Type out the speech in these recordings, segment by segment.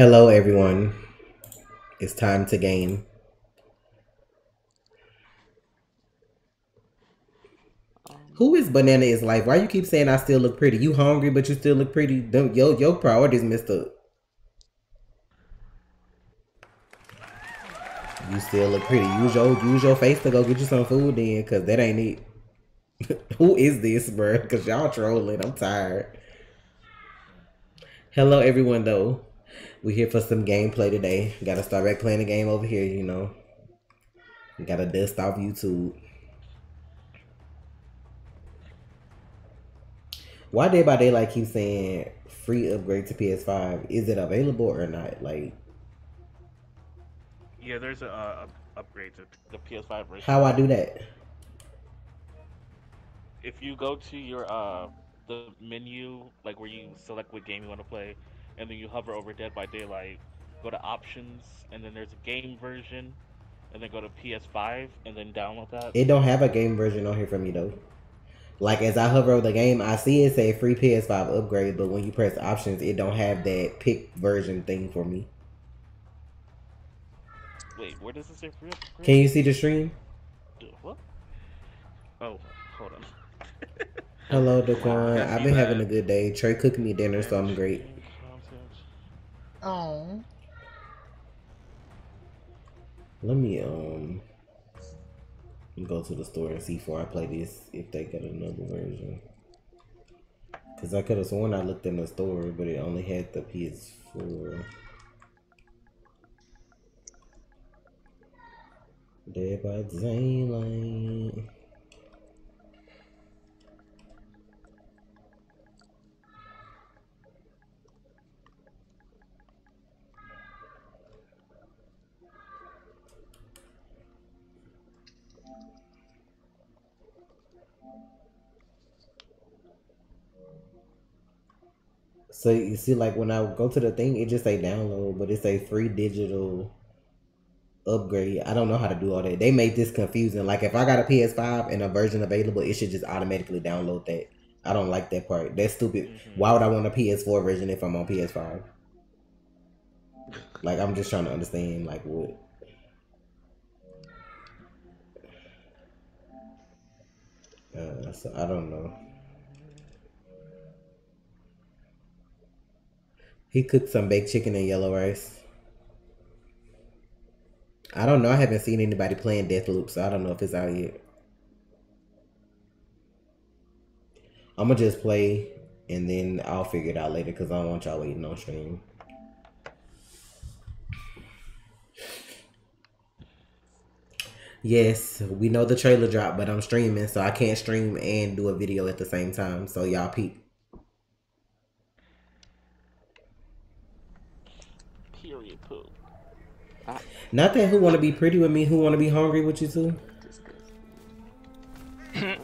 Hello, everyone. It's time to game. Who is Banana is Life? Why you keep saying I still look pretty? You hungry, but you still look pretty. Them, yo, your priorities messed up. You still look pretty. Use your use your face to go get you some food then, cause that ain't it. Who is this, bro? Cause y'all trolling. I'm tired. Hello, everyone. Though we here for some gameplay today. Got to start back playing the game over here. You know, got to dust off YouTube. Why day by day like keep saying free upgrade to PS5? Is it available or not? Like, Yeah, there's a uh, upgrade to the PS5 version. how I do that? If you go to your uh the menu, like where you select what game you want to play, and then you hover over Dead by Daylight, go to options, and then there's a game version, and then go to PS5, and then download that. It don't have a game version on here for me though. Like as I hover over the game, I see it say free PS5 upgrade, but when you press options, it don't have that pick version thing for me. Wait, where does it say free upgrade? Can you see the stream? What? Oh, hold on. Hello, Daquan. I've been having a good day. Trey cooking me dinner, so I'm great. Oh. Let me um go to the store and see before I play this if they got another version. Cause I could have sworn I looked in the store, but it only had the PS4. Dead by Daylight. So you see, like when I go to the thing, it just say download, but it say free digital upgrade. I don't know how to do all that. They made this confusing. Like if I got a PS5 and a version available, it should just automatically download that. I don't like that part. That's stupid. Why would I want a PS4 version if I'm on PS5? Like I'm just trying to understand like what. Uh, so I don't know. He cooked some baked chicken and yellow rice. I don't know. I haven't seen anybody playing Deathloop, so I don't know if it's out yet. I'm gonna just play and then I'll figure it out later because I don't want y'all waiting on stream. Yes, we know the trailer dropped, but I'm streaming, so I can't stream and do a video at the same time. So y'all peep. Period poo. Not that who want to be pretty with me, who want to be hungry with you too.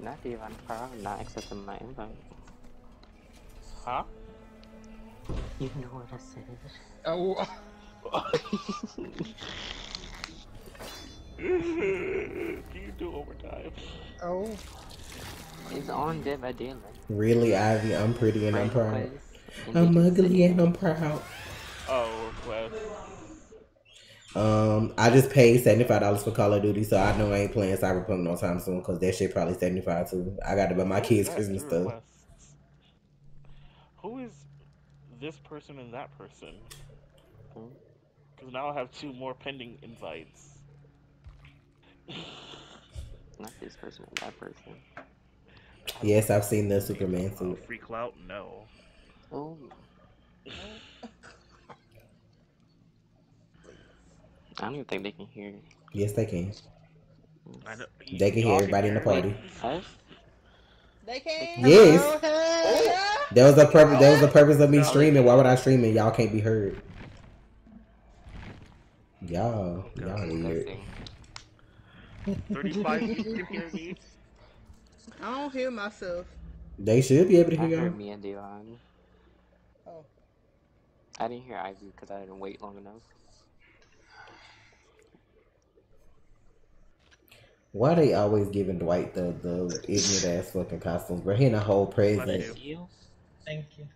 Not even proud, not accepting my invite. Huh? You know what I said. Oh. Can you do overtime? Oh. It's on Dead by Daylight. Really, Ivy, I'm pretty and I'm proud. I'm ugly and I'm proud. Oh, request. Um, I just paid seventy five dollars for Call of Duty, so I know I ain't playing Cyberpunk no time soon because that shit probably seventy five too. I got to buy my kids Christmas stuff. requests. Who is this person and that person? Because now I have two more pending invites. Not this person, but that person. Yes, I've seen the Superman Uh, suit. free clout? No. Oh. I don't even think they can hear Yes, they can. I know, They can hear y'all everybody in the party. us. They can. Yes. Oh. That was the purpose. That was the purpose of me streaming. Why would I stream and y'all can't be heard? Y'all, oh, y'all weird. 35 can hear me. I don't hear myself. They should be able to I hear heard y'all. me and Devon. Oh. I didn't hear Ivy because I didn't wait long enough. Why they always giving Dwight the the ignorant ass fucking costumes, bro? He in a whole Bless present. you. You? Thank you.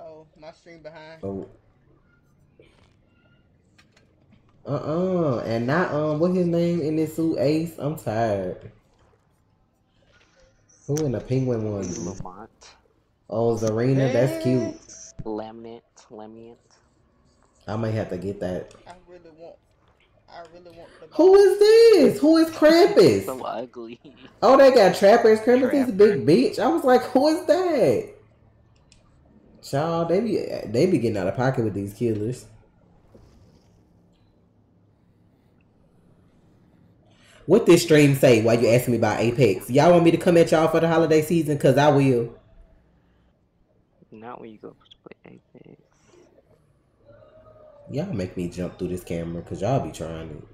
Oh, my stream behind. Oh. Uh uh And not um what his name in this suit Ace? I'm tired. Who in the penguin one? Lamont. Oh Zarina, that's cute. Laminate. Laminate. I might have to get that. I really want. I really want the. Who is this? Who is Krampus? So ugly. Oh, they got Trappers. as Krampus, this Trapper. big bitch. I was like, who is that? Child, they be they be getting out of pocket with these killers. What this stream say while you asking me about Apex? Y'all want me to come at y'all for the holiday season? Cause I will. Not when you go to play Apex. Y'all make me jump through this camera cause y'all be trying it.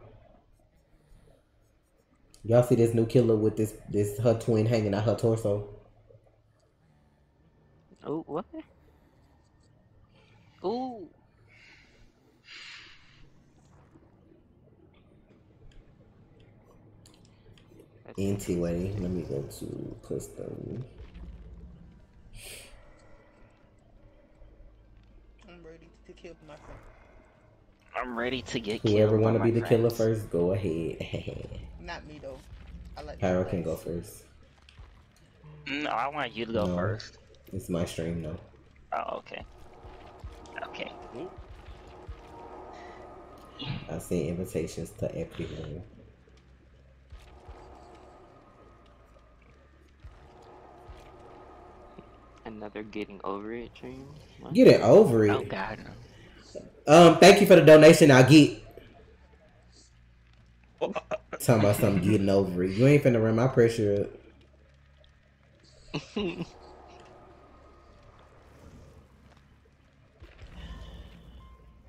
Y'all see this new killer with this this her twin hanging out her torso? Oh, what? Ooh. That's Anyway, let me go to custom. I'm ready to kill my friend. I'm ready to get Whoever killed. want to be my the killer first, go ahead. Not me though. I like. Pyro can go first. No, I want you to go No. first. It's my stream though. Oh, okay. Okay. I send invitations to everyone. Another getting over it dream. What? Get it over it. Oh it. God. No. Um, thank you for the donation. I'll get. Talking about something getting over it. You ain't finna run my pressure up.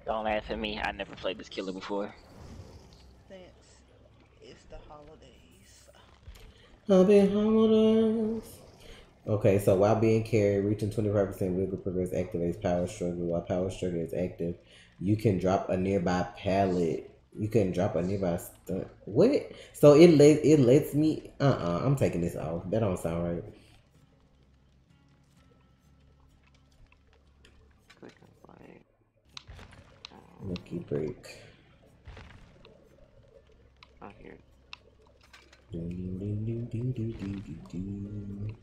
Don't laugh at me. I never played this killer before. Thanks. It's the holidays. Happy holidays. Okay, so while being carried, reaching 25% wiggle progress activates power struggle. While power struggle is active, you can drop a nearby pallet. You can drop a nearby stunt. What? So it let it lets me. Uh uh-uh, uh. i am taking this off. That don't sound right. Click on play. Lucky break. oh, here. Do, do, do, do, do, do, do, do.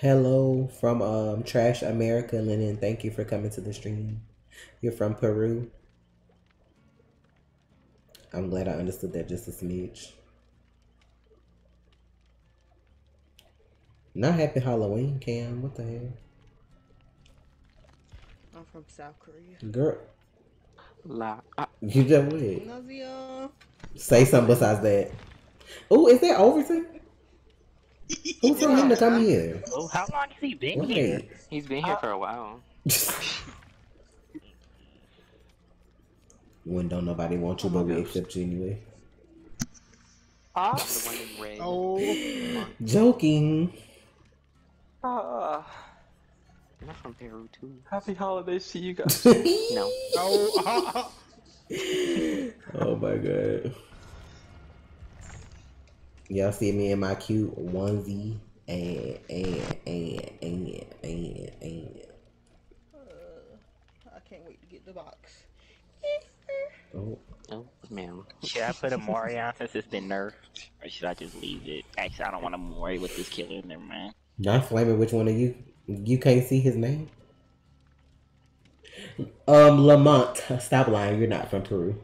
Hello from um Trash America, Lennon. Thank you for coming to the stream. You're from Peru. I'm glad I understood that just a smidge. Not happy Halloween, Cam. What the hell? I'm from South Korea. Girl, La. Ah, you just wait. Nazia. Say something besides that. Oh, is that Overton? Who told him to come here? Oh, how long has he been here? He's been here for a while. when don't nobody want you, but we accept you anyway. Ah, the one in red. Oh. Joking. Ah. I'm not from Peru too. Happy holidays to you guys. No. Oh. oh my god. Y'all see me in my cute onesie and and and and and and uh, I can't wait to get the box. oh Oh, ma'am. Should I put a Mori on since it's been nerfed? Or should I just leave it? Actually, I don't want a Mori with this killer. Never mind. not flaming which one of you you can't see his name? Um Lamont, stop lying, you're not from Peru.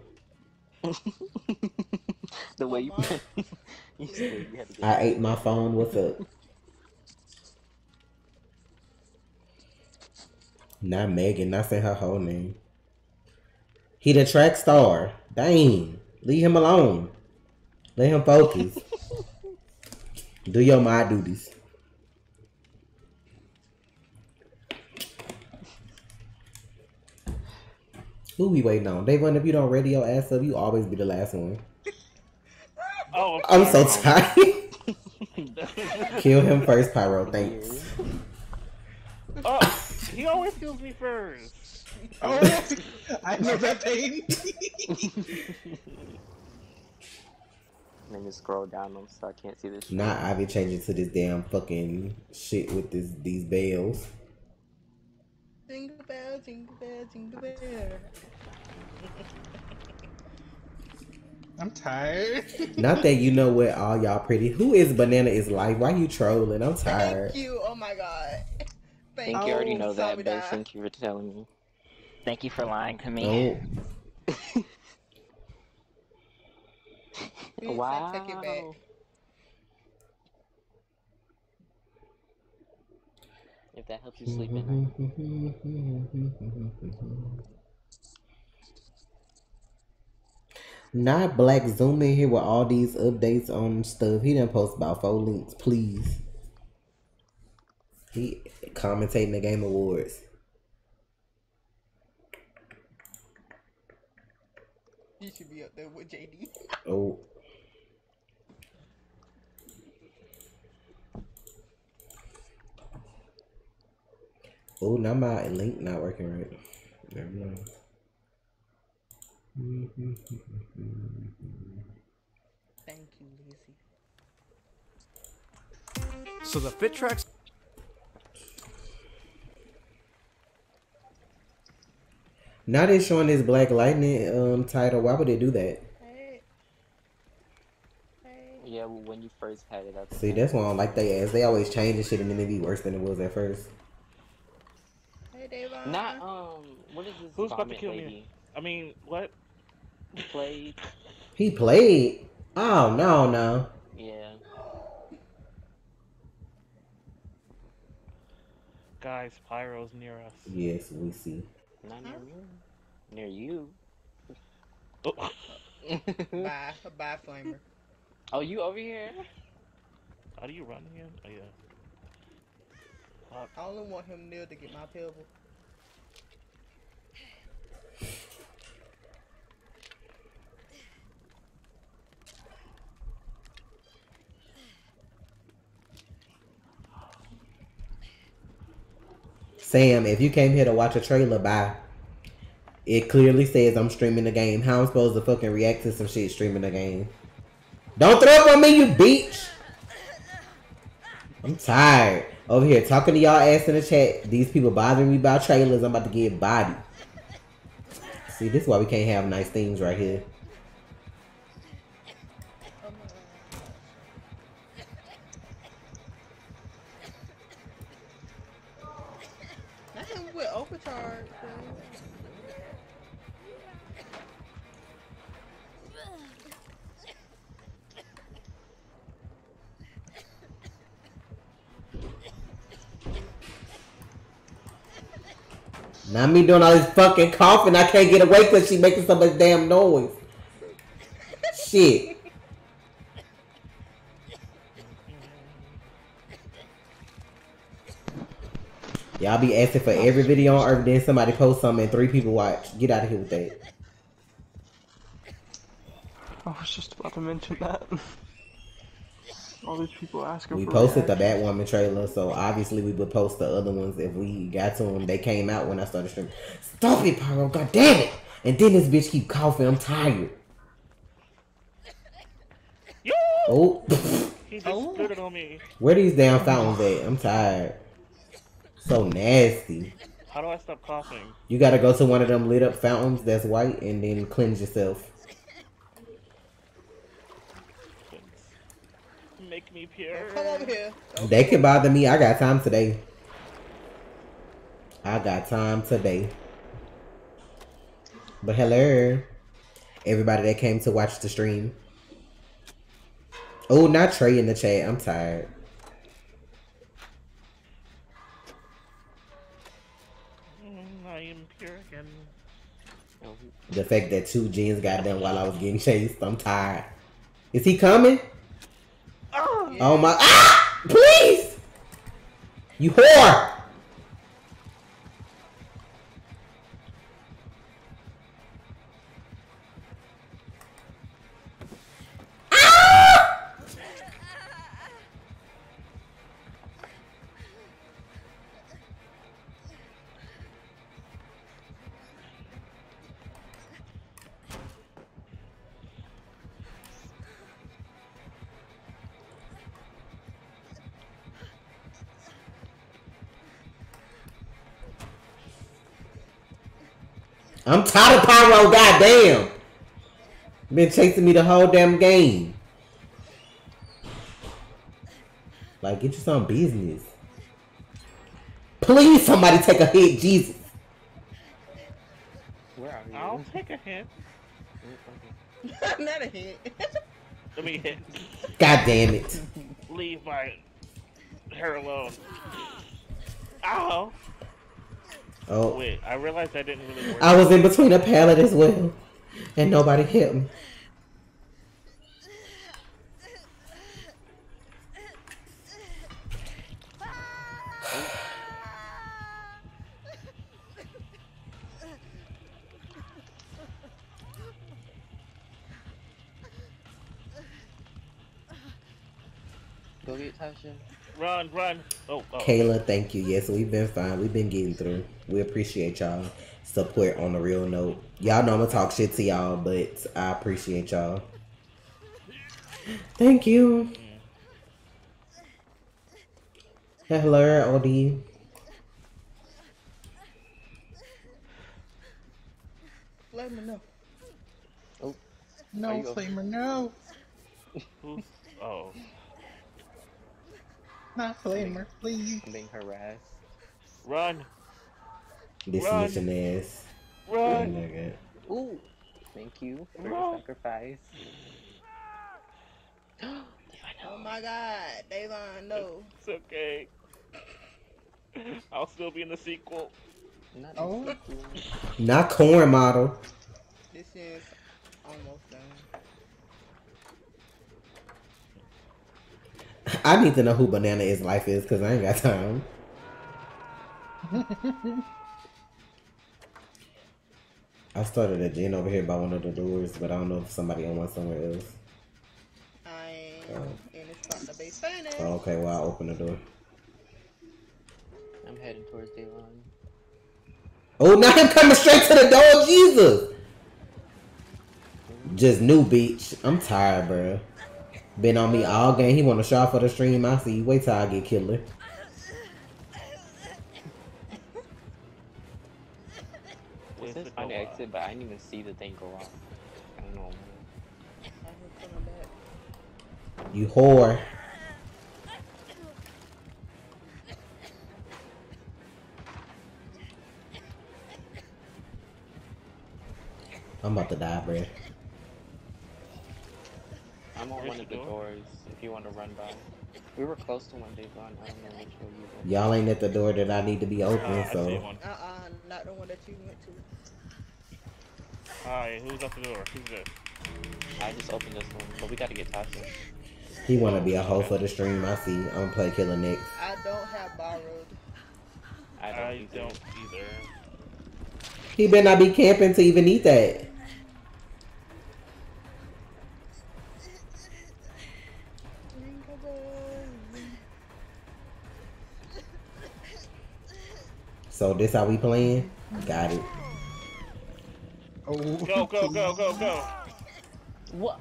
the way you. you you had to I ate my phone, what's up? Not Megan, not saying her whole name. He the track star. Dang. Leave him alone. Let him focus. Do your my duties. Who we waiting on? They Davon, if you don't radio ass up, you always be the last one. Oh, I'm so sorry. tired. Kill him first, Pyro. Thanks. oh, he always kills me first. Oh, I know that pain. Let me scroll down them so I can't see this. shit. Not Ivy changing to this damn fucking shit with this these bells. Jingle bell, jingle bell, jingle bell. I'm tired. Not that you know what all y'all pretty. Who is Banana is like? Why you trolling? I'm tired. Thank you. Oh my god. I Thank think you already know that, but thank you for telling me. Thank you for lying to me. Oh, Bitch, wow. I take it back. If that helps you sleep at night. Not Black Zoom in here with all these updates on stuff. He didn't post about four links, please. He commentating the Game Awards. You should be up there with JD. Oh. Oh, now my link not working right. Never mind. Thank you, Lizzie. So the fit tracks Now they're showing this Black Lightning um title. Why would they do that? Hey. Hey. Yeah, when you first had it up. See, that's why I don't like they ass. They always change the shit and then it be worse than it was at first. Hey, Davon. Not um. What is this? Who's about to vomit kill me? I mean, what? Played. He played. Oh no no. Yeah. Guys, Pyro's near us. Yes, we see. Not near me. Near you. Oh, Bye. Bye, Flamer. oh, you over here? how do you run again? Oh, yeah. Fuck. I only want him near to get my pebble. Sam, if you came here to watch a trailer, bye. It clearly says I'm streaming the game. How I'm supposed to fucking react to some shit streaming the game? Don't throw up on me, you bitch! I'm tired. Over here talking to y'all ass in the chat. These people bothering me about trailers. I'm about to get bodied. See, this is why we can't have nice things right here. Not me doing all this fucking coughing. I can't get away because she making so much damn noise. Shit. Y'all be asking for every video on earth, then somebody post something and three people watch. Get out of here with that. I was just about to mention that. All these people asking We for posted the reaction. Batwoman trailer, so obviously we would post the other ones if we got to them. They came out when I started streaming. Stop it, Pyro! God damn it! And then this bitch keep coughing. I'm tired. Yo! Oh, He just Oh. spit it on me. where these damn fountains at? I'm tired. So nasty. How do I stop coughing? You gotta go to one of them lit up fountains that's white and then cleanse yourself. Make me pure. Come over here. They can bother me. I got time today. I got time today. But hello, everybody that came to watch the stream. Oh, not Trey in the chat. I'm tired. Mm, I am pure again. The fact that two jeans got done while I was getting chased. I'm tired. Is he coming? Oh my! Ah! Please! You whore! I'm tired of Pyro, goddamn. Been chasing me the whole damn game. Like, get you some business. Please, somebody take a hit, Jesus. Where are you? I'll take a hint. Not a hint. Let me hit. God damn it. Leave my hair alone. Ow! Oh, Wait, I realized I didn't really work. I was in between a pallet as well, and nobody hit me. Go get Tasha. Run, run. Oh, oh. Kayla, thank you. Yes, we've been fine. We've been getting through. We appreciate y'all support on the real note. Y'all know I'm gonna talk shit to y'all, but I appreciate y'all. Thank you. Hello, OD. Flamer, no. Oh. No, you- Flamer, no. Who's, oh. Not Flamer, please. I'm being harassed. Run, This Run. mission ass. Oh run. my god. Ooh. Thank you for No. your sacrifice. Oh my god, Davon, no. It's okay. I'll still be in the sequel. Not Oh. oh. Not corn model. This is almost done. I need to know who Banana is life is because I ain't got time. I started a gen over here by one of the doors, but I don't know if somebody on one somewhere else. I Oh. am in this part of base finance. Oh, okay, well I'll open the door. I'm heading towards Devon. Oh, now him coming straight to the door, Jesus! Just new beach. I'm tired, bro. Been on me all game. He want to show off for the stream. I see. Wait till I get killer. It Where's says the find exit, but I didn't even see the thing go off. I don't know. I'm coming back. You whore. I'm about to die, bro. I'm on Where's one the of the door? doors if you want to run by. We were close to one, Devon. I don't know which way you went. Y'all ain't at the door that I need to be open, I see so one. Uh-uh, not the one that you went to. Hi, who's at the door? Who's this? I just opened this one, but we gotta get Tasha. he wanna be a hoe for the stream. I see. I'm gonna play killer Nick. I don't have borrowed. I don't. I either. don't either. He better not be camping to even eat that. So this how we playing? Got it. Oh. Go, go, go, go, go. What?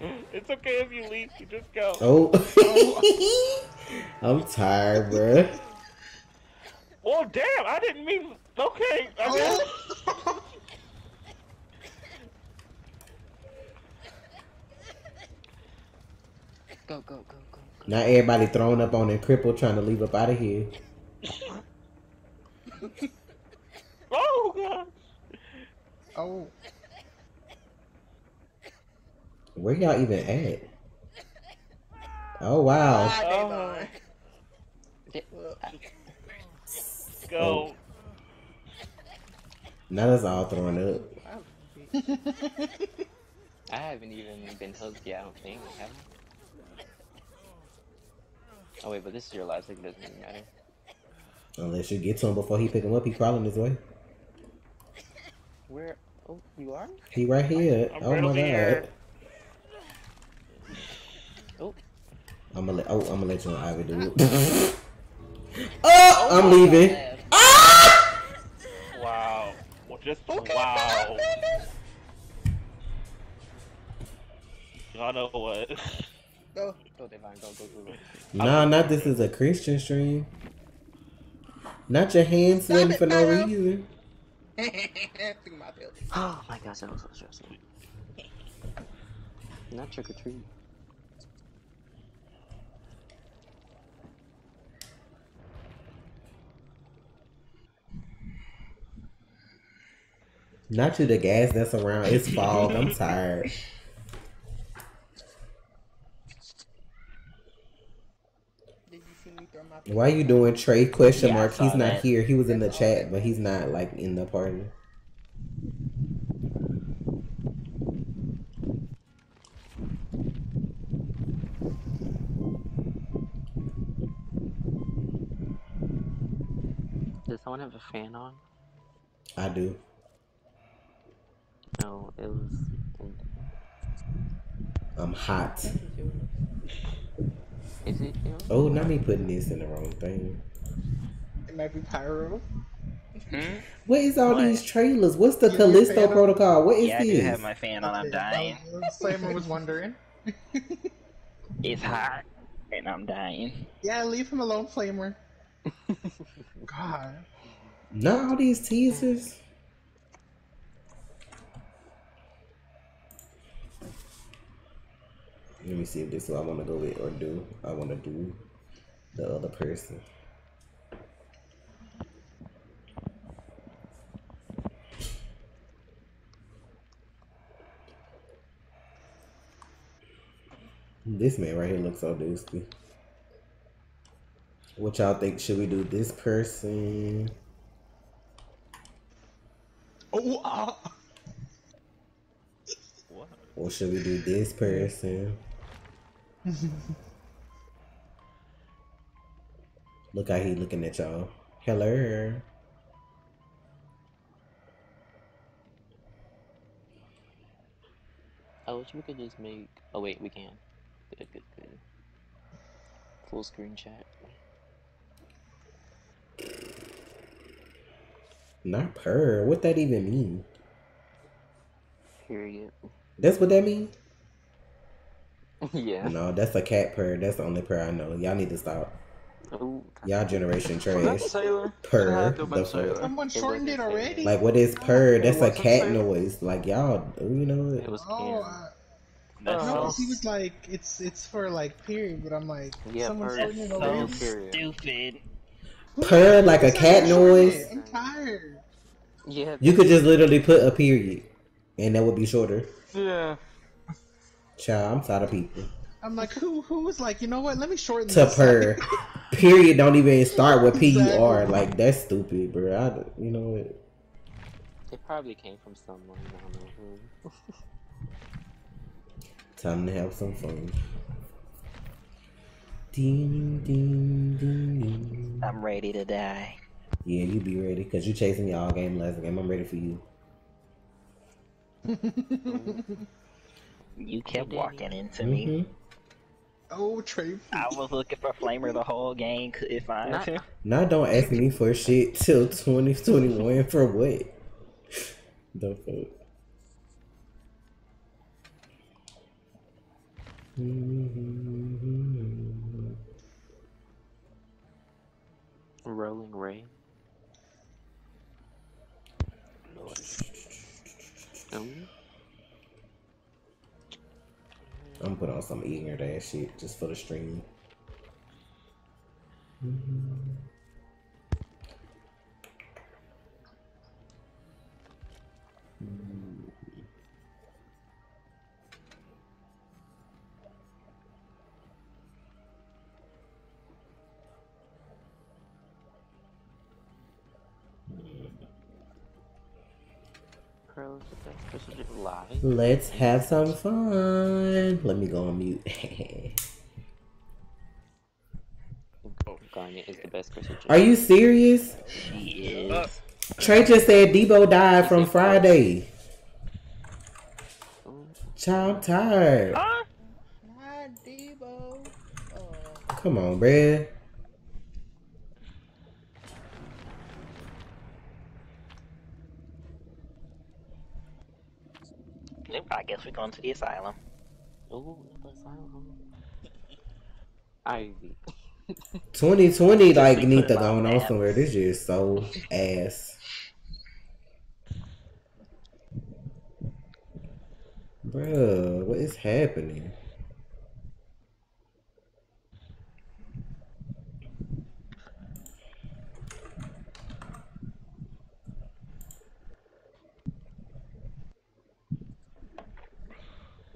It's okay if you leave. You just go. Oh. I'm tired, bro. Oh damn! I didn't mean. Okay. I guess. Oh. Go, go, go, go. Now everybody thrown up on and crippled trying to leave up out of here. Oh god. Oh. Where y'all even at? Oh wow. Davon. Yeah. Well, Go. Oh. Now that's all thrown up. I haven't even been hooked yet, I don't think. Have I? Oh, wait, but this is your last, like, it doesn't really matter. Unless you get to him before he pick him up, he crawling his way. Where? Oh, you are? He right here. I'm oh right my over god. here. Oh, I'm gonna let. Oh, I'm gonna let you know Ivy do it. oh, I'm leaving. left. Ah! Wow. Well, just okay, wow. goodness. Y'all know what? Go. Go, Devon, go, go, go, go. Nah, not this is a Christian stream. Not your hands Stop it, for no Pyro. reason. Think about this. Oh my gosh, that was so stressful. Not trick or treat. Not you the gas that's around. It's fog. I'm tired. Did you see me throw my Why you doing Trey question Yeah, mark? He's not that. here. He was in the chat, but he's not like in the party. Does someone have a fan on? I do. No, it was. I'm hot. Is it? You know? Oh, not me putting this in the wrong thing. It might be Pyro. Hmm? What is all What? these trailers? What's the Yeah, Callisto fan on- protocol? What is Yeah, I do have my fan on. I'm dying. Flamer was wondering. It's hot, and I'm dying. Yeah, leave him alone, Flamer. God. Not all these teasers. Let me see if this is what I want to go with or do. I want to do the other person. This man right here looks so dusty. What y'all think? Should we do this person? Oh, ah. What? Or should we do this person? Look how he looking at y'all. Hello. I wish we could just make. Oh wait, we can. Good, good, good. Full screen chat. Not purr. What that even mean? Period. That's what that mean? yeah. No, that's a cat purr. That's the only purr I know. Y'all need to stop. Ooh, Y'all generation Was that trash. Purr. It had to have been The fuck? Someone shortened it wasn't already. Like what is oh, purr? That's a cat Sailor? noise. Like y'all, oh, you know it was Oh, Cam. That's Oh. no, he was like, it's it's for like period, but I'm like, Yeah, someone purr. shortened it already. so stupid. Purr like a cat noise. I'm tired. Yeah. You could just literally put a period, and that would be shorter. Yeah. Child, I'm tired of people. I'm like, who who was like, you know what? Let me shorten to this. per. Period don't even start with P U R. Like that's stupid, bro. I, don't- you know what? It probably came from someone. I don't know who. Time to have some fun. Ding, ding, ding, ding. I'm ready to die. Yeah, you be ready because you chasing me all game last game. I'm ready for you. You kept Daddy. walking into me. Mhm. oh, Trey. I was looking for Flamer the whole game. Couldn't find Not- him. Now don't ask me for shit till 2021 for what? The fuck. Rolling Ray. Ooh. I'm gonna put on some ignorant ass shit just for the stream. The best person to lie. Let's have some fun. Let me go on mute. Oh, Garnet is the best person Are you serious? She is. Trey just said Debo died from Friday. Ooh. Child, I'm tired. Huh? Not Debo. Oh, Come on, bruh. I guess we're going to the asylum. Ooh, the asylum. Ivy. 2020 like we need put to it go on on somewhere. This is so ass. Bruh, what is happening?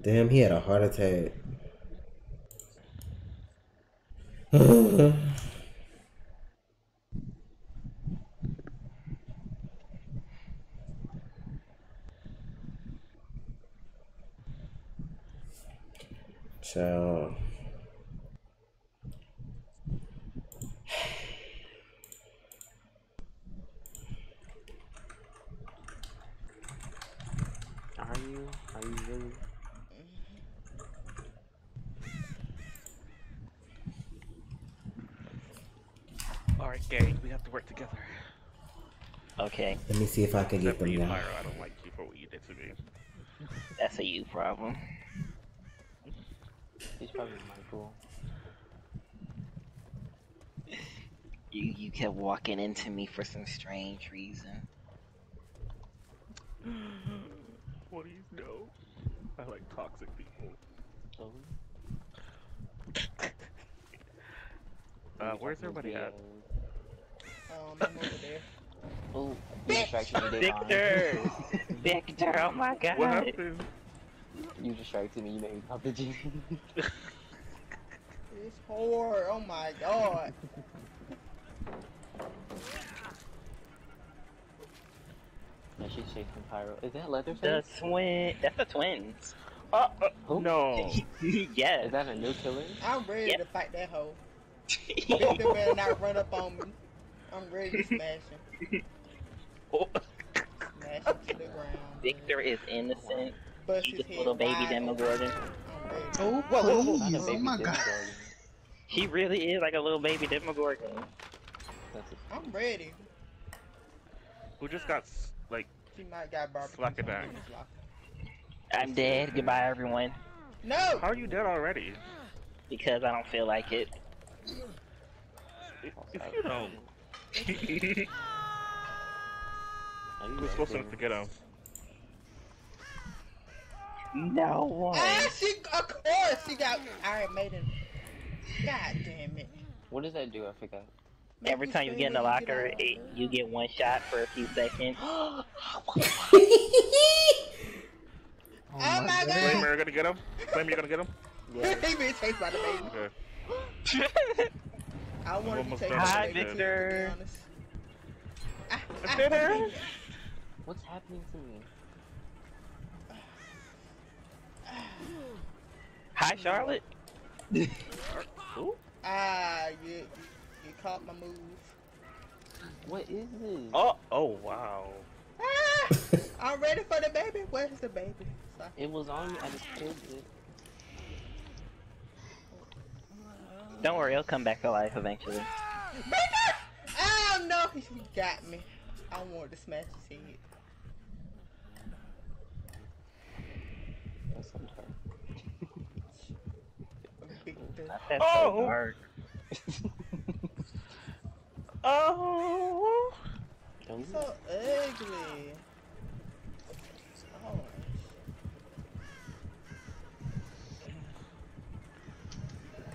Damn, he had a heart attack. Ciao. Are you? Are you really? Alright, gang, we have to work together. Okay, Let me see if I can get Except for them you, now. Pyro. I don't like you for what you did to me. that's a you problem. He's probably Michael. You you kept walking into me for some strange reason. What do you know? I like toxic people. Oh. Uh, where's everybody at? Um, I'm over there. Oh, you distracted me, Devon. Victor! Victor, oh my god. What happened? You distracted me. You made me pop the G. It's hard. Oh my god. yeah, she's chasing Pyro. Is that Leatherface? The twin. That's the twins. Uh, uh, Who? no. yes. Is that a new killer? I'm ready Yep. to fight that hoe. Victor better not run up on me. I'm ready to smash him. Oh. Smash him to the ground. Victor is innocent. Bust He's his just head little baby wide Demogorgon. open. I'm ready. Oh, Whoa, whoa, whoa. Not please. baby Oh my god. He really is like a little baby Demogorgon. That's a I'm ready. Who just got like? She might got barbecue. Slack it sauce down. in his locker. I'm dead. Goodbye, everyone. No! How are you dead already? Because I don't feel like it. If, if you don't, Are you who's right close enough to get him? No one. Ah, she, of course, she got Iron Maiden. God damn it. What does that do? I forgot. Make Every time you get in the locker, out. it, you get one shot for a few seconds. Oh Oh my my God. Flame, you're gonna get him. Flame, you're gonna get him. Yeah. he been chased by the baby. Okay. I want to be Almost chased done. Hi, the baby, Victor. To be honest. Ah, I'm ah, finished. What's happening to me? Hi, Charlotte. Ah, you, you, you caught my move. What is this? Oh, oh wow. Ah, I'm ready for the baby. Where's the baby? Sorry. It was on me. I just killed it. Don't worry, he'll come back to life eventually. Baby! Oh no, he got me. I wanted to smash his head. That's some oh! dark. Victor. That's Oh. so dark. Oh. Don't So ugly. Oh.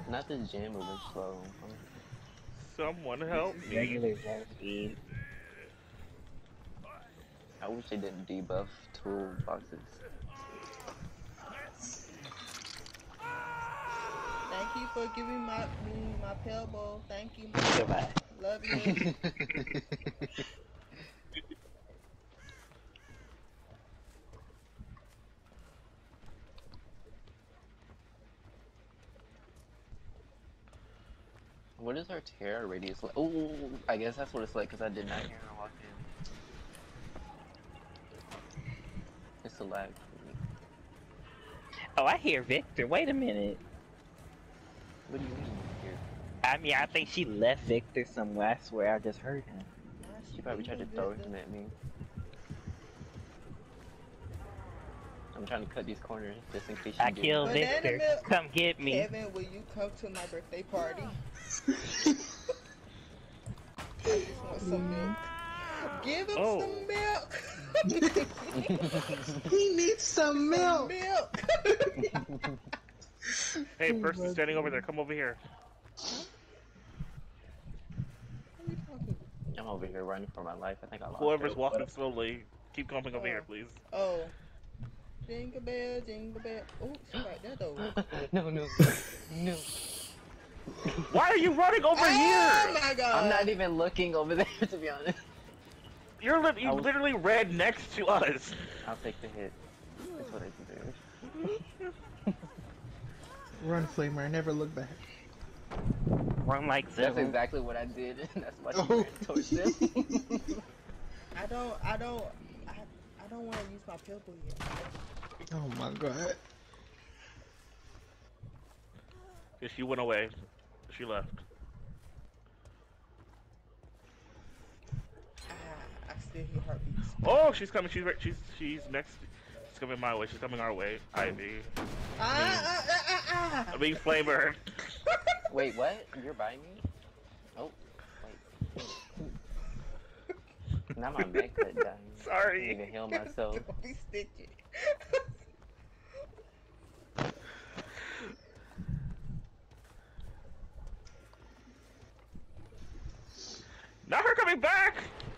Not this jam moving slow. Someone help me. Regular speed. I wish they didn't debuff toolboxes. Thank you for giving my me my pebble. Thank you. Goodbye. Love you. what is our terror radius like? Oh, I guess that's what it's like because I did not hear her walk in. It's a lag for me. Oh, I hear Victor. Wait a minute. What do you mean here? I mean, I think she left Victor somewhere. I swear I just heard him. She probably tried to throw him at me. I'm trying to cut these corners just in case she I do. killed Victor. Come get me. Kevin, will you come to my birthday party? Just want some milk. Give him Oh. some milk. He needs some Some milk. milk. Hey, Oh person standing over there, come over here. What are you talking I'm over here running for my life. I think I lost. Whoever's it. walking slowly, keep coming over here, oh. please. Oh. Jingle bell, jingle bell. Oh, she right there though. no, no, no. Why are you running over Oh here? my god. I'm not even looking over there to be honest. You're li- you was- literally ran next to us. I'll take the hit. That's what I can do. Run, Flamer. Never look back. Run like this. That's exactly what I did, and that's why she Oh. ran towards them. I don't, I don't, I, I don't want to use my purple yet. Oh my god. Yeah, she went away. She left. Ah, I still hear heartbeats. Oh, she's coming. She's right. She's she's next. She's coming my way. She's coming our way. Ivy. Ah, ah, ah, ah, I mean, Flamer. Wait, what? You're by me? Oh, wait. now my back cut down. I need Sorry. to heal myself. Don't be stitchy. Not her coming back.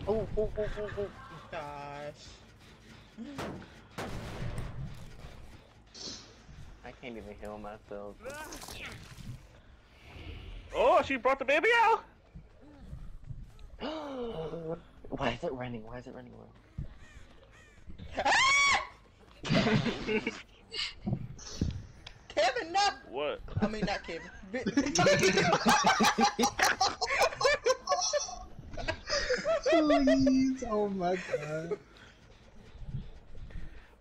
Oh, oh, oh, oh, oh. Gosh. I can't even heal myself. Oh, she brought the baby out. Why is it running? Why is it running away? Kevin, no. What? I mean, not Kevin. Please. Oh my god.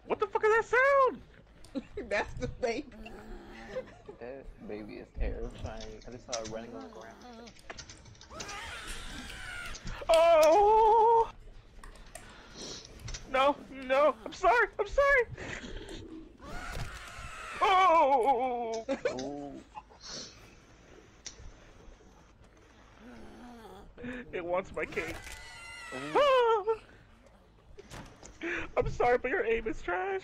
What the fuck is that sound? That's the baby. That baby is terrifying. I just saw it running on the ground. Oh. No, no. I'm sorry. I'm sorry. Oh. Ooh. It wants my cake. Ooh. I'm sorry, but your aim is trash.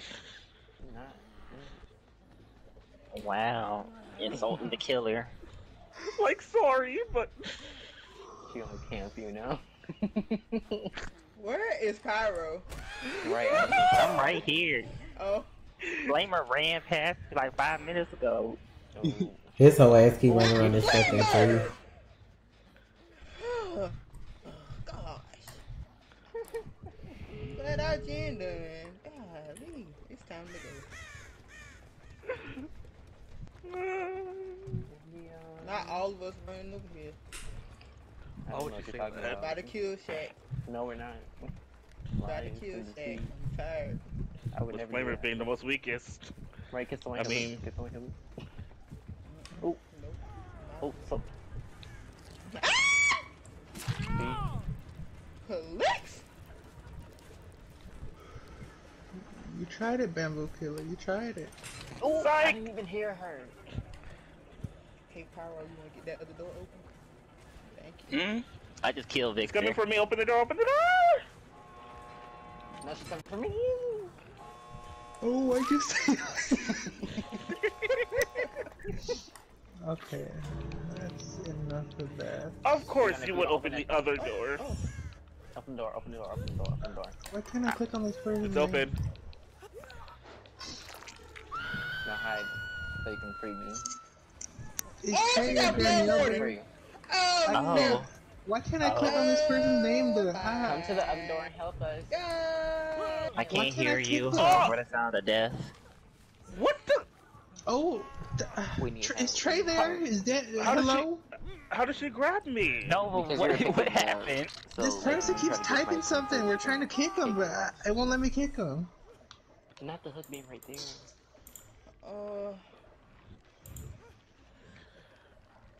Wow. Insulting the killer. Like, sorry, but She on camp, you know? Where is Cairo? right. I'm right here. Oh. Flamer ran past me like five minutes ago. His whole ass keep running around this fucking tree. oh gosh. Glad our Jen. Golly. It's time to go. Not all of us running over here. I Why don't would know you what you're say talking that? about. By the kill shack. No, we're not. By the Lies kill to the shack. sea. I'm tired. I would with never do Flamer that. being the most weakest. Right, kiss the I mean- kiss the one. kiss the one. Nope. Oh, so. Ah! Police! You tried it, Bamboo Killer. You tried it. Oh, I didn't even hear her. Hey, Cairo, you want to get that other door open? Thank you. Hmm? I just killed It's coming for me. Open the door. Open the door. Now she's coming for me. Oh, why'd you say Okay. That's enough of that. Of course, you be would open open the other door. Open the door, open the door, open the door, open the door. Why can't I click on this person? It's open. Now hide, so you can free me. It's Oh, she got blood Danielle. Oh, I Oh. can't- Why can't I oh. click on this person's name to Come to the other door and help us. God. I can't can't I hear keep you. going? Oh. What a sound of death. What the? Oh, th- We need Tr- help. is Trey there? Is that How does she- hello? How did she grab me? No, but Because what, what happened? So, this person like, keeps try to get typing something. We're trying to kick him, but I- it won't let me kick him. Not the hook being right there. Uh,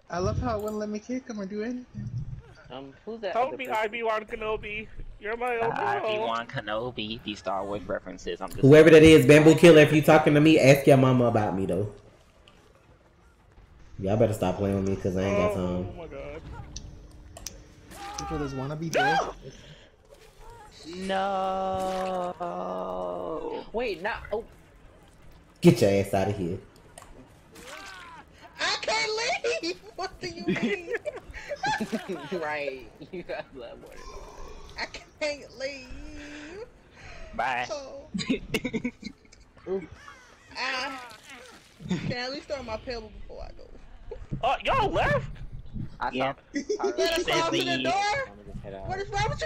I love how it wouldn't let me kick him or do anything. Um, who's that? Help me, person? Obi Wan Kenobi. You're my own Obi Wan Kenobi. These Star Wars references. I'm just. Whoever that is, Bamboo Killer, if you talking to me, ask your mama about me though. Y'all better stop playing with me because I ain't got Oh time. my god. People just wanna be dead. No. Wait, not. Oh, Get your ass out of here. I can't leave. What do you mean? right. You got that one. I can't leave. Bye. Oh. Ah. Can I at least throw my pebble before I go? Oh, y'all left? I Yeah. thought. You better Says close the door. I'm gonna just head out. What is wrong with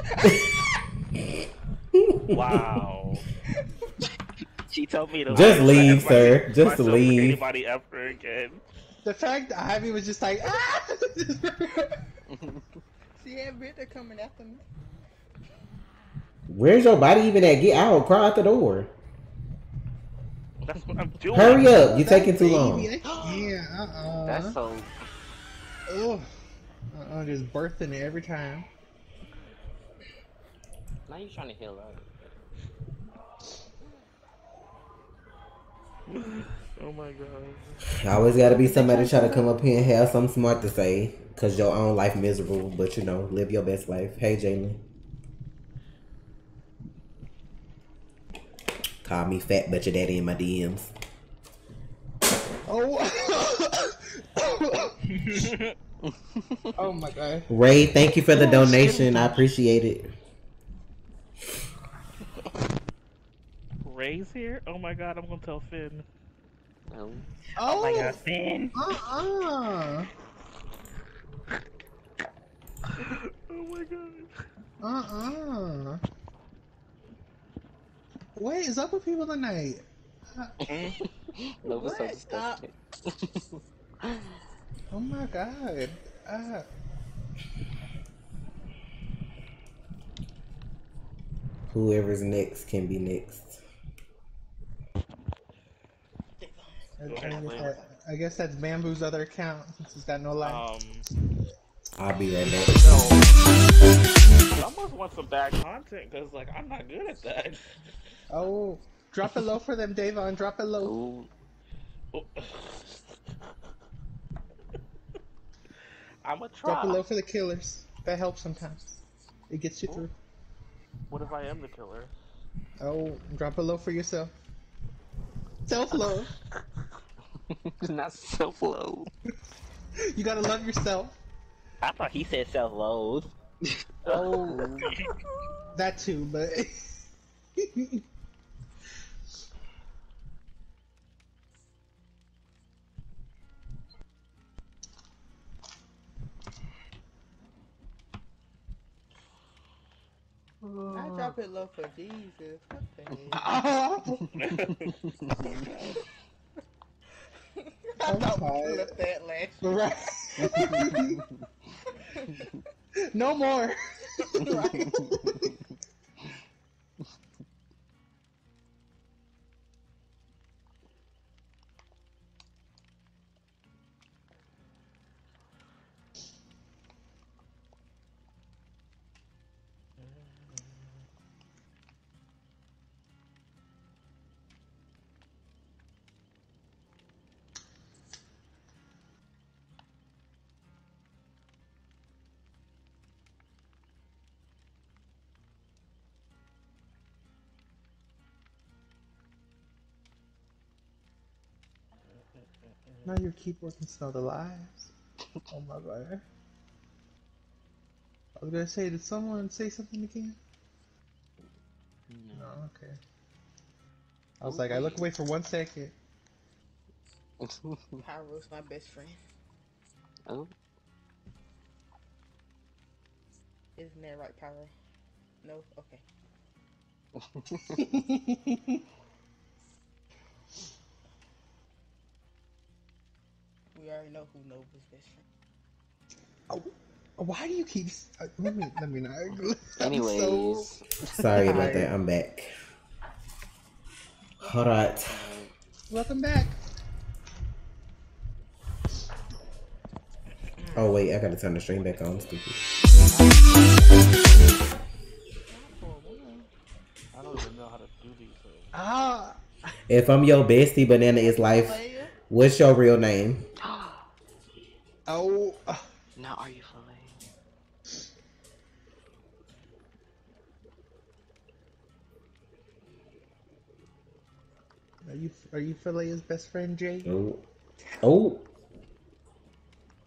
you? Wow. She told me to Just leave, Myself sir. Just leave. Anybody ever again? The fact that Ivy was just like, ah! See that bitch they're coming after me. Where's your body even at? Get out. Crawl out the door. That's what I'm doing. Hurry up. You're That taking too baby, long. I can't. Uh-uh. That's so. Ugh. Uh-uh, just birthing it every time. Now you're trying to heal up. Oh my god. Always gotta be somebody try to come up here and have something smart to say. Cause your own life miserable, but you know, live your best life. Hey Jalen. Call me fat, but your daddy in my DMs. Oh. oh my god. Ray, thank you for the donation. I appreciate it. Ray's here? Oh my god, I'm gonna tell Finn. No. Oh my Oh. god, Finn. Uh-uh. Oh my god. Uh-uh. What is up with people tonight? No, was so What? disgusting. Oh my god. Uh, Whoever's next can be next. I, I, guess that, I guess that's Bamboo's other account since he's got no life. Um, I'll be right back. no. I must want some bad content because, like, I'm not good at that. oh, drop it low for them, Davon. Drop it low. Ooh. I'm a Drop it low for the killers. That helps sometimes. It gets you through. What if I am the killer? Oh, drop it low for yourself. Self love. Not self low. you gotta love yourself. I thought he said self-loathe. Oh, that too, but. I drop it low for Jesus. What the? I I'm thought we tired. left that last. right. no more. Right. Now your keyboard can smell the lies. Oh my god. I was gonna say, did someone say something again? No, oh, okay. I was like, I look away for one second. Pyro's my best friend. oh. Isn't that right, Pyro? No? Okay. We already know who Nova's best friend. Why do you keep? Uh, let me, let me know. I'm Anyways. so- Sorry about that. I'm back. Alright. welcome back. Oh wait, I gotta turn the stream back on. Stupid. I don't even know how to do these things. Ah, If I'm your bestie, banana is life. What's your real name? Oh, Now are you fillet? are you are you Philea's best friend, Jay? Oh. Oh.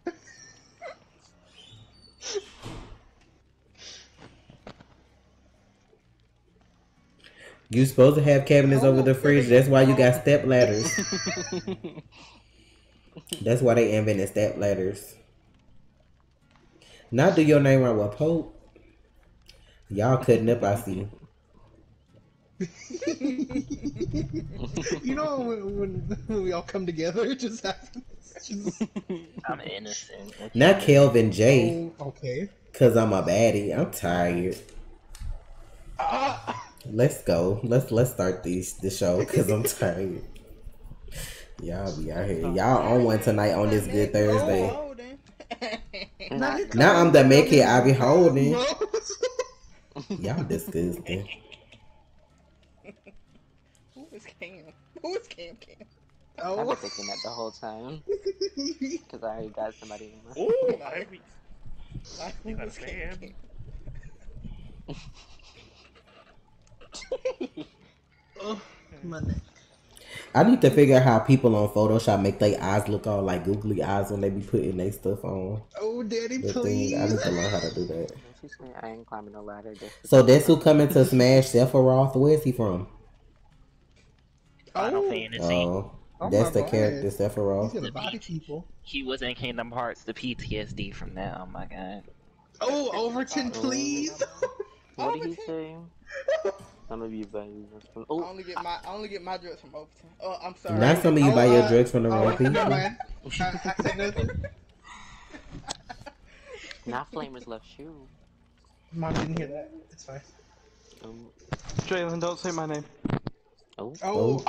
You supposed to have cabinets over the fridge. That's why you got step ladders. That's why they invented step ladders. Not do your name right with Pope. Y'all cutting up, I see. you know when, when, when we all come together, it just happens. Just, I'm innocent. What Not? Kelvin J. oh, okay. Cause I'm a baddie. I'm tired. Ah, Let's go. Let's let's start these the show because I'm tired. Y'all be out here. Y'all on one tonight on this good Thursday. Oh, then. not it Now I'm the make it I be holding. Y'all disgusting. Who is Cam? Who is Cam Cam? I've been Oh. thinking that the whole time. Because I already got somebody in mind. Ooh, Ivy. Like, You who gotta is say Cam. Cam? oh, my neck. I need to figure out how people on Photoshop make their eyes look all like googly eyes when they be putting their stuff on Oh, daddy, the please. thing. I need to learn how to do that. She's saying I ain't climbing no ladder. Just So that's who coming to smash Sephiroth. Where's he from? Final Oh. Fantasy. Oh, Oh that's my the character God. He's Sephiroth. gonna body people. He was in Kingdom Hearts. The PTSD from that. Oh my god. Oh, Overton, please. What did he Overton. say? Some of you buddies. I Oh, only get my I only get my drugs from Overton. Oh, I'm sorry. Not some of you Oh, buy your uh, drugs from the oh, wrong people. I, I said nothing. not Flamer's left shoe. Mom didn't hear that. It's fine. Um, Jalen, don't say my name. oh, Oh,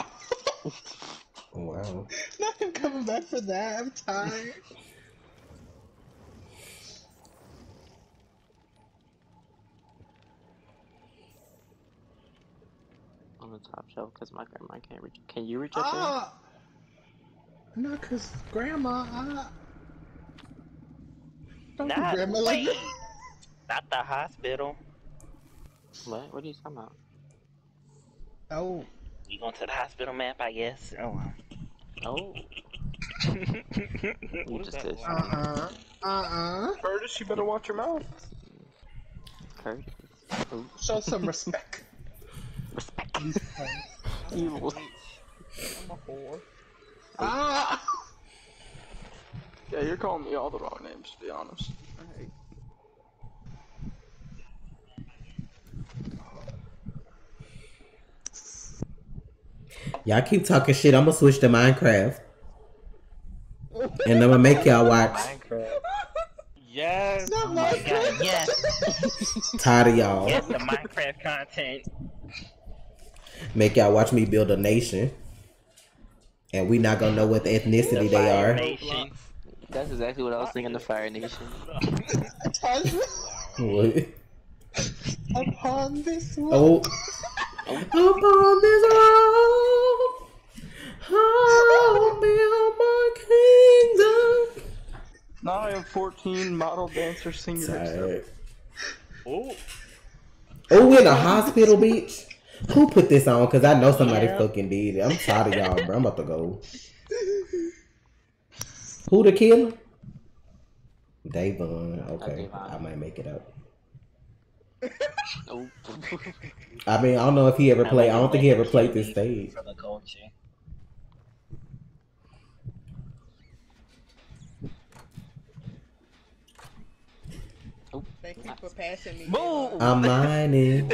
Wow. not him coming back for that. I'm tired. On the top shelf because my grandma can't reach. Can you reach up there? Ah, no, cause grandma. Ah. Don't Not, grandma like wait. Not the hospital. What? What are you talking about? Oh, We going to the hospital map, I guess. Oh. Oh, you just that? did. uh uh, uh uh. Curtis, you better watch your mouth. Curtis. Show some respect. Evil. I'm a whore. Ah. Yeah, you're calling me all the wrong names, to be honest. Y'all keep talking shit. I'm gonna switch to Minecraft. And I'm gonna make y'all watch. Minecraft. Yes. Not Oh my Minecraft. god, yes. Tired of y'all. Yes, the Minecraft content. Make y'all watch me build a nation. And we not gonna know what the ethnicity they are. Nation. That's exactly what I was thinking. The Fire Nation. What? Upon this one. Oh. Upon this road, I'll build my kingdom. Now I have 14 model dancer singers. Tired. Oh, Oh, in a hospital, bitch. Who put this on? Cause I know somebody Yeah. fucking did it. I'm tired of y'all, bro. I'm about to go. Who the killer? Davon. Okay, Davon. I might make it up. I mean, I don't know if he ever played. I don't think he ever played this stage. For the culture. Thank you for passing me. Move! I'm mining.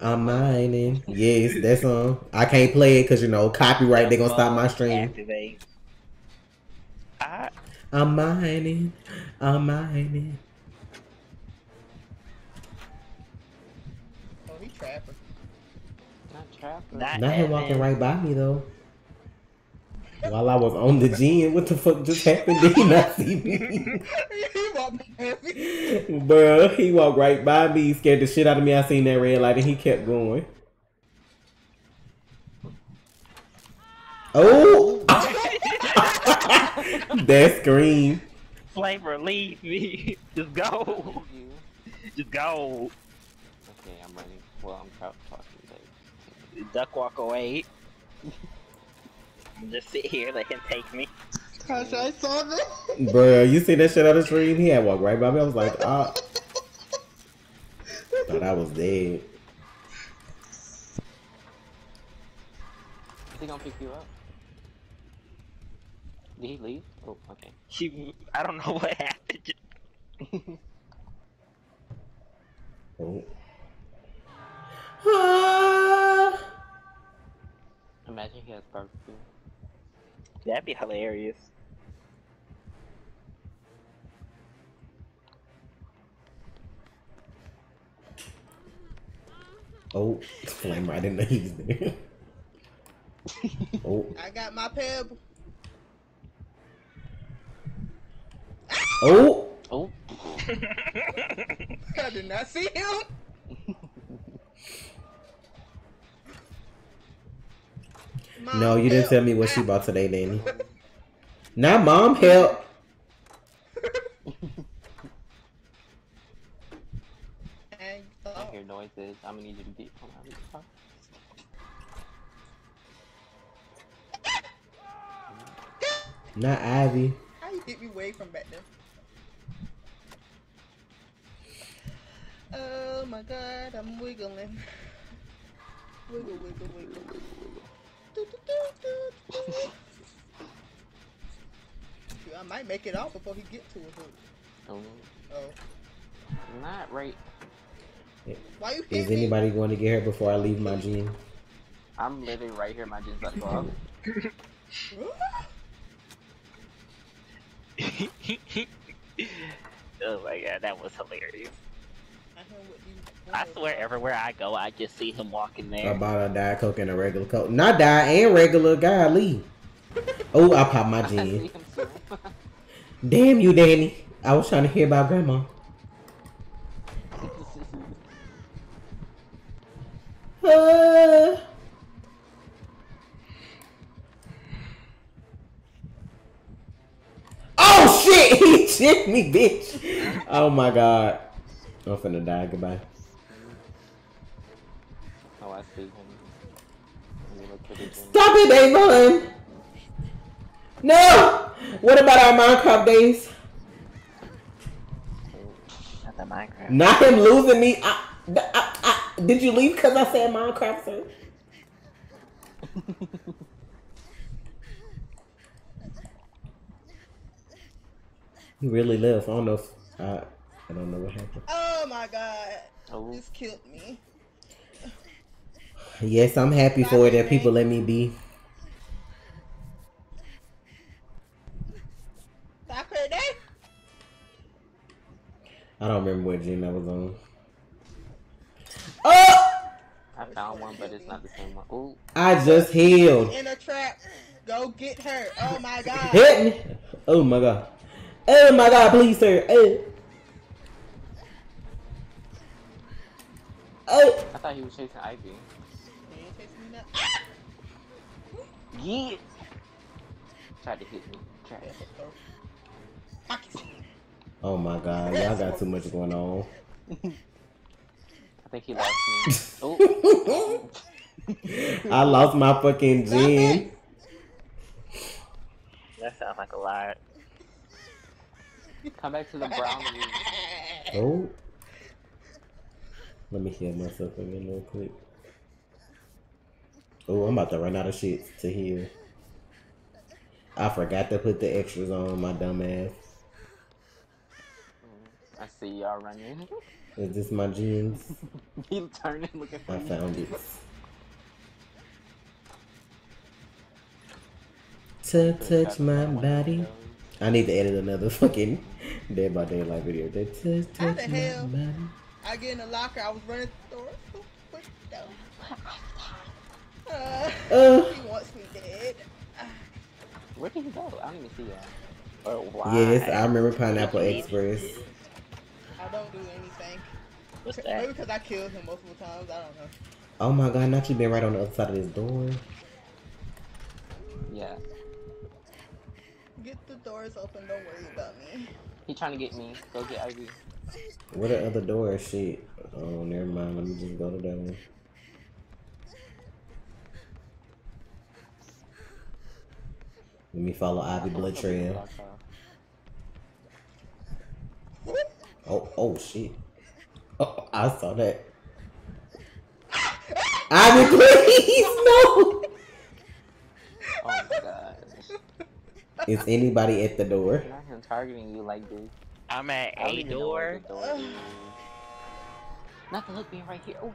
I'm mining. Yes, that song. I can't play it because you know copyright. They gonna stop my stream. Activate. I, I'm mining. I'm mining. Oh, he trapping. not trapper. not Not him walking right by me though. While I was on the gym, what the fuck just happened? Did he not see me? he walked past me. Bruh, he walked right by me, scared the shit out of me. I seen that red light and he kept going. Oh! that scream. Flavor, leave me. Just go. Just go. Okay, I'm running. Well, I'm proud talking. But... Duck walk away. Just sit here, let him take me. Gosh, I saw that. Bruh, you see that shit on the stream? He had walked right by me. I was like, ah. Thought I was dead. Is he gonna pick you up? Did he leave? Oh, okay. She, I don't know what happened. Oh. Ah. Imagine he has barbecue. That'd be hilarious. Oh, it's flame right in the he's there. oh, I got my pebble. oh, Oh, I did not see him. No, you didn't tell me what she bought today, Danny. Not mom help. Is anybody going to get her before I leave my gym? I'm literally right here. My gym's about to go up. oh my god, that was hilarious. I heard what you- I swear, everywhere I go, I just see him walking there. I bought a Diet Coke and a regular Coke. Not Diet and regular. Golly. Oh, I popped my I gin. Damn you, Danny. I was trying to hear about grandma. Uh, oh shit! He shit me, bitch. Oh my god. I'm finna die. Goodbye. oh, I see him. Let me look for the gym. Stop it, Avon. No. What about our Minecraft days? Not the Minecraft. Not him losing me. I, I, I, did you leave because I said Minecraft, sir? he really left. I don't know if I, I don't know what happened. Oh my god, Oh, this killed me. Yes, I'm happy for it that people let me be. Saturday? I don't remember what gym I was on. Oh! I found one, but it's not the same one. Oh, I just healed. In a trap. Go get her. Oh my god. Hit me. Oh my god. Oh my god, please, sir. Oh. Oh. I thought he was chasing Ivy. He ain't chasing me now. Yeah. Tried to hit me. Tried. Pockets. Oh my god, y'all got too much going on. I think he lost me. Oh, I lost my fucking gin. That sounds like a lot. come back to the brown room. Oh. Let me heal myself again real quick. Oh, I'm about to run out of shit to heal. I forgot to put the extras on my dumb ass. Mm, I see y'all running. Is this my jeans? he turning looking for I me. found it. To touch my body. I need to edit another fucking Dead by Daylight video. To touch How the my hell? body. I get in the locker. I was running the door. So quick though. Uh, Uh. he wants me dead. Where did he go? I don't even see y'all. Or why? Yes, I remember Pineapple Express. I don't do anything. What's Maybe because I killed him multiple times. I don't know. Oh my god, not you been right on the other side of this door. Yeah. Get the door's open. Don't worry about me. He trying to get me. Go get Ivy. Where the other door? Shit. Oh, never mind. Let me just go to that one. Let me follow Ivy Blood Trail. Oh, oh shit. Oh, I saw that. Ivy, please, no. Oh my god. Is anybody at the door? Not him targeting you like this. I'm at a even know where door. door. Not the hook being right here. Oh.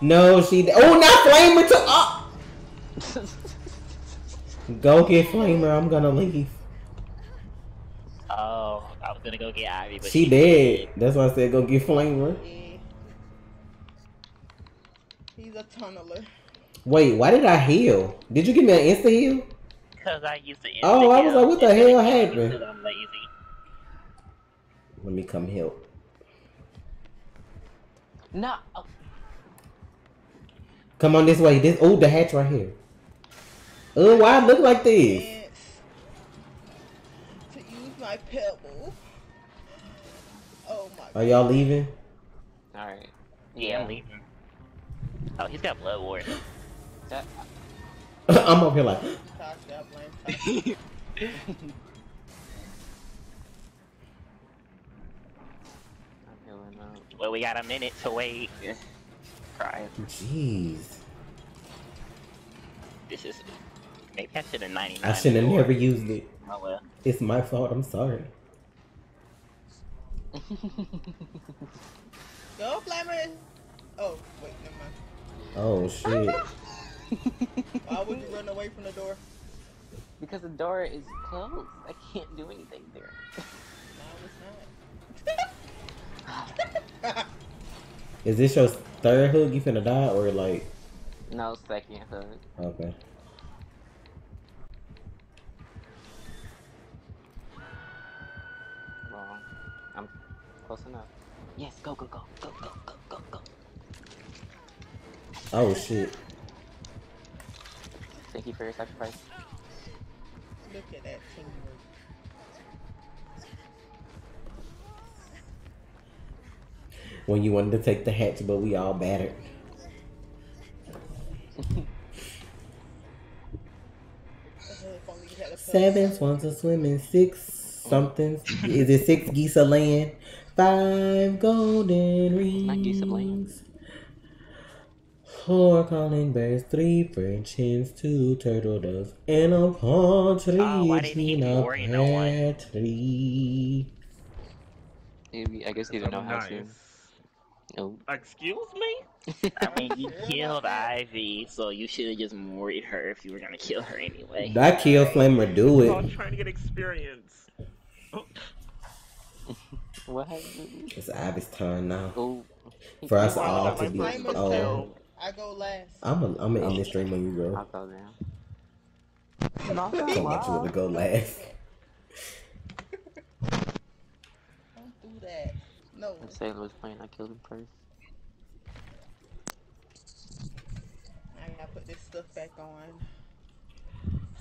No, she. Oh, not Flamer too. Oh. Uh. Go get Flamer. I'm gonna leave. Oh, I was gonna go get Ivy, but She dead. That's why I said go get Flamer. Yeah. He's a tunneler. Wait, why did I heal? Did you give me an insta heal? Because I used to. Oh, I was like, what the hell happened? I'm lazy. Let me come help. no. Come on this way. This oh the hatch right here. Oh, why it look like this? To use my pebble. My Are y'all leaving? All right. Yeah, I'm leaving. Oh, he's got blood wars. That, I'm up here like. I blame Tasha. I'm healing up. Well, we got a minute to wait. Cry. Jeez. This is. Maybe I should have 99. I shouldn't have never used it. Oh well. It's my fault. I'm sorry. Go, Flamer. Oh, wait, never mind. Oh shit. Why would you run away from the door? because the door is closed. I can't do anything there. No. Is this your third hook? You finna die or like? No second hook. Okay. Yes, go, go, go, go, go, go, go, go. Oh shit. Thank you for your sacrifice. Look at that teamwork. When you wanted to take the hats, but we all battered. If only you had a Seven swans are swimming, six somethings. Is it six geese a laying? Five golden rings. Not geese a-laying. Four calling birds, three French hens, two turtle doves, and a partridge Oh, why didn't he in a worry no pear tree. Maybe, I guess he didn't know how to. nice. No. Excuse me? I mean, you killed Ivy, so you should have just worried her if you were gonna kill her anyway. That kill flamer do We're all it. trying to get experience. What happened? It's Ivy's turn now. Oh. For us Wow, all to was be. my Oh. I go last. I'm a, I'm gonna end this stream when you go. I'll go down. Not that So much loud. to go last. Don't do that. No. When Sailor was playing, I killed him first. I gotta put this stuff back on.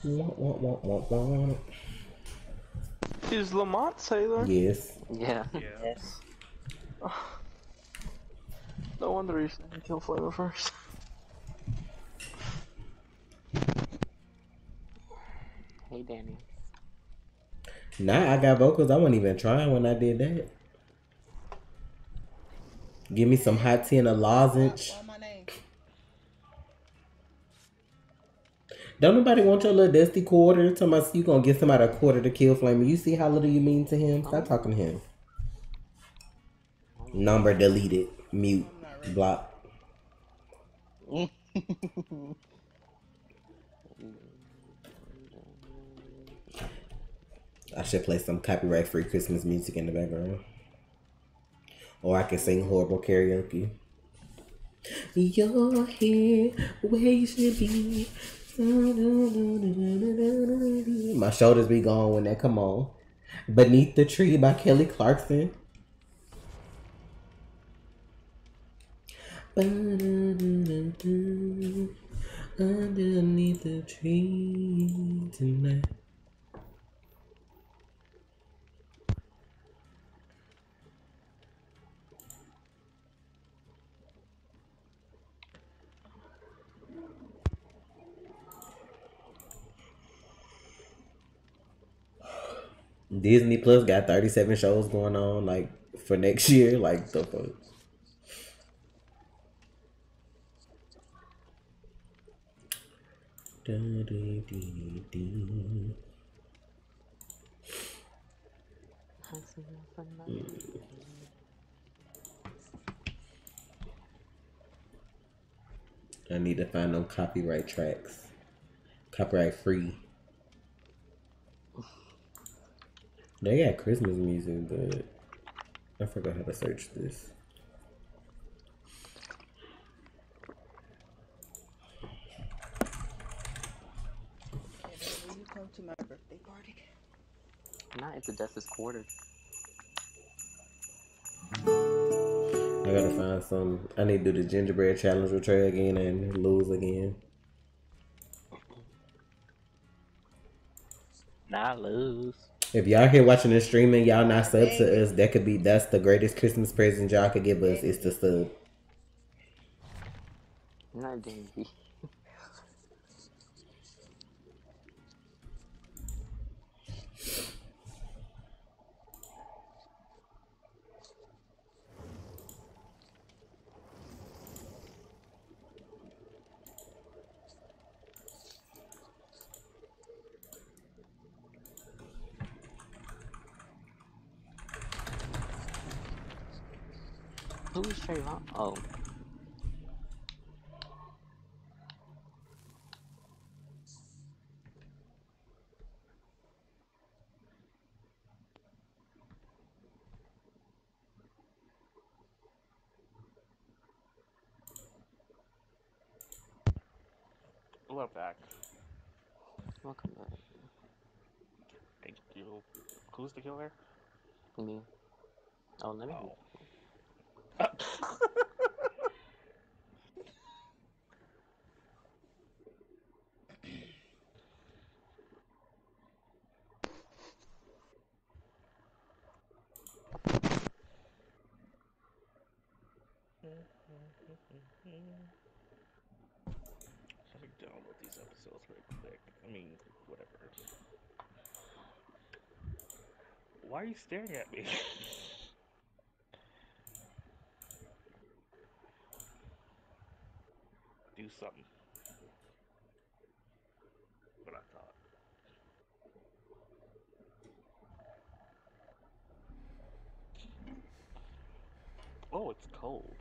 Wah, wah, wah, wah, wah. Is Lamont Sailor? Yes. Yeah. Yes. No wonder he's trying to kill Flavor first. Hey, Danny. Nah, I got vocals. I wasn't even trying when I did that. Give me some hot tea and a lozenge. Don't nobody want your little dusty quarter? Tell me you gonna give somebody a quarter to kill Flamer. You see how little you mean to him? Stop talking to him. Number deleted. Mute. Block. I should play some copyright free Christmas music in the background. Or I can sing horrible karaoke. You're here where you should be. My shoulders be gone when that come on. Beneath the Tree by Kelly Clarkson. Underneath the tree tonight. Disney Plus got 37 shows going on like for next year. Like the fuck. I need to find them copyright tracks. Copyright free. They got Christmas music, but I forgot how to search this. Canada, will you come to my birthday party? Not into Justice Quarter. I gotta find some. I need to do the gingerbread challenge with Trey again and lose again. Not lose. If y'all here watching this streaming, y'all not sub to us, that could be that's the greatest Christmas present y'all could give us is the sub. Not Daisy. Who is Trayvon? Oh. We're back. Welcome back. Thank you. Who's the killer? Me. Oh, let me. Oh. Let me download these episodes real quick. I mean, whatever. Why are you staring at me? Do something. What I thought. Oh, it's cold.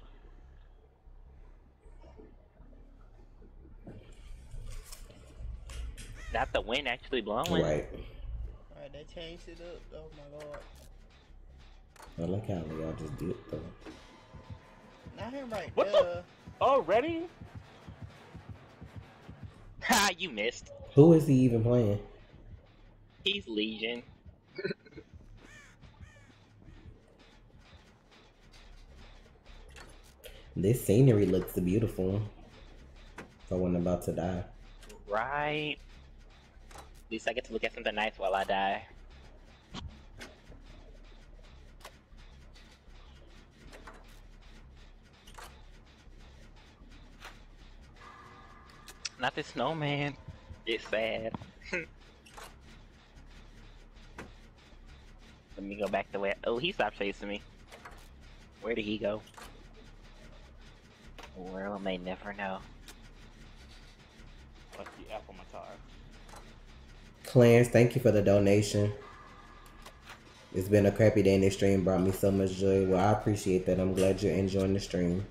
Not the wind actually blowing. Right. Alright, they changed it up. Oh my god. I like how y'all just did though. Not him right What there. the- Already? Ha! Ah, you missed. Who is he even playing? He's Legion. This scenery looks beautiful. If I wasn't about to die. Right. At least I get to look at something nice while I die. Not this snowman. It's sad. Let me go back the way. Oh, he stopped chasing me. Where did he go? The world may never know. Like the apple my tire. Clarence, thank you for the donation. It's been a crappy day and this stream brought me so much joy. Well, I appreciate that. I'm glad you're enjoying the stream.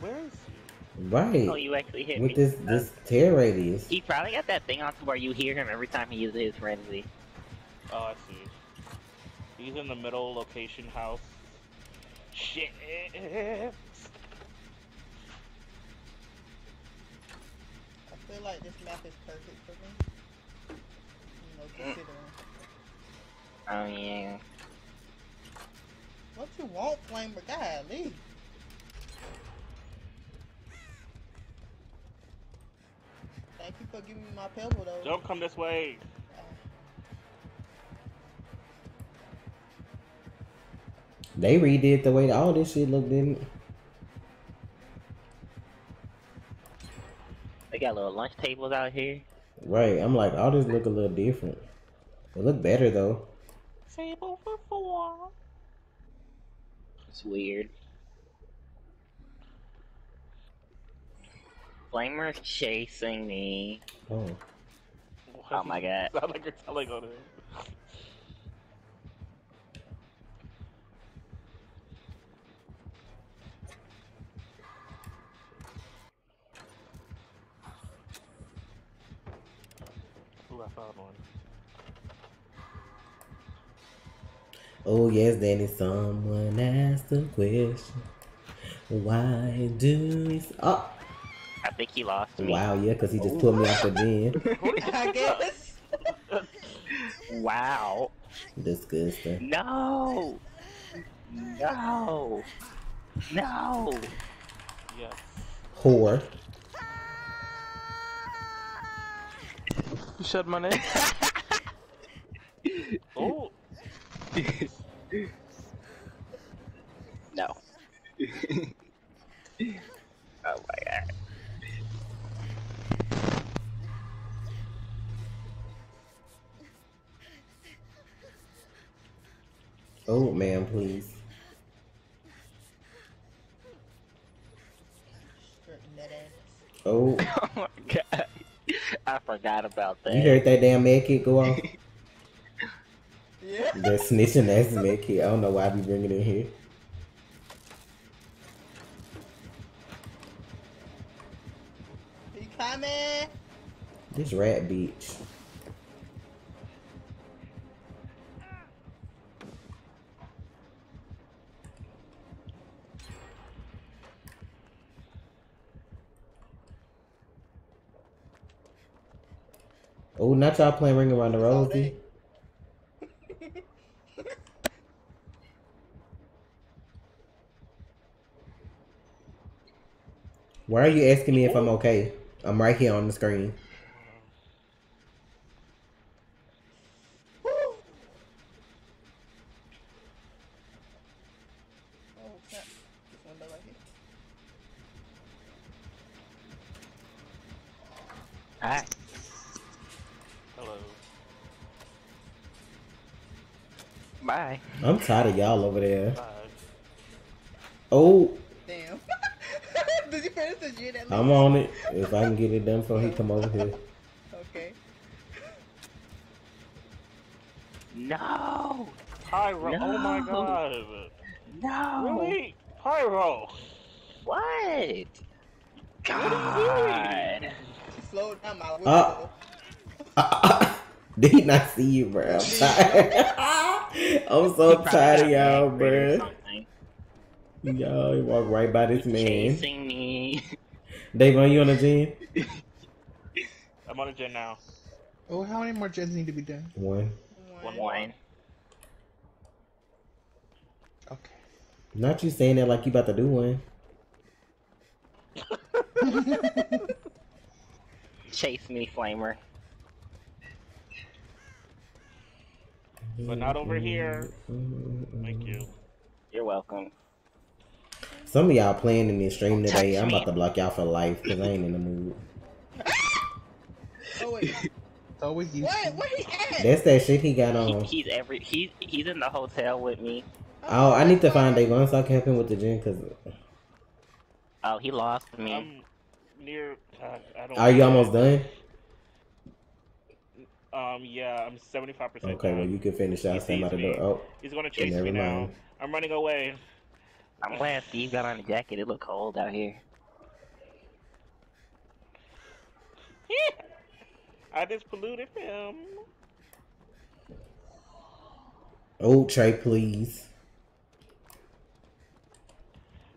Where is he? Right. Oh, you actually hit With me. this this terror radius. He probably got that thing on to where you hear him every time he uses his frenzy. Oh, I see. He's in the middle location house. Shit. I feel like this map is perfect for me. You know, considering. Oh yeah. What you want, Flamer? Golly. Thank you for giving me my pebble, though. Don't come this way. They redid the way all this shit looked, didn't it? They got little lunch tables out here. Right. I'm like, all this look a little different. It look better though. Sable for four. It's weird. Flamer's chasing me. Oh. Oh my god. Sound like you're telling on him. Ooh, I found one. Oh yes, Danny. Someone asked a question. Why do we? Oh, I think he lost me. wow. Yeah, because he just put me off the gen. I guess. Wow. Disgusting. No. No. No. Yes. Whore. You said my name? Oh, No. oh my god. Oh man, please. Strutting that ass. Oh, Oh my god. I forgot about that. you heard that damn med kit go off? Yeah. That snitching ass med kit. I don't know why I be bringing it here. He coming. This rat bitch. Oh, not y'all playing Ring Around the Rosie. Why are you asking me if I'm okay? I'm right here on the screen. I'm tired of y'all over there. Oh, Damn. Did you finish the gen at least? I'm on it. If I can get it done before he come over here. Okay. No. Pyro. Oh my god. No. Really? Pyro. What? God. She slowed down my Uh, whistle. Did he not see you, bro? I'm so tired of y'all, angry or bro. Y'all he walked right by this man. Chasing me. Dave, are you on the gen? I'm on a gen now. Oh, how many more gens need to be done? One. One more. One. Okay. Not you saying that like you about to do one. Chase me, Flamer. But not over here. Thank you. You're welcome. Some of y'all playing in this stream today. I'm about to block y'all for life because I ain't in the mood. Oh wait. It's always you. What? Where he at? That's that shit he got He, on. he's every he's he's in the hotel with me. Oh, I need to find a Davon so I can help him with the gen because. Oh, he lost me. I'm near. Uh, I don't. Are you almost done? Um. Yeah. I'm 75 percent. Okay, well you can finish out. He Stand by the door. me. Oh, He's gonna chase never me now. mind. I'm running away. I'm glad Steve got on a jacket. It looked cold out here. I just polluted him. oh, Trey, please.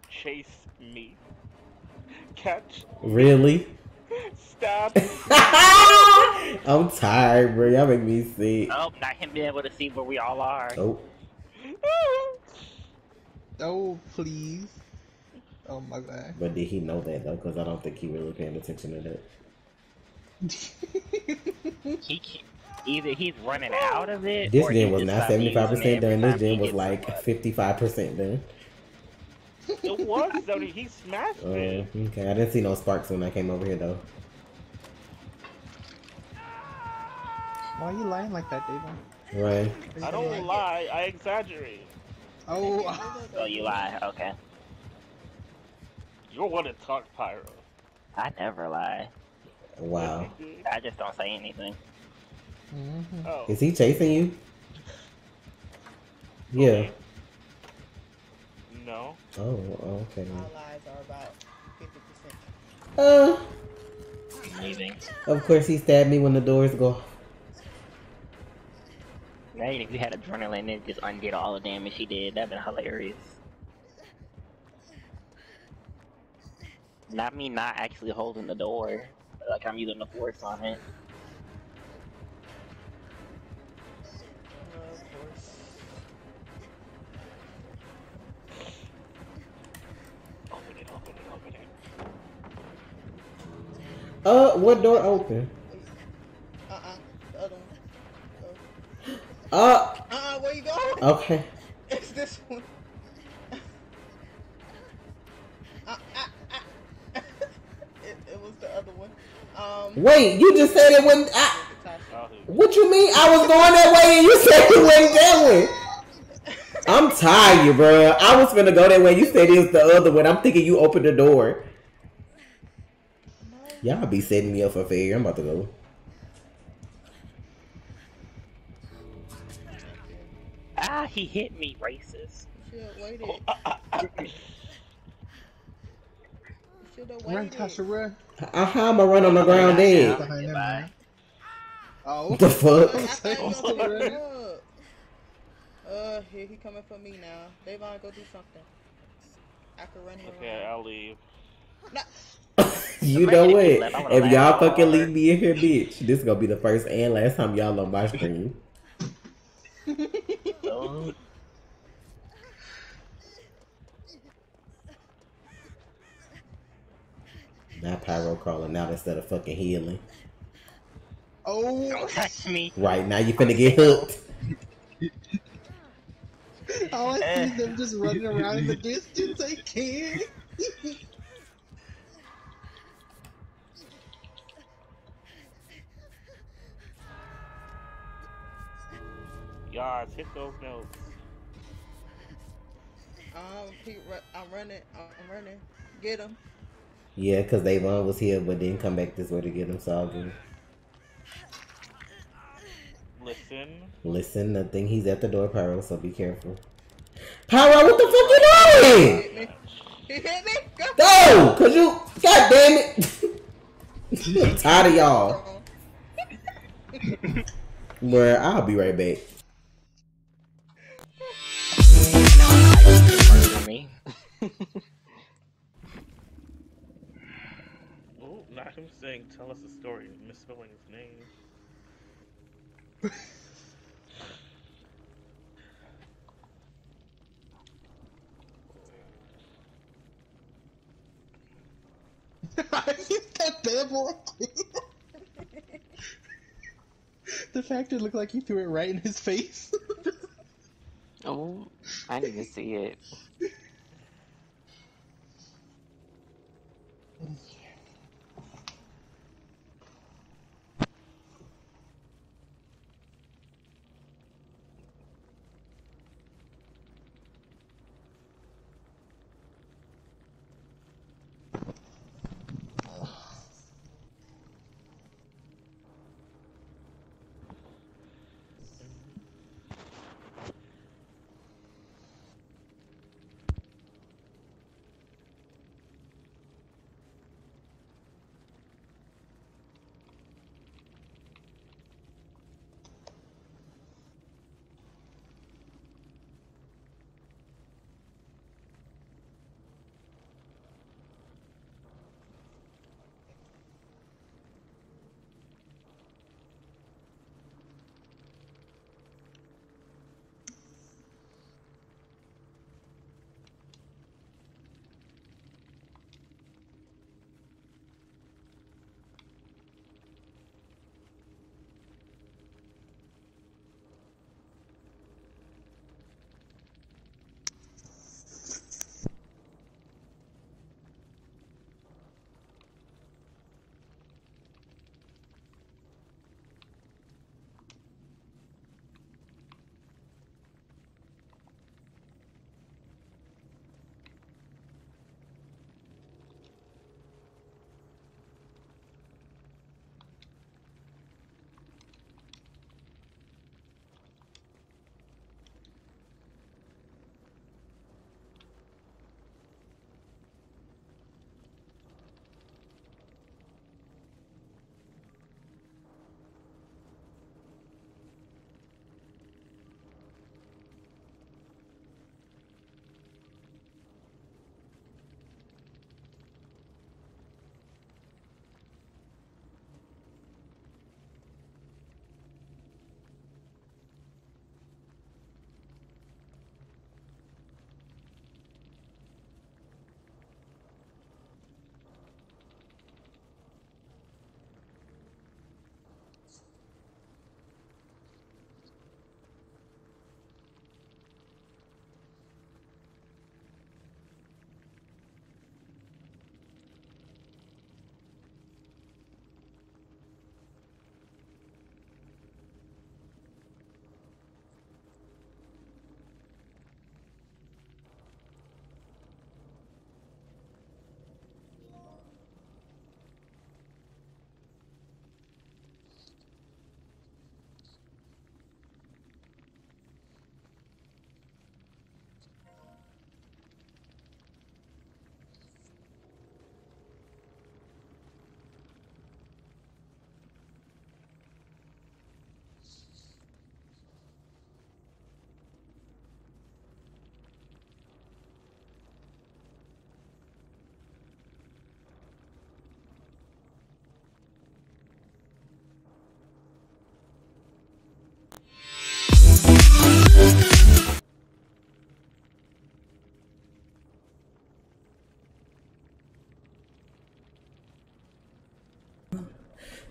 Chase me. Catch. Really? Stab. I'm tired, bro. Y'all make me sick. Oh, not him being able to see where we all are. Oh, Oh, please. Oh my god. but did he know that though? Because I don't think he really paying attention to that. He ca- either he's running out of it. This or gen was not seventy five percent done. This time he gen was like fifty five percent done. it was though. He smashed Uh, it. okay, I didn't see no sparks when I came over here though. Why are you lying like that, Davon? Right. I don't lie. I exaggerate. Oh, Oh, you lie. Okay. You're one to talk, Pyro. I never lie. Wow. I just don't say anything. Mhm. Oh. Is he chasing you? Yeah. No. Oh, okay. My lies are about 50%. Uh, Amazing. of course he stabbed me when the doors go. Right, if you had adrenaline and just undid all the damage he did, that'd been hilarious. Not me not actually holding the door. Like I'm using the force on it. It, it, it. Uh, what door open? Uh, Uh-uh, where you going? okay. It's this one. Uh, uh, uh. it, it was the other one. Um, Wait, you just said it when I. What you mean? I was going that way and you said it went that way. I'm tired, bro. I was gonna go that way. You said it's the other one. I'm thinking you opened the door. Y'all be setting me up for failure. I'm about to go. Ah, he hit me, racist. Should waited. Oh, Should have run. Tasha, run. Uh, how am I run on the ground dead? Behind him, man. Oh, What the fuck? I thought you was gonna Run. pick him up. Uh, here he coming for me now. Davon, go do something. I can run him Okay, around. I'll leave. You know what? If y'all fucking leave me in here, bitch, this is gonna be the first and last time y'all on my screen. Not pyro crawling out instead of fucking healing. oh, don't touch me. Right now you finna get hooked. all I see eh. them just running around in the distance. I can't. Guys, hit those notes. Um, Pete, ru- I'm running. I'm running. Get him. Yeah, cause Davon was here but didn't come back this way to get him solved. Listen. Listen, I think he's at the door, Pyro, so be careful. Pyro, what the fuck you doing? Hit me. He hit me. Go. Go! Cause you, god damn it. I'm tired of y'all. Bruh, I'll be right back. Oh, not him saying, tell us a story, misspelling his name. That bad boy. the fact it looked like he threw it right in his face. Oh, I didn't see it.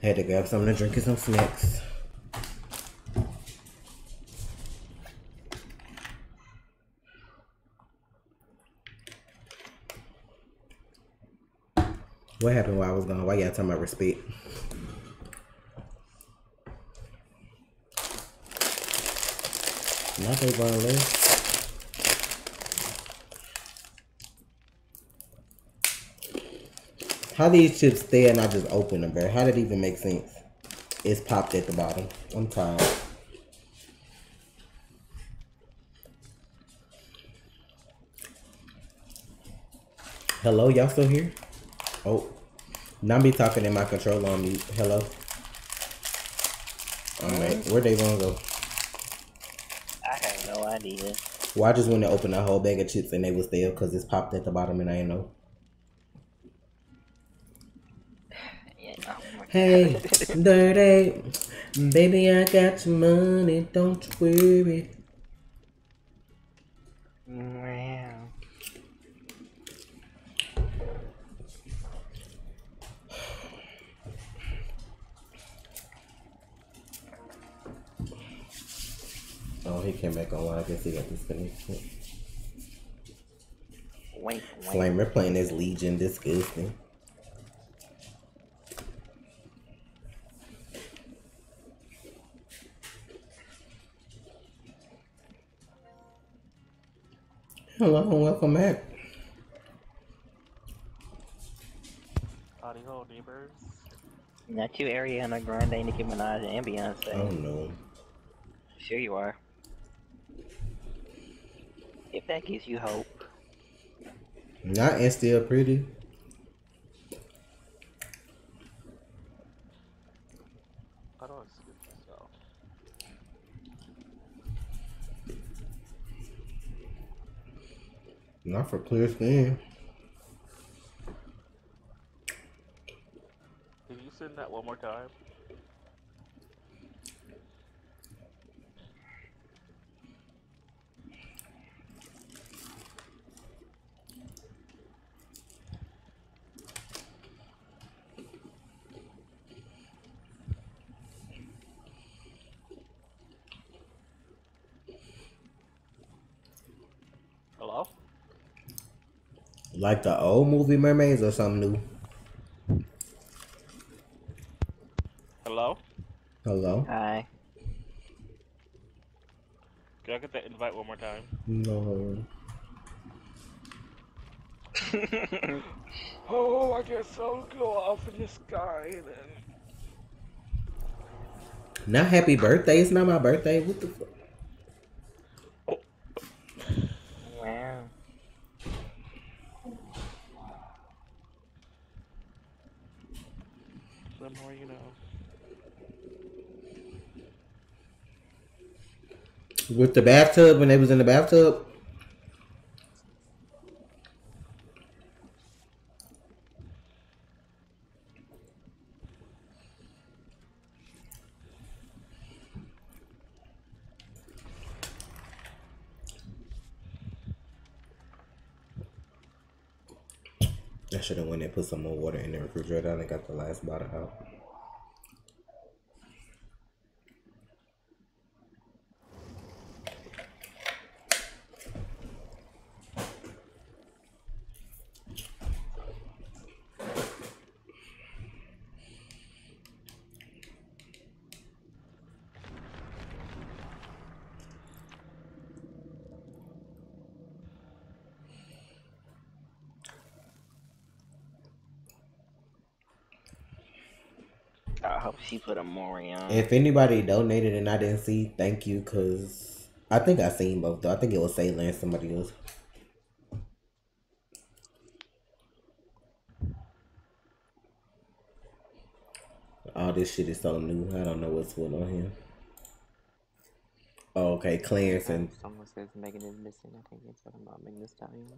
Had to grab something to drink and some snacks. What happened while I was gone? Why y'all talking about respect? Not they How these chips stay and I just open them, bro? How did it even make sense? It's popped at the bottom. I'm tired. Hello, y'all still here? Oh, now be talking in my control on mute. Hello. Alright, where they gonna go? I have no idea. Well, I just went to open a whole bag of chips and they was there because it's popped at the bottom and I ain't know. Hey, dirty, baby, I got your money, don't you worry. Wow. Oh, he came back online. I guess he got disconnected. Wait, wait. Flame, we're playing as Legion, disgusting. Hello and welcome back. Howdy ho, neighbors. Not you, Ariana Grande, Nicki Minaj, and Beyonce. Oh no. Sure you are. If that gives you hope. Not and still pretty. Not for clear skin. Can you send that one more time? Hello? Like the old movie Mermaids or something new. Hello? Hello? Hi. Can I get that invite one more time? No. Oh, I guess I'll go off in the sky then. Not happy birthday. It's not my birthday. What the fuck? Wow. The more you know. With the bathtub when they was in the bathtub. I should have went and put some more water in the refrigerator. I got the last bottle out. I hope she put a Mori on. If anybody donated and I didn't see, thank you, cause I think I seen both though. I think it was Sailor and somebody else. All this shit is so new. I don't know what's going on here. Oh, okay, Clarence and Someone says Megan is missing. I think they're talking about Megan Thee Stallion.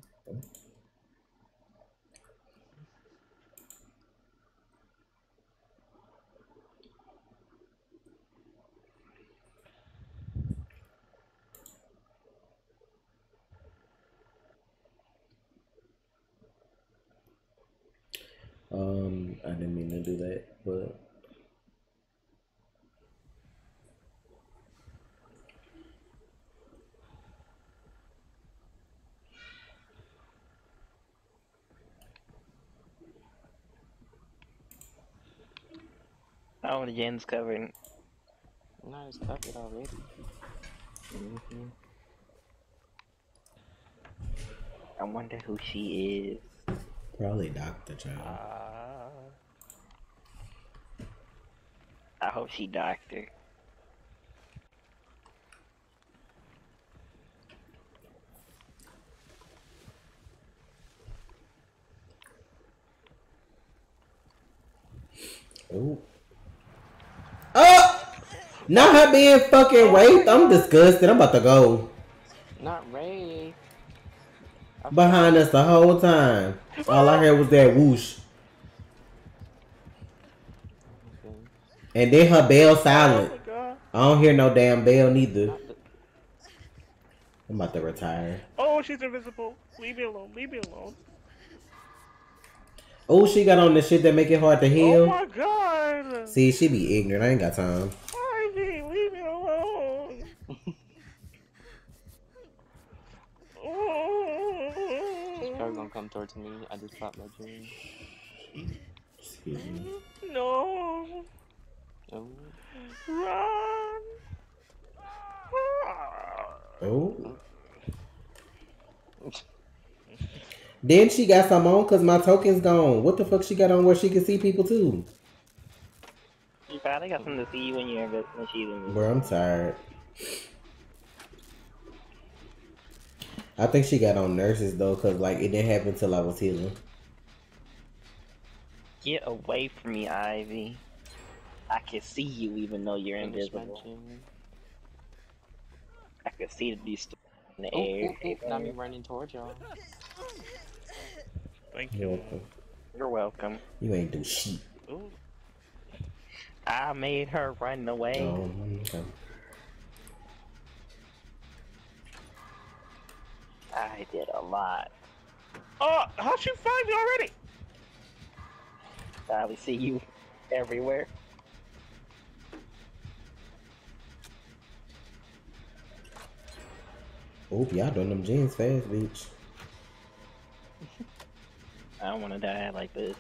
um, I didn't mean to do that, but The gen's covered. No, it's covered already. hmm I wonder who she is. Probably Doctor Child. Ah. I hope she doctor. Oh! Not her being fucking raped. I'm disgusted. I'm about to go. Not Ray. Behind us the whole time. All I heard was that whoosh. Okay. And then her bell silent. Oh. I don't hear no damn bell neither. I'm about to retire. Oh, she's invisible. Leave me alone. Leave me alone. Oh, she got on the shit that make it hard to oh heal. Oh my god. See, she be ignorant. I ain't got time. Ivy, leave me alone. She's probably gonna come towards me. I just popped my dream. Excuse no. Oh, Run. Oh. oh. Then she got some on because my token's gone. What the fuck she got on where she can see people too? She probably got something to see when you're invis- when she's invisible. Bro, I'm tired. I think she got on nurses though, cause like it didn't happen till I was healing. Get away from me, Ivy. I can see you even though you're finish my invisible. I can see the beast in the Oh, air. now me running towards y'all. Thank You're you. welcome. You're welcome. You ain't do shit. Ooh. I made her run away. Oh, okay. I did a lot. Oh, how'd you find me already? I we see you everywhere. Oop, y'all doing them gens fast, bitch. I don't want to die like this.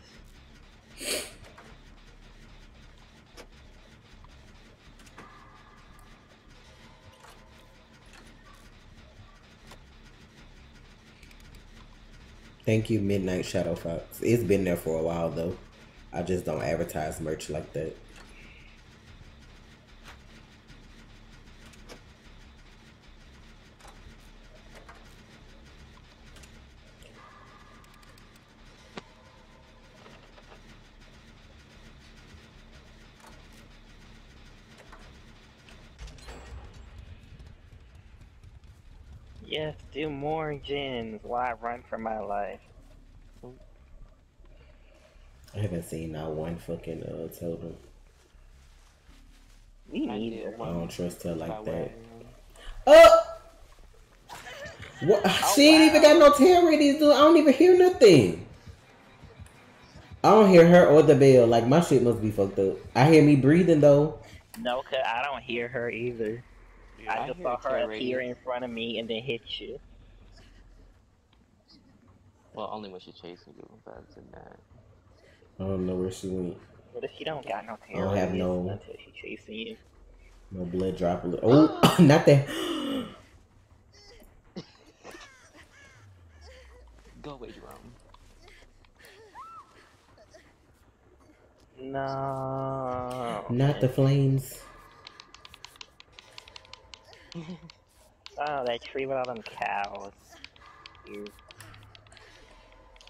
Thank you, Midnight Shadow Fox. It's been there for a while though. I just don't advertise merch like that. Yes, do more gens while I run for my life. I haven't seen not one fucking uh totem. Me I did neither. I don't trust her like way that. of, Oh! What? she ain't even got no tail radius, dude. I don't even hear nothing. I don't hear her or the bell. Like my shit must be fucked up. I hear me breathing though. No, cause I don't hear her either. Yeah. I I just hear saw her tail appear in front of me and then hit you. Well, only when she's chasing you. But other than that, I don't know where she went. What if she don't got no tail? I don't have no- until she chasing you? No blood droplet. Oh, not that. go away, Jerome. No. Not the flames. Oh, that tree with all them cows. You-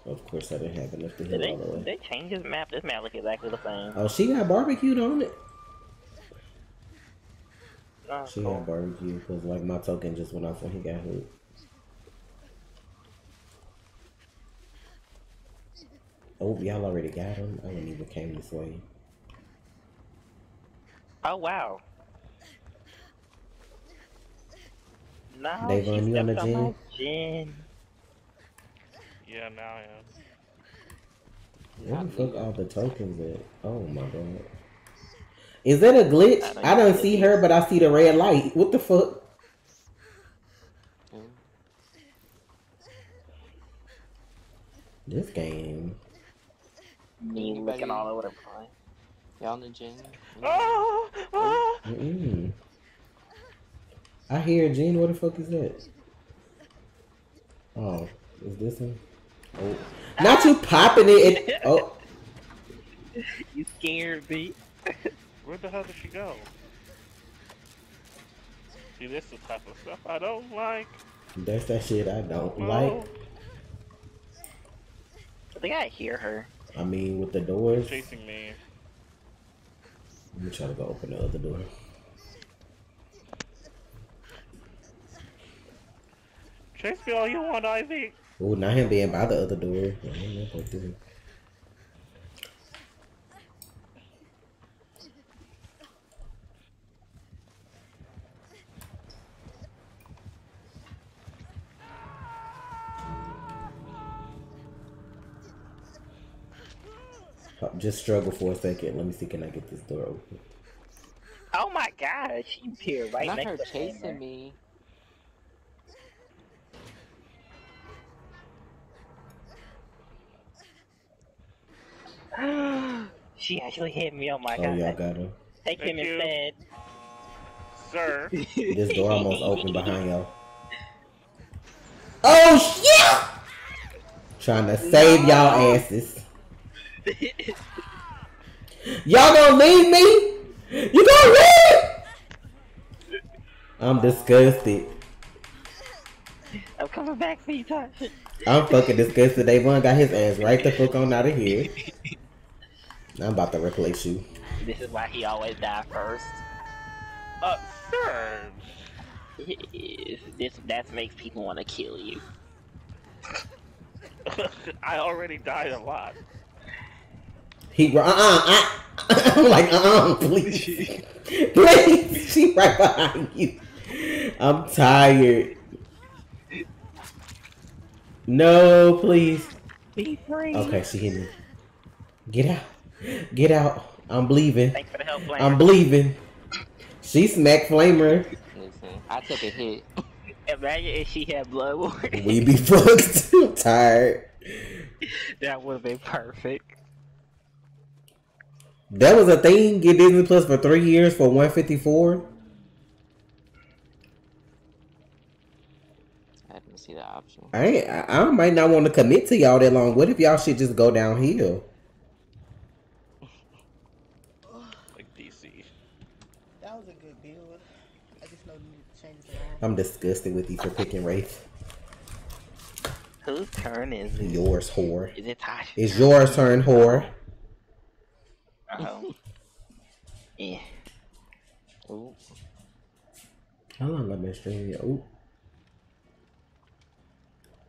Of course, I didn't have enough to hit they, all the way. they change this map? This map looks exactly the same. Oh, she got barbecued on it. Oh, She cool. got barbecue because like my token just went off when he got hit. Oh, y'all already got him. I didn't even came this way. Oh wow. No, Davon, you on the gen? My gen. Yeah, now I am. Where the fuck me. all the tokens at? Oh my god. Is that a glitch? I don't I don't see her, but I see the red light. What the fuck? Yeah. This game. Me looking all over the place. Y'all in the gen? Ah, ah. Mm-mm. I hear Gene. What the fuck is that? Oh, is this one? Oh, not you popping it. it oh, You scared me. Where the hell did she go? See, this is the type of stuff I don't like. that's that shit I don't No. like. I think I hear her. I mean, with the doors. Chasing me. Let me try to go open the other door. Chase me all you want, Ivy. Oh, not him being by the other door. I don't know about this. Just struggle for a second. Let me see. Can I get this door open? Oh my god, she's here right Not next her to chasing Hammer. me. She actually hit me. Oh my Oh, god. y'all got him. Take him Thank you. instead. Sir. This door almost opened behind y'all. Oh shit! Trying to save y'all asses. Y'all gonna leave me? You gonna leave? I'm disgusted. I'm coming back for you, Tasha. I'm fucking disgusted. Davon got his ass right the fuck on out of here. I'm about to replace you. This is why he always die first. Uh, sir. Yes, This that makes people want to kill you. I already died a lot. He uh uh uh. I'm like uh uh please, please. She right behind you. I'm tired. No, please. Be free. Okay, she hit me. Get out. Get out. I'm bleeding. Thanks for the help, Flamer. I'm bleeding. She smacked Flamer. Listen, I took a hit. Imagine if she had blood war. We be fucked. I'm tired. that would have been perfect. That was a thing. Get Disney Plus for three years for 154. I didn't see the option. I, I might not want to commit to y'all that long. What if y'all should just go downhill? Like DC. That was a good build. I just know you need to change it around. I'm disgusted with you for picking Wraith. Whose turn is it? Yours, whore. Is it Tasha? It's your turn, whore. Oh. yeah. Ooh. How long I've been streaming? Ooh.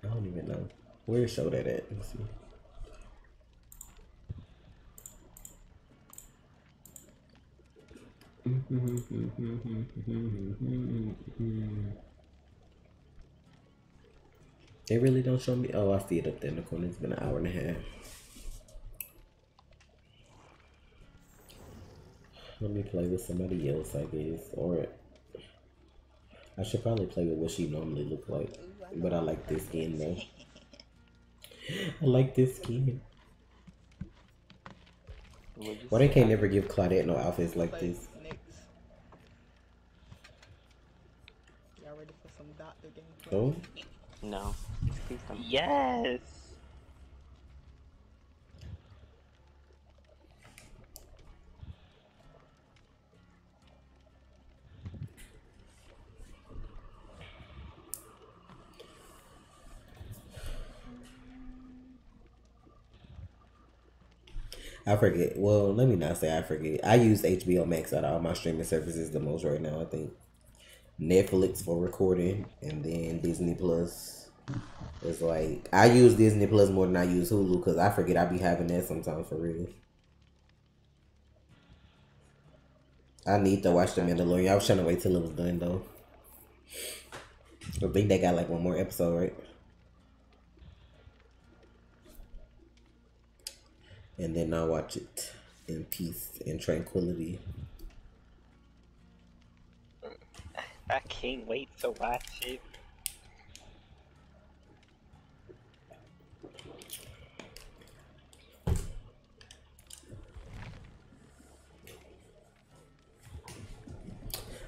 I don't even know. Where show that at? Let's see. They really don't show me. Oh, I see it up there in the corner. It's been an hour and a half. Let me play with somebody else, I guess. Or I should probably play with what she normally look like. But I like this skin though. I like this skin. Why they say? can't never give Claudette no outfits like this? next. Y'all ready for some doctor gameplay? Oh, No. Please don't. Yes. I forget. Well, let me not say I forget. I use HBO Max out of all my streaming services the most right now. I think Netflix for recording, and then Disney Plus. It's like I use Disney Plus more than I use Hulu because I forget I be having that sometimes for real. I need to watch The Mandalorian. I was trying to wait till it was done though. I think they got like one more episode, right? And then I'll watch it in peace and tranquility. I can't wait to watch it.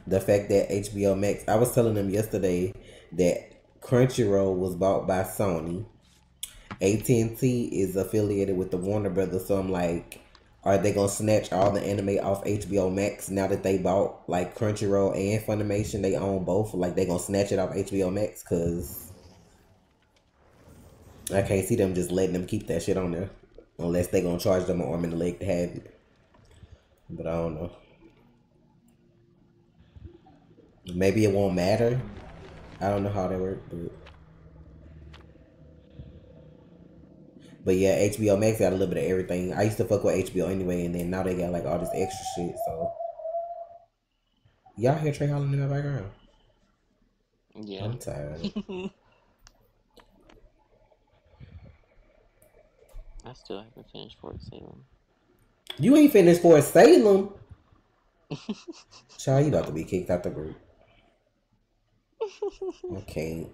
The fact that HBO Max, I was telling them yesterday that Crunchyroll was bought by Sony. AT&T is affiliated with the Warner Brothers, so I'm like, are they gonna snatch all the anime off HBO Max now that they bought like Crunchyroll and Funimation? They own both. Like they gonna snatch it off HBO Max because I can't see them just letting them keep that shit on there unless they gonna charge them an arm and a leg to have it. But I don't know. Maybe it won't matter. I don't know how that works, but but yeah, HBO Max got a little bit of everything. I used to fuck with HBO anyway, and then now they got like all this extra shit. So y'all hear Tre Holland in the background? Yeah. I'm tired. I still haven't finished Fort Salem. You ain't finished Fort Salem. Child, you about to be kicked out the group. Okay.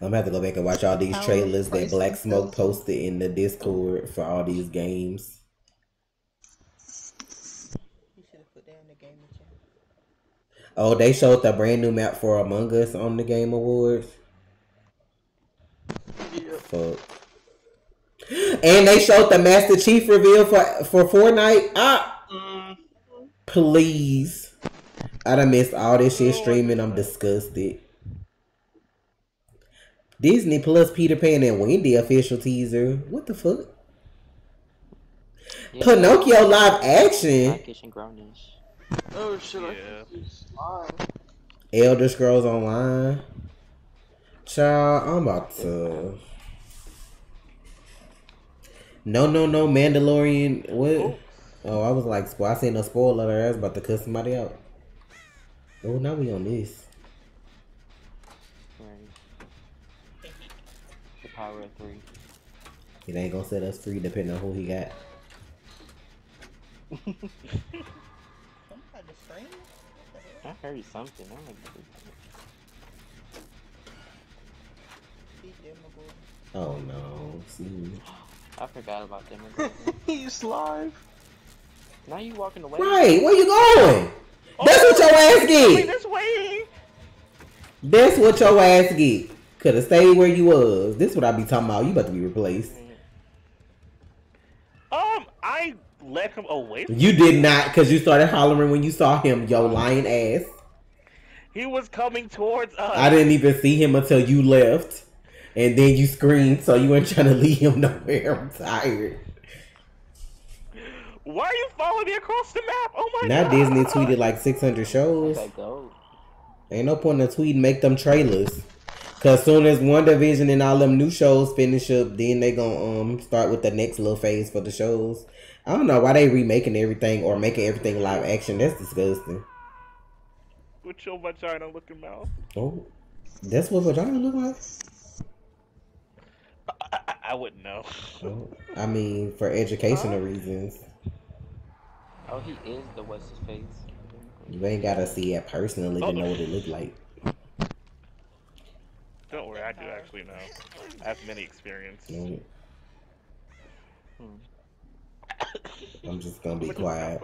I'm gonna have to go back and watch all these trailers that Black Smoke posted in the Discord for all these games. You should have put that in the game. Oh, they showed the brand new map for Among Us on the Game Awards. Fuck. And they showed the Master Chief reveal for for Fortnite. Ah, please. I done missed all this shit streaming. I'm disgusted. Disney Plus Peter Pan and Wendy official teaser. What the fuck? Yeah, Pinocchio live action. Blackish and. Oh shit, I Yeah. can see slime. Elder Scrolls Online. Child, I'm about to. No, no, no, Mandalorian. What? Oh, oh I was like, I seen a spoiler alert. I was about to cut somebody out. Oh, now we on this. Right. The power of three. It ain't gonna set us free depending on who he got. Somebody screaming? I heard something. I'm like, Beat them, my. Oh no. See. I forgot about them. He's live. now you walking away. Right, where you going? That's oh, what your ass get. This way. That's what your ass get. Could have stayed where you was. This what I be talking about. You about to be replaced. Um, I led him away. From You did not, because you started hollering when you saw him, yo lying ass. He was coming towards us. I didn't even see him until you left. And then you screamed, so you weren't trying to leave him nowhere. I'm tired. Why are you following me across the map? Oh my Now god. Now Disney tweeted like 600 shows. Ain't no point in tweeting, make them trailers. Cause soon as WandaVision and all them new shows finish up, then they gonna um start with the next little phase for the shows. I don't know why they remaking everything or making everything live action. That's disgusting. With your vagina looking mouth. Oh, that's what vagina look like. I, I, I wouldn't know. Oh, I mean, for educational reasons, Oh, he is the what's his face. you ain't gotta see it personally to know what it look like. Don't worry, I do actually know. I have many experience. Mm, Hmm. I'm just gonna be Look at quiet.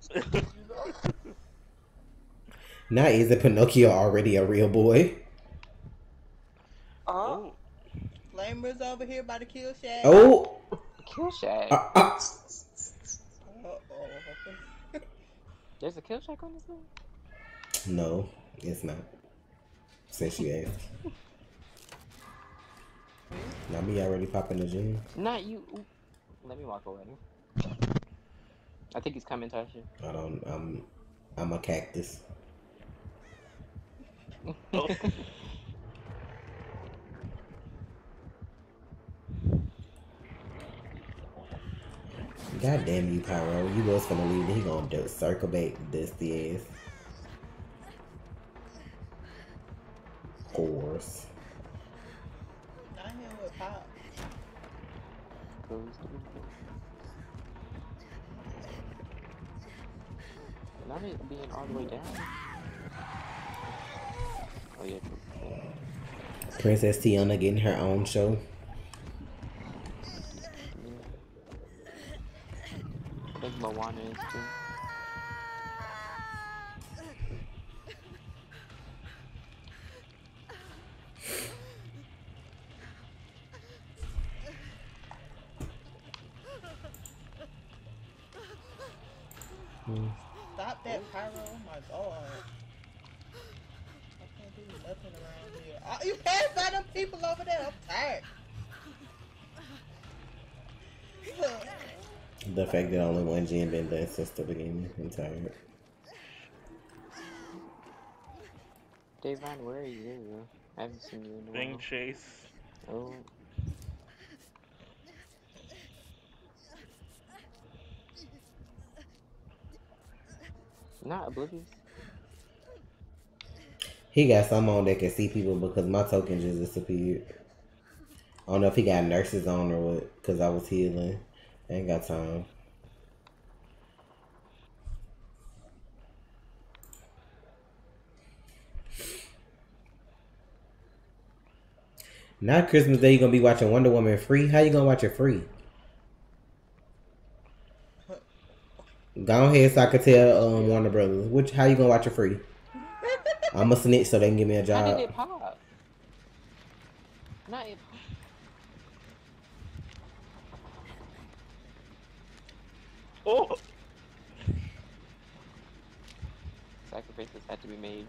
stop. Now, isn't Pinocchio already a real boy? Uh, oh, Flamers over here by the kill shack. Oh, Kill shack. uh, uh, Uh-oh. There's a kill shack on this one? no, it's not. Since you asked. Not me already popping the gym. Not you. Let me walk away. I think he's coming, Tasha. I don't. I'm. I'm a cactus. oh. God damn you, Pyro. You was gonna leave. He gonna do, circle back, dusty ass. Course. Not him with pop. Goes to the- it being all the way down. Oh yeah. Princess Tiana getting her own show. think Moana is too. That pyro. Oh my god. I can't do nothing around here. Oh, you passed by them people over there. I'm tired. The fact that only one gen been done since the beginning. I'm tired. Davon, where are you? I haven't seen you in a while. Thing chase. Oh. Not oblivious. He got some on that can see people because my token just disappeared. I don't know if he got nurses on or what, because I was healing. Ain't got time. Not Christmas Day, you gonna be watching Wonder Woman free. How you gonna watch it free? Go ahead, so I can tell um, Warner Brothers. Which how you gonna watch it free? I'm a snitch, so they can give me a How job. did it pop? Not it pop. Oh! Sacrifices had to be made.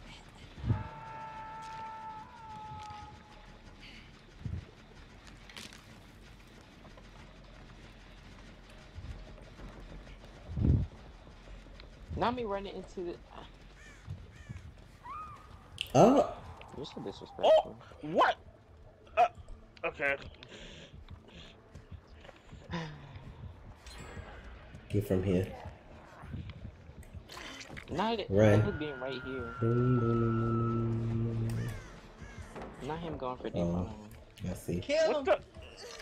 Not me running into the. Oh, You're so disrespectful. Oh, What? Uh, okay. get from here. Not it. Run. Him being right here. Not him going for deep. Oh. I see. Kill What him. the?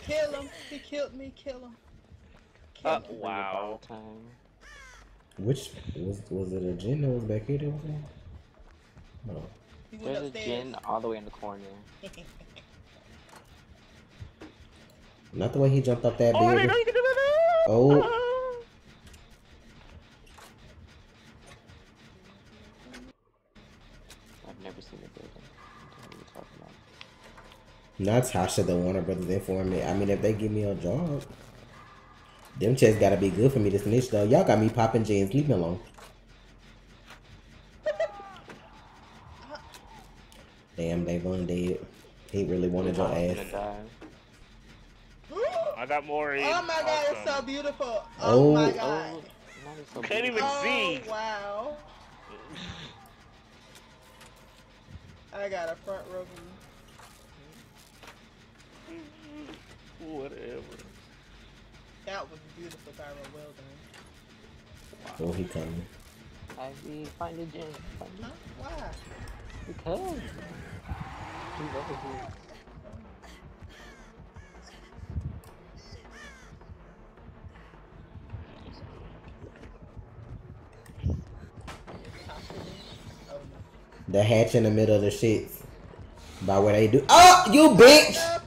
Kill him. He killed me. Kill him. Kill Uh, him. wow. Time. Which was was it a gen that was back here? That was in? No. There's a upstairs. gen all the way in the corner. Not the way he jumped up that Oh, I didn't building. know you could do that! Oh. I've never seen a building. What are you talking about? Natasha, the Warner Brothers informant. I mean, if they give me a job, them checks gotta be good for me to snitch though. Y'all got me popping gens. Leave me alone. Damn, they one dead. He really wanted your ass. gonna die. I got Maury. Oh my god, it's so beautiful. Oh, Oh. my Oh, god. not it's so Can't even. Oh, see. wow. I got a front row view. Whatever. That was beautiful, Tyro. Well done. Oh, he coming. Ivy, find the gen. Find Huh? Why? Because. He's over here. Oh. The hatch in the middle of the shits. By where they do. Oh, you bitch!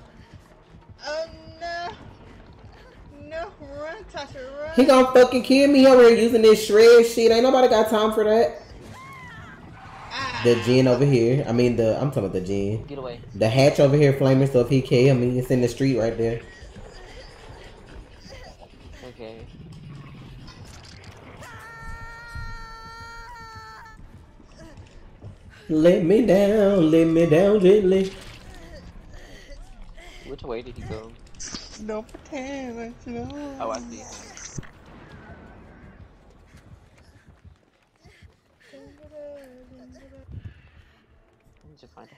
He gonna fucking kill me over here using this shred shit. Ain't nobody got time for that. The gen over here. I mean the. I'm talking about the gen. Get away. The hatch over here flaming. So if he kill me, it's in the street right there. Okay. Let me down, let me down gently. Which way did he go? Don't pretend that you know. Oh, I see. I need to find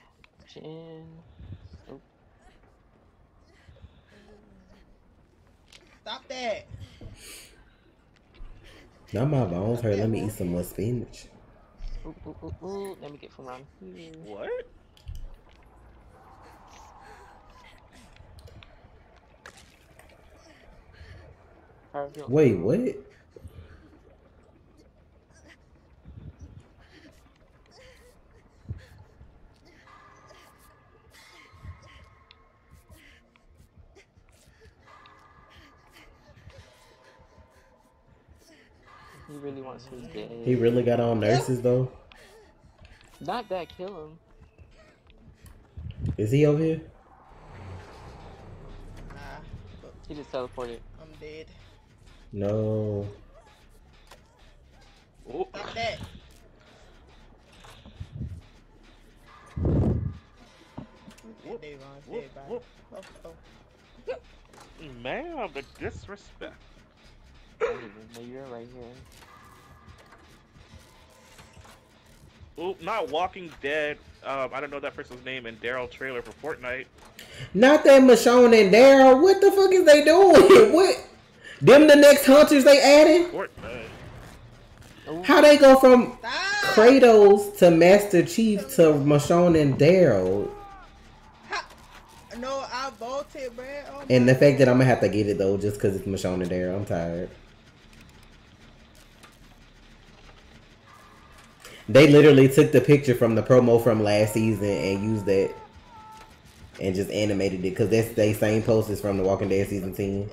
a gen. Oh, Stop that. Not my bones hurt. Let me eat some more spinach. ooh, ooh, ooh, ooh. Let me get from around here. What? Harville. Wait, what? He really wants his dead. He really got on nurses though. Not that kill him. Is he over here? Nah, but He just teleported. I'm dead. No. Oh, Stop that. Yeah, Davon's whoop, dead, bye. whoop. Oh, oh. man, the disrespect. I didn't you were right here. Oh, not Walking Dead. Um, I don't know that person's name. And Daryl trailer for Fortnite. Not that Michonne and Daryl. What the fuck is they doing? What? Them the next hunters they added? Fortnite. Ooh, How they go from Stop! Kratos to Master Chief to Michonne and Daryl? No, I bolted, bruh. Oh And the fact that I'm gonna have to get it though, just because it's Michonne and Daryl, I'm tired. They literally took the picture from the promo from last season and used that, and just animated it because that's they same post is from the Walking Dead season ten.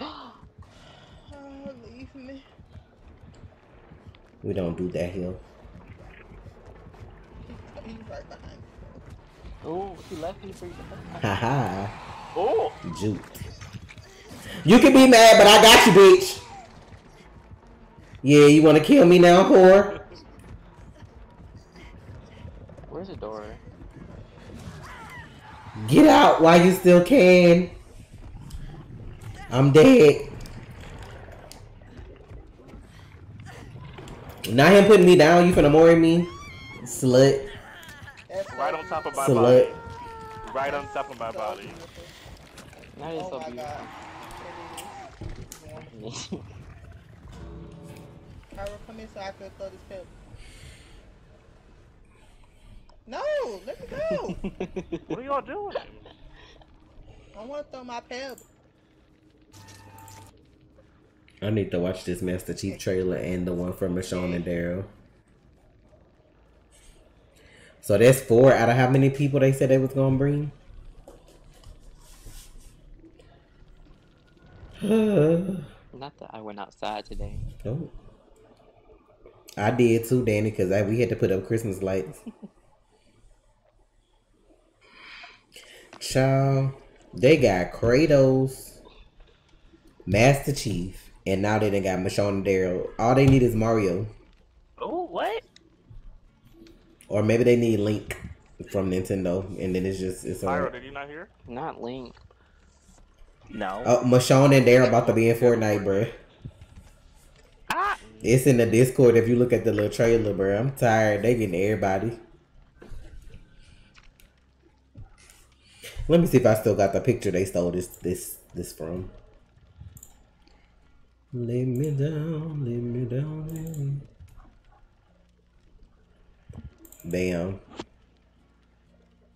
Oh, leave me. We don't do that here. He's right behind. oh, he left me for you. Haha, Oh, juked. You can be mad, but I got you, bitch. Yeah, you want to kill me now, whore? Where's the door? Get out while you still can. I'm dead. Not him putting me down. You finna more me, slut. That's right on top of my Slut. body. Right on top of my body. That is Oh so my beautiful. god. It is. Kyra, come in so I can throw this pebble. No, let me go. What are y'all doing? I want to throw my pebble. I need to watch this Master Chief trailer and the one from Michonne and Daryl. So that's four out of how many people they said they was gonna bring? oh. Not that I went outside today. I did too, Danny, because we had to put up Christmas lights. Child, they got Kratos, Master Chief, and now they done got Michonne and Daryl. All they need is Mario. Oh, what? Or maybe they need Link from Nintendo, and then it's just it's Pyro, all. did you not hear? Not Link. No. Oh, Michonne and Daryl about to be in Fortnite, bruh. Ah! It's in the Discord. If you look at the little trailer, bruh. I'm tired. They getting everybody. Let me see if I still got the picture they stole this this this from. Lay me down, lay me down. Damn.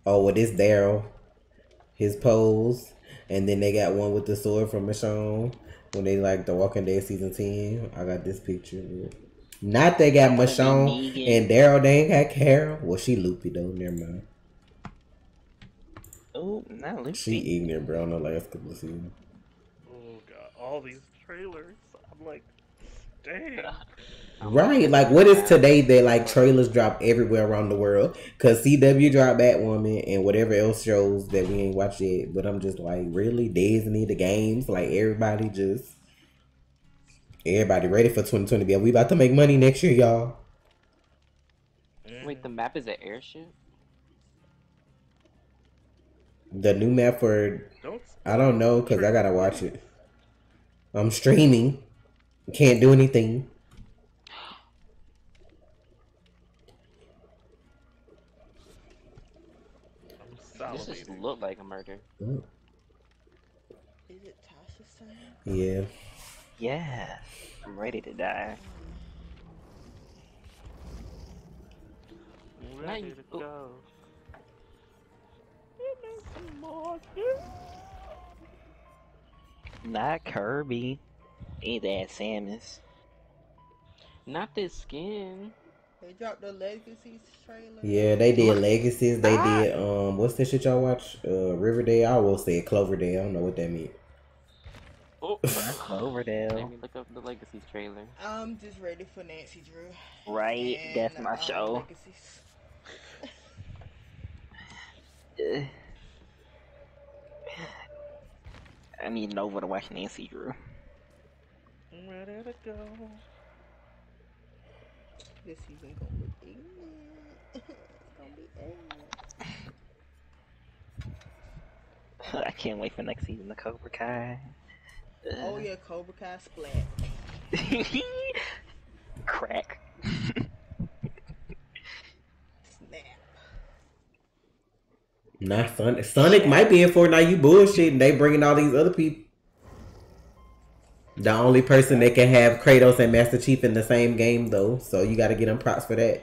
Oh, well, this Daryl. His pose. And then they got one with the sword from Michonne. When they like the Walking Dead season 10. I got this picture. Not they got Michonne and Daryl. They ain't got Carol. Well, she loopy though. Never mind. Oh, not Lucy. She ignorant, bro. On the last couple of seasons. Oh god, all these trailers. I'm like, dang. Right, like what is today that like trailers drop everywhere around the world? Cause CW dropped Batwoman and whatever else shows that we ain't watched yet. But I'm just like, really, Disney, the games, like everybody just, everybody ready for 2020. But we about to make money next year, y'all. Wait, the map is an airship? The new map for I don't know cause I gotta watch it. I'm streaming, can't do anything. This just salivating. looked like a murder. Is it Tasha's turn? Yeah, Yeah. I'm ready to die. Ready to oh. go. Not Kirby. Ain't that Samus. Not this skin. They dropped the Legacies trailer. yeah, they did Legacies. They did um, what's that shit y'all watch? Uh, Riverdale. I will say Cloverdale. I don't know what that means. Oh, Cloverdale. Let me look up the Legacies trailer. I'm just ready for Nancy Drew. Right? That's my uh, show. Legacies. Ugh. I need Nova to watch Nancy Drew. I'm ready to go. This season gonna be ignorant. it's gonna be ignorant. I can't wait for next season of Cobra Kai. Oh yeah, Cobra Kai splat. Crack. Nah, Sonic, Sonic might be in Fortnite. You bullshit, and they bringing all these other people. The only person that can have Kratos and Master Chief in the same game, though, so you got to get them props for that.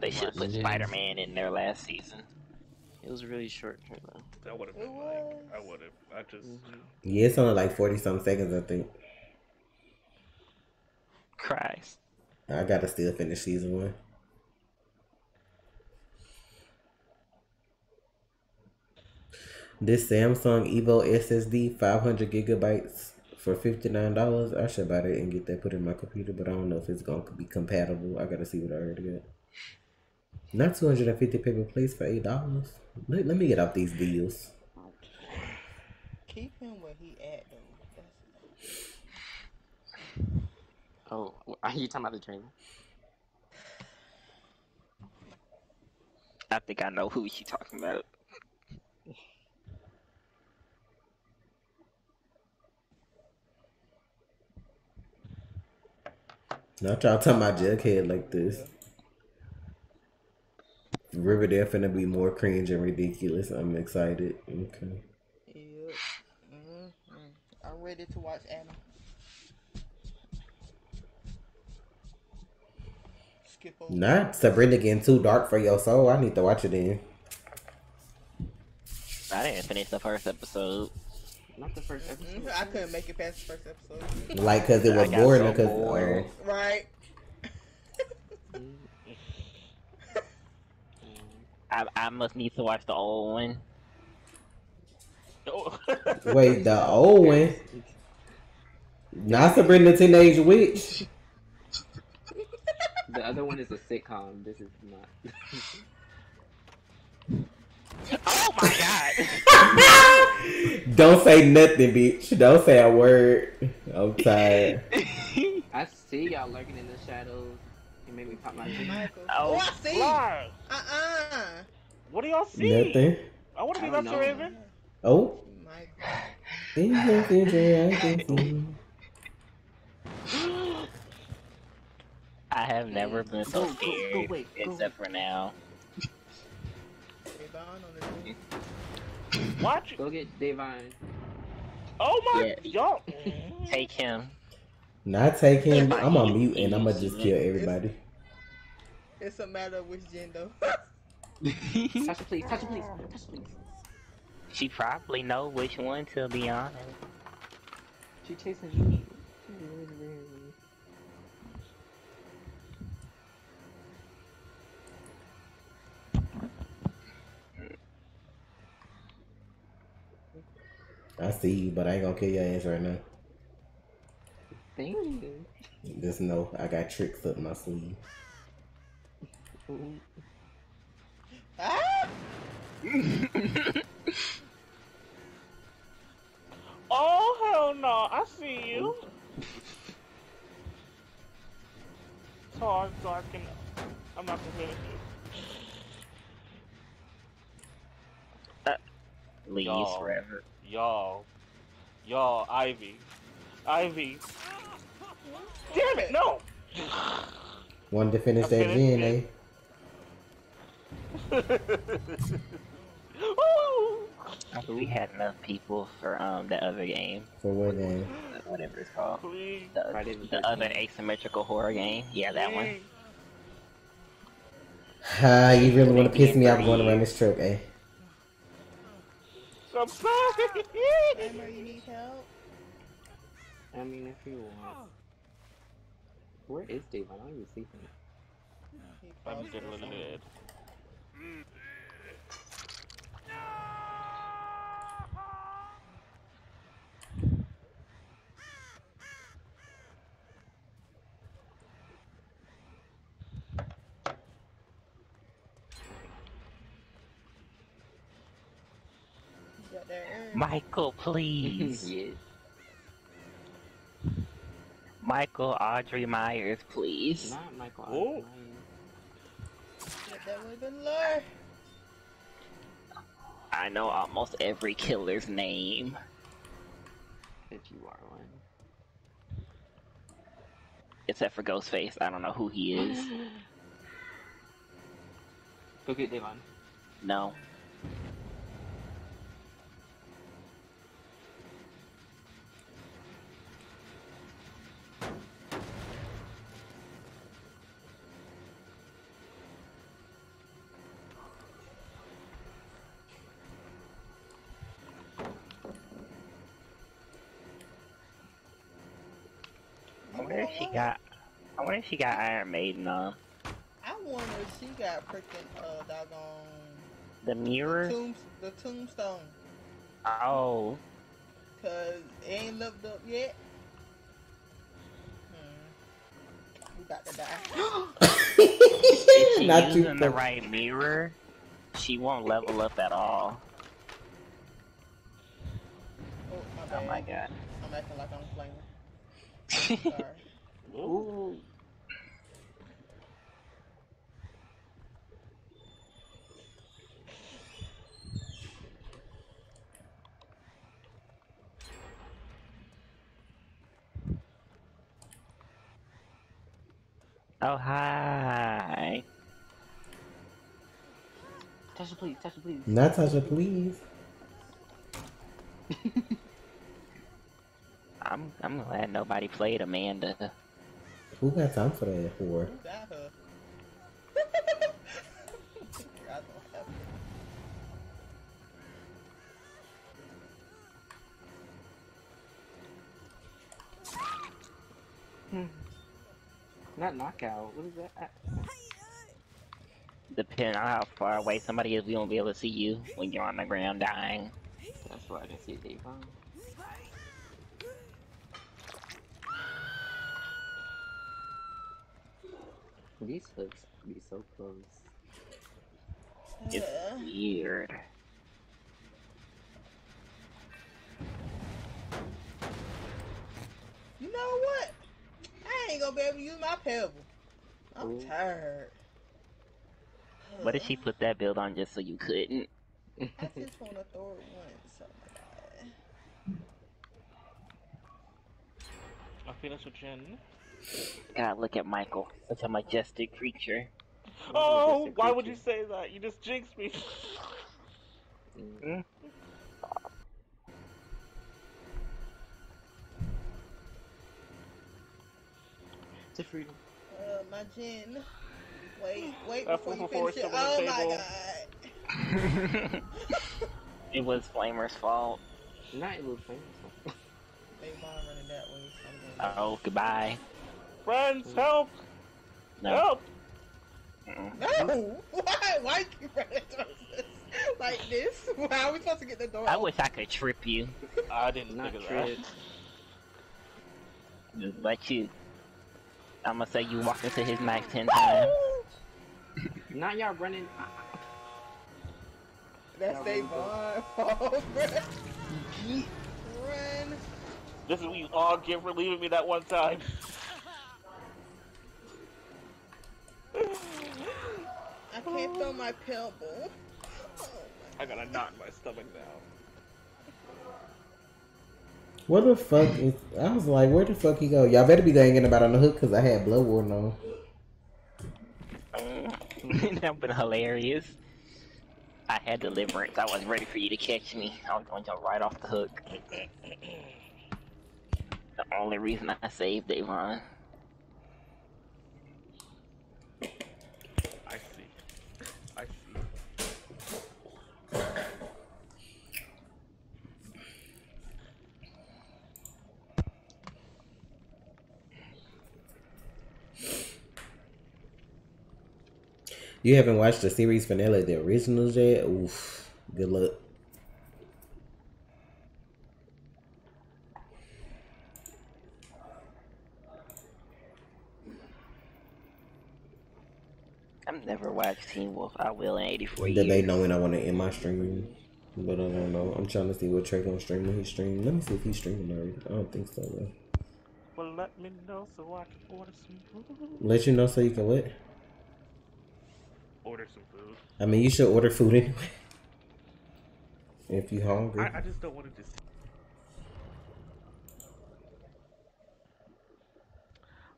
They should put Spider Man in there last season. It was really short trailer. That would have It been like, was. I would have. I just. Mm-hmm. Yeah, it's only like forty some seconds, I think. Christ. I gotta still finish season one. This Samsung Evo SSD, five hundred gigabytes for fifty nine dollars. I should buy that and get that put in my computer, but I don't know if it's gonna be compatible. I gotta see what I already got. Not two hundred and fifty paper plates for eight dollars. Let, let me get off these deals. Keep him where he at though. Oh, are you talking about the trailer? I think I know who you talking about. Not y'all talking about Jughead like this. Riverdale finna be more cringe and ridiculous. I'm excited. Okay. Yep. hmm I'm ready to watch Anna. Skip over. Not Sabrina getting too dark for your soul. I need to watch it then. I didn't finish the first episode. Not the first episode. Mhm, I couldn't make it past the first episode. Like, cause it was boring. so Because bored. oh, right. I, I must need to watch the old one. Oh. wait, the old one. Not Sabrina the Teenage Witch. The other one is a sitcom. This is not. Oh my god! Don't say nothing, bitch. Don't say a word. I'm tired. I see y'all lurking in the shadows. You me pop my Michael. Oh, Oh, I see. Uh-uh. What do y'all see? Nothing. I want to be I don't Dr. Raven. Oh. Michael. Things that future I can see. I have never been so Go, go, go, scared, wait, go. except for now. Devon on the team. Watch. Go get Davine. Oh my, Yeah. y'all. Take him. Not take him. I'm on mute and I'm gonna just kill everybody. It's a matter of which gender. Tasha, please. Tasha, please. Tasha, please. She probably know which one, to be honest. She chasing me. I see you, but I ain't gonna kill your ass right now. Thank you. Just know I got tricks up my sleeve. Ooh. ah! Oh hell no! I see you. So I, so I can. I'm not gonna finish it. Leaves Y'all. forever. Y'all, y'all, Ivy, Ivy. Damn it! No. One to finish I that finished gen, eh? Woo! We had enough people for um the other game, For what game? whatever it's called. Please. The, the the other 13th. asymmetrical horror game. Yeah, that one. please. Ah, you really wanna piss me off going around this truck, eh? I'm sorry. Emma, you need help? I mean, if you want. Where is Dave? I don't even see him. I'm falls dead, for dead, dead. You got that urn. Michael, please. yes. Michael Audrey Myers, please. Not Michael. Oh. Myers. Get that weapon lure. I know almost every killer's name. If you are one. Except for Ghostface. I don't know who he is. Go get Devon. No. Wonder if she got. I wonder if she got Iron Maiden on. I wonder if she got freaking uh doggone The mirror? tomb the tombstone. Oh. Cause it ain't looked up yet. Hmm. We about to die. If she Not using the right mirror, she won't level up at all. Oh my Oh my god. I'm acting like I'm flaming. Sorry. Ooh. Oh hi. Tasha, please. Tasha, please. Not Natasha, please. I'm I'm glad nobody played Amanda. Who got time for that for? Who got her? I don't have her. Hmm. Not knockout. What is that? Depending on how far away somebody is, we won't be able to see you when you're on the ground dying. That's why I didn't see Devon. These hooks be so close. It's Uh, weird. you know what? I ain't gonna be able to use my pebble. I'm Ooh. tired. What if she put that build on just so you couldn't? I just wanna throw it once. Oh my god. I finish with gen. God, look at Michael. Such a majestic creature. Oh, majestic why would you say that? You just jinxed me. Mm. To freedom. Uh, my gen. Wait, wait That before you 444 finish it. is still on Oh my god. it was Flamer's fault. Not a little famous. They mom running that way. So Oh, goodbye. Friends, help! No. Help! No! Why? Why you keep running towards us? Like this? How are we supposed to get the door I wish I could trip you. I didn't Not think of that. trip. Just let you. I'm gonna say you walk into his max ten times. Not y'all running. That's Davon fault, bruh. Run. This is what you all get for leaving me that one time. I can't feel my pebble. Oh I got a knot in my stomach now. What the fuck is? I was like, where the fuck he go? Y'all better be thinking about on the hook because I had blood warden on. that would been hilarious. I had deliverance. I was ready for you to catch me. I was going to jump right off the hook. The only reason I saved Davon. I see. I see. You haven't watched the series finale, the originals yet? Oof. Good luck. I've never watched Teen Wolf. I will in 84 Debating years. on when I want to end my stream. But I don't know. I'm trying to see what Tre gonna stream when he stream. Let me see if he's streaming already. I don't think so though. Well, let me know so I can order some food. Let you know so you can what? Order some food. I mean, you should order food anyway. If you're hungry. I, I just don't want to just.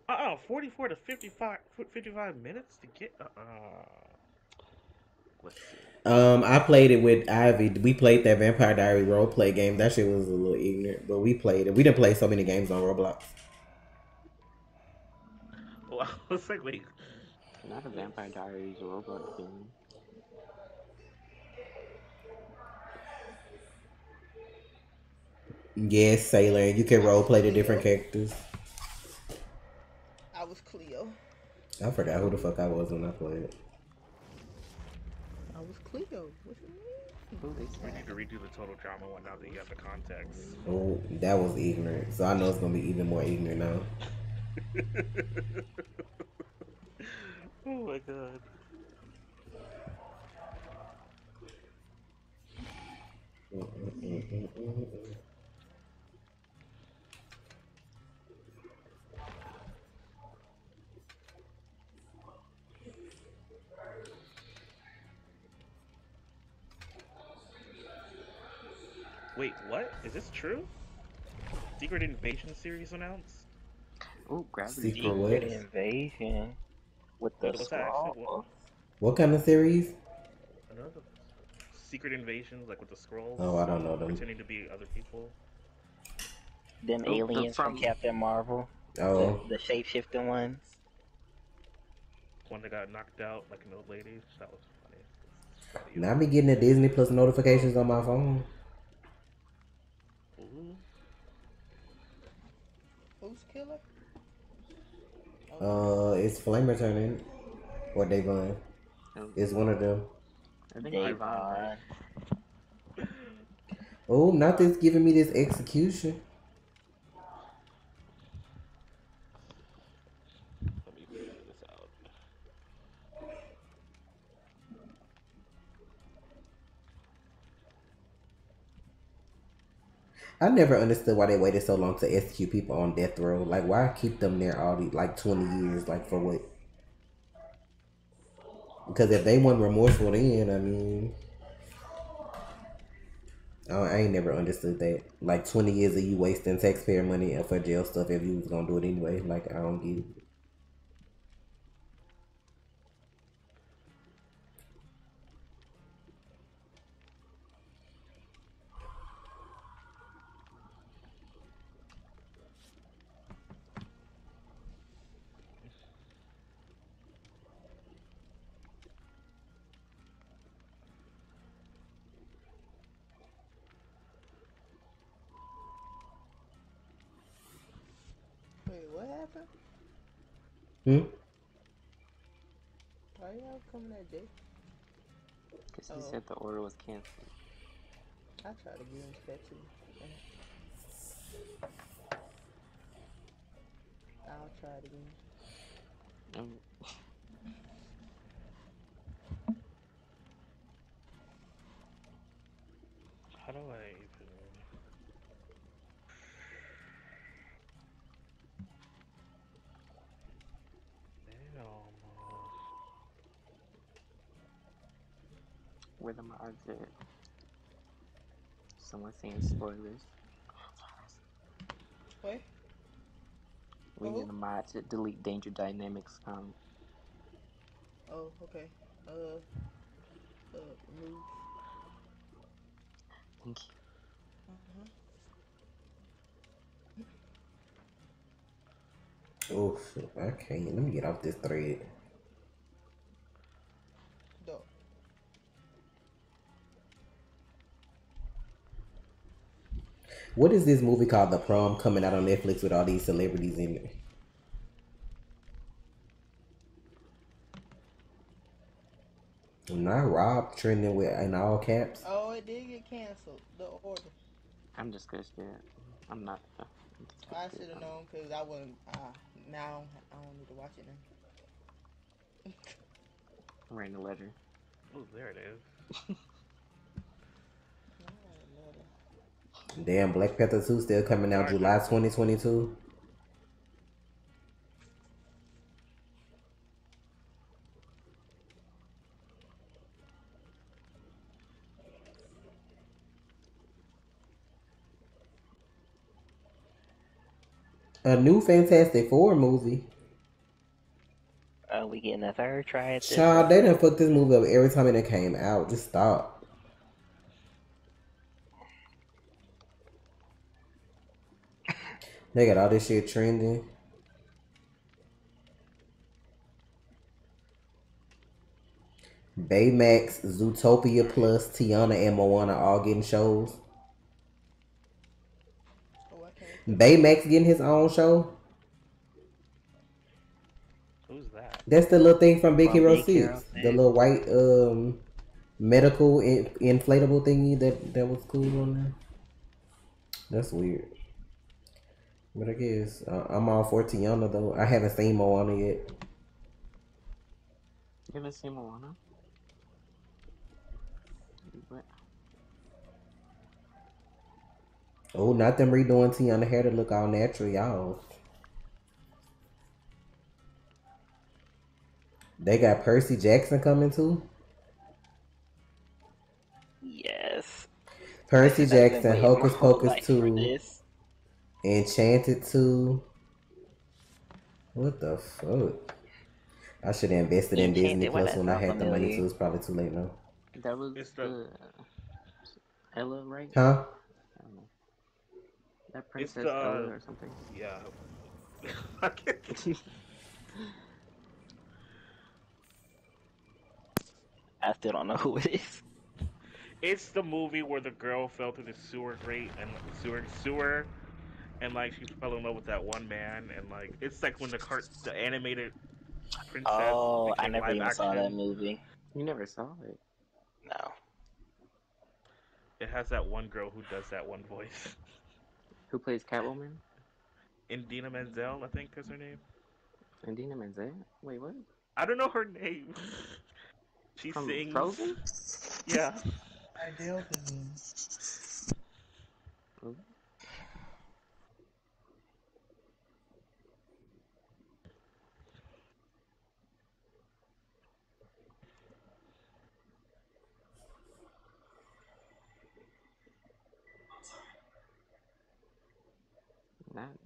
Uh uh 44 to 55, 55 minutes to get. Uh uh. Um, I played it with Ivy. We played that Vampire Diary role play game. That shit was a little ignorant, but we played it. We didn't play so many games on Roblox. Well, I was like, wait. Not a Vampire Diaries Roblox game. Yes, Sailor, you can role play the different characters. I was Cleo. I forgot who the fuck I was when I played. I was Cleo. What you mean? We need to redo the total drama one now that you have the context. Oh, that was ignorant. So I know it's gonna be even more ignorant now. oh my god. Wait, what? Is this true? Secret Invasion series announced? Oh, Gravity. Secret? Secret Invasion with the What's scroll. What- What kind of theories? Another Secret Invasions, like with the scrolls. Oh, I don't know them. Pretending to be other people. Them Oh, aliens from from- Captain Marvel. Oh, The, the shape shifting ones. One that got knocked out, like an old lady. That was funny. now I be getting the Disney Plus notifications on my phone. Ooh. Who's killer? Uh, it's Flamer turning or Davon. Oh, It's one of them. I think Davon. Oh, not this giving me this execution. Let me figure this out. I never understood why they waited so long to execute people on death row. Like, why keep them there all these like twenty years? Like for what? Because if they weren't remorseful then, I mean, I, I ain't never understood that. Like twenty years of you wasting taxpayer money for jail stuff if you was gonna do it anyway. Like I don't get it. Why y'all coming at Jay? Because he Oh. said the order was canceled. I tried to get into that too. I'll try it again. Um, How do I even? Damn. Where the? Someone saying spoilers. What? We Oh. need a mod to delete Danger Dynamics. Um, Oh, okay. Uh, uh, move. thank you. Oh shit, I can't. Let me get off this thread. What is this movie called? The Prom coming out on Netflix with all these celebrities in it. Not Rob trending with in all caps. Oh, it did get canceled. The order. I'm just scared. I'm not. Uh, I should have known because I wouldn't. Uh, now I don't need to watch it now. Ran the ledger. Oh, there it is. Damn, Black Panther 2 still coming out July 2022. A new Fantastic Four movie. Are we getting a third try at this? Child, they done fucked this movie up every time it came out. Just stop. They got all this shit trending. Baymax, Zootopia Plus, Tiana, and Moana all getting shows. Oh, I. Baymax getting his own show. Who's that? That's the little thing from Big From Hero Big 6. Hero The little white um medical in- inflatable thingy that, that was cool on there. That's weird. But I guess uh, I'm all for Tiana though. I haven't seen Moana yet. You haven't seen Moana? What? Oh, not them redoing Tiana hair to look all natural, y'all. They got Percy Jackson coming too. Yes. Percy Jackson, Hocus Pocus life 2, this. Enchanted 2. What the fuck? I should have invested in Disney Enchanted, why Plus when I sound had the money familiar? too. It's probably too late now. That was It's the the- Ella, right? Huh? I don't. That It's princess the, Ella uh, or something. Yeah. I can't- I still don't know who it is. it's the movie where the girl fell through the sewer grate and sewer sewer, and like she fell in love with that one man, and like it's like when the cart the animated princess. Oh, I never live even saw that movie. You never saw it. No. It has that one girl who does that one voice. Who plays Catwoman? Indina Menzel, I think is her name. Indina Menzel? Wait, what? I don't know her name. She From sings. Frozen? Yeah. Idea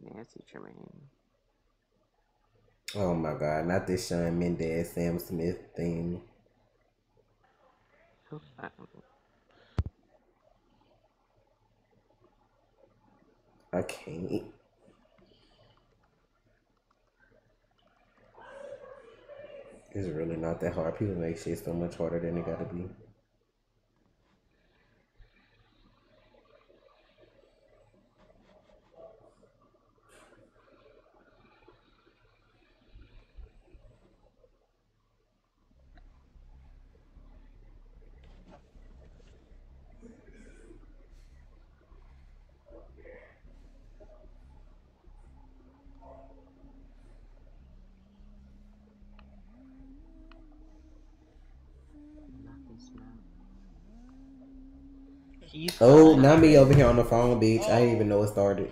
Nancy Tremaine. Oh my god, not this Shawn Mendes, Sam Smith thing. I can't. It's really not that hard. People make shit so much harder than it gotta be. Nothing snap. You Oh, fine. Not me over here on the phone, bitch. I didn't even know it started.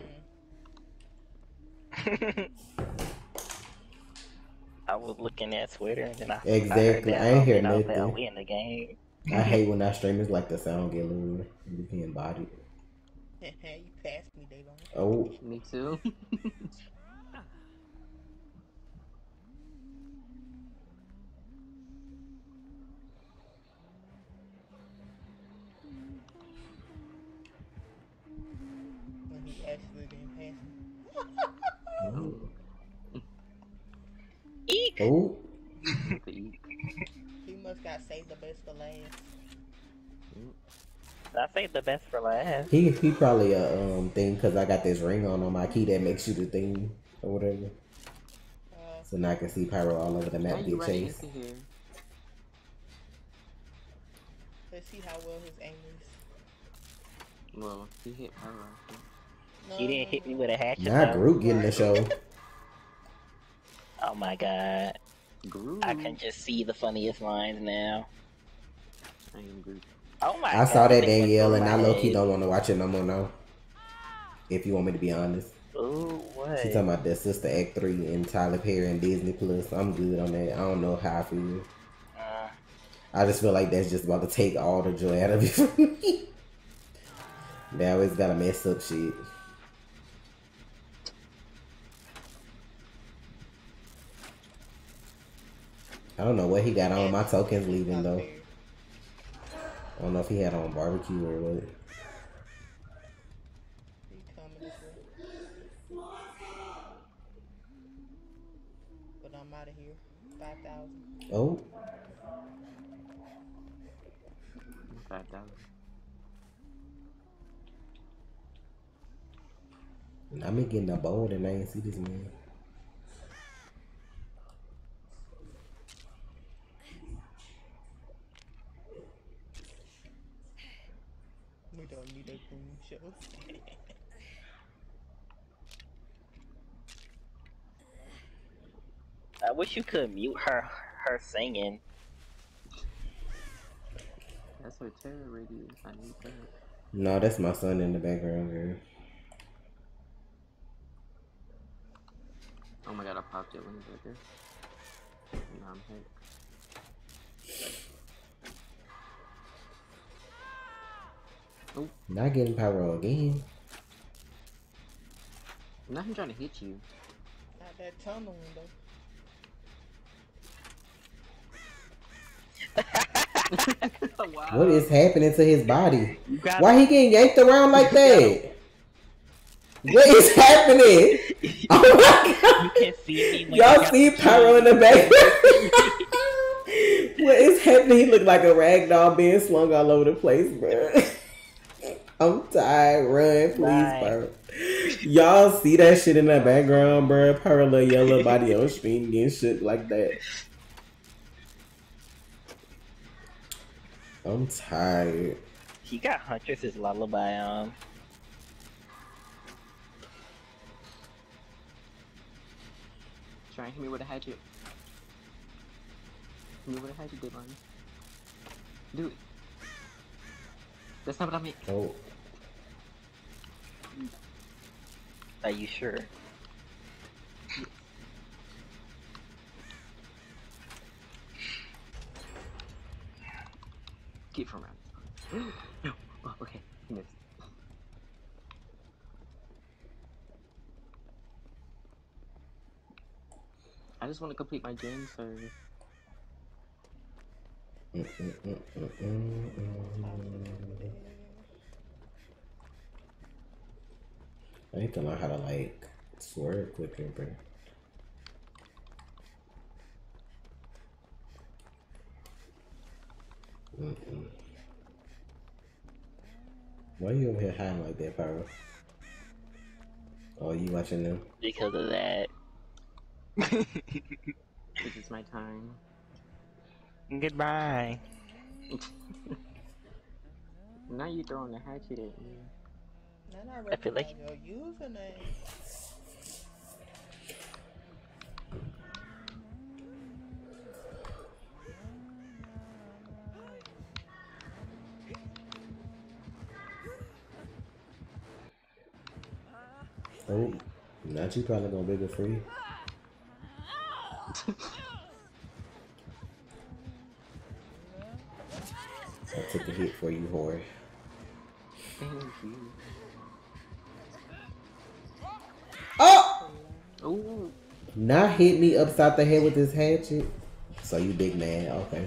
I was looking at Twitter and then I Exactly. I, heard that I ain't hear and I was like, nothing. oh, we in the game. I hate when our streamers like the sound get lower. You being bodied. you passed me, Davon. Oh, Me too. oh. He must got saved the best for last. I saved the best for last. He he probably a um thing because I got this ring on on my key that makes you the thing or whatever. Uh, So now I can see Pyro all over the map you get running chased. into here? to see how well his aim is. Well, he hit Pyro. No, He didn't hit me with a hatchet. Not though. Groot getting the show. Oh my god. Groot. I can just see the funniest lines now. I am Groot. Oh my I god. saw that they went Danielle, and I low key don't want to watch it no more now. If you want me to be honest, Ooh, what? she talking about that Sister Act three and Tyler Perry and Disney Plus. I'm good on that. I don't know how I feel. Uh, I just feel like that's just about to take all the joy out of it for me. They always gotta mess up shit. I don't know what he got on. My token's leaving though. I don't know if he had on barbecue or what. He coming this way. But I'm out of here. Five thousand. Oh, Five thousand. I been getting a bold and I ain't see this man. We don't need a boom. I wish you could mute her her singing. That's her terror radius. I need that. No, that's my son in the background, girl. Oh my god, I popped it when he right there. Now I'm hit. Not getting pyro again. Now I'm trying to hit you. Not that tunnel window. wow. What is happening to his body? You got Why he getting yanked around like that? What is happening? Oh my god! You can see me when you Y'all see the Pyro in the background? what is happening? He look like a rag doll being slung all over the place, bro. I'm tired. Run, please, Right. Pyro. Y'all see that shit in the background, bro? Pyro little yellow body on screen getting shit like that. I'm tired. He got Huntress's lullaby on. Try and hit me with a hatchet. Hit me with a hatchet, Devon. Do it. That's not what I mean. Oh, Are you sure? Keep from around. no. Oh, okay. He missed. I just want to complete my game, so Mm, mm, mm, mm, mm, mm. I need to learn how to like swerve quicker, bro. Mm-mm. Why you over here hiding like that, Pyro? Oh, you watching them? Because of that. this is my time. Goodbye. Now you throwing the hatchet at me. Then I I feel like- recognize your username. Oh, not you probably gonna beg it free. I took a hit for you, whore. Thank you. Ooh. Not hit me upside the head with this hatchet. So you big man, okay.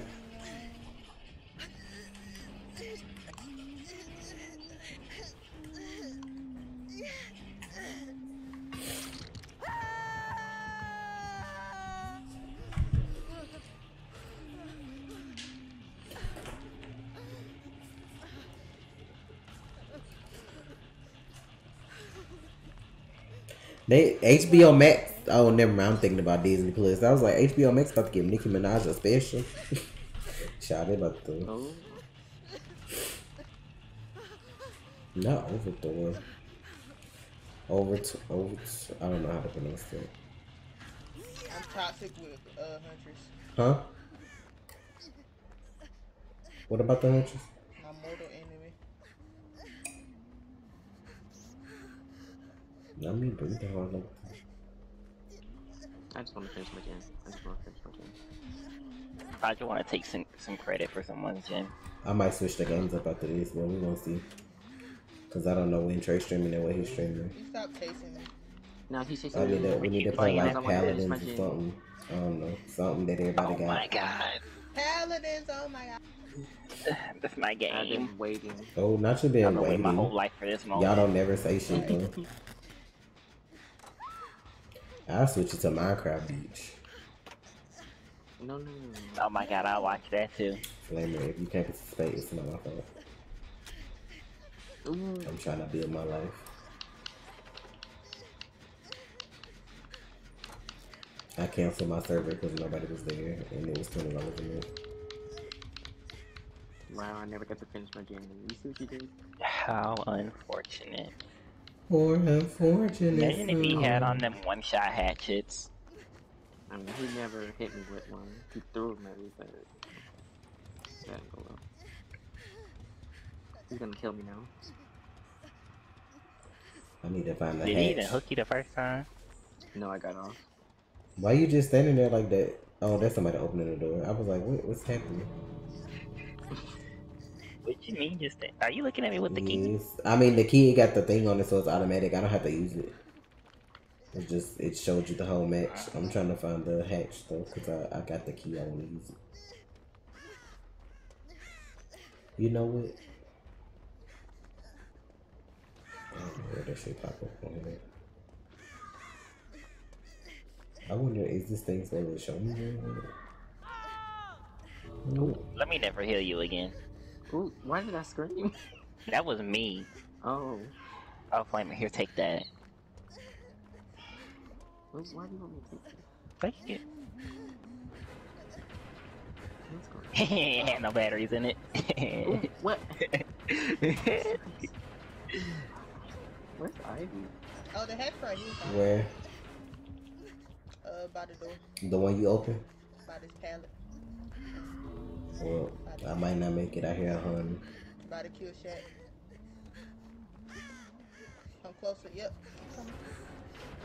They HBO Max. Oh, never mind. I'm thinking about Disney Plus. I was like, HBO Max about to give Nicki Minaj a special. Shout it about to. Oh. Not overthrow. Over to over. To, I don't know how to pronounce that. I'm toxic with uh, hunters. Huh? What about the hunters? I mean, bring the hard like I just want to finish my game. I just want to finish my game. I just want to take some some credit for someone's gym. I might switch the games up after this, but we gonna see. Cause I don't know when Tre's streaming and what he's streaming. You stop chasing me. No, he's just I need to, we need to play like it? I wanna finish paladins or something. I don't know, something that everybody Oh got. my god, Paladins, oh my god. that's my game. I've been waiting. Oh, not you I've being been waiting my whole life for this moment. Y'all don't never say shit though. I'll switch it to Minecraft Beach. No, no, no. no. Oh my god, I'll watch that too. Flamer, if you can't participate, it's not my fault. Ooh, I'm trying to build my life. I canceled my server because nobody was there, and it was twenty dollars a minute. wow, I never got to finish my game. You see what you did? How unfortunate. Poor unfortunate. Imagine if he had on them one shot hatchets. I mean, he never hit me with one. He threw them at me, but that didn't. He's gonna kill me now. I need to find the Did he even hatch. hook you the first time? No, I got off. Why are you just standing there like that? Oh, that's somebody opening the door. I was like, what, what's happening? What you mean? Just that? Are you looking at me with the key? Yes. I mean, the key got the thing on it, so it's automatic. I don't have to use it. It just it showed you the whole match. I'm trying to find the hatch though, cause I, I got the key. I want to use it. You know what? I where that shit pop up on here. I wonder, is this thing supposed to show me? Ooh, let me never heal you again. Ooh, why did I scream? That was me. Oh, Oh, Flamer, here, take that. Wait, why do you want me to take this? Take it. What's going no batteries in it. Ooh, what? Where's Ivy? Oh, the head right here. Where Uh, by the door. the one you open? By this pallet. Well, I might not make it out here, hun. By the kill shack. Come closer. Yep. Come.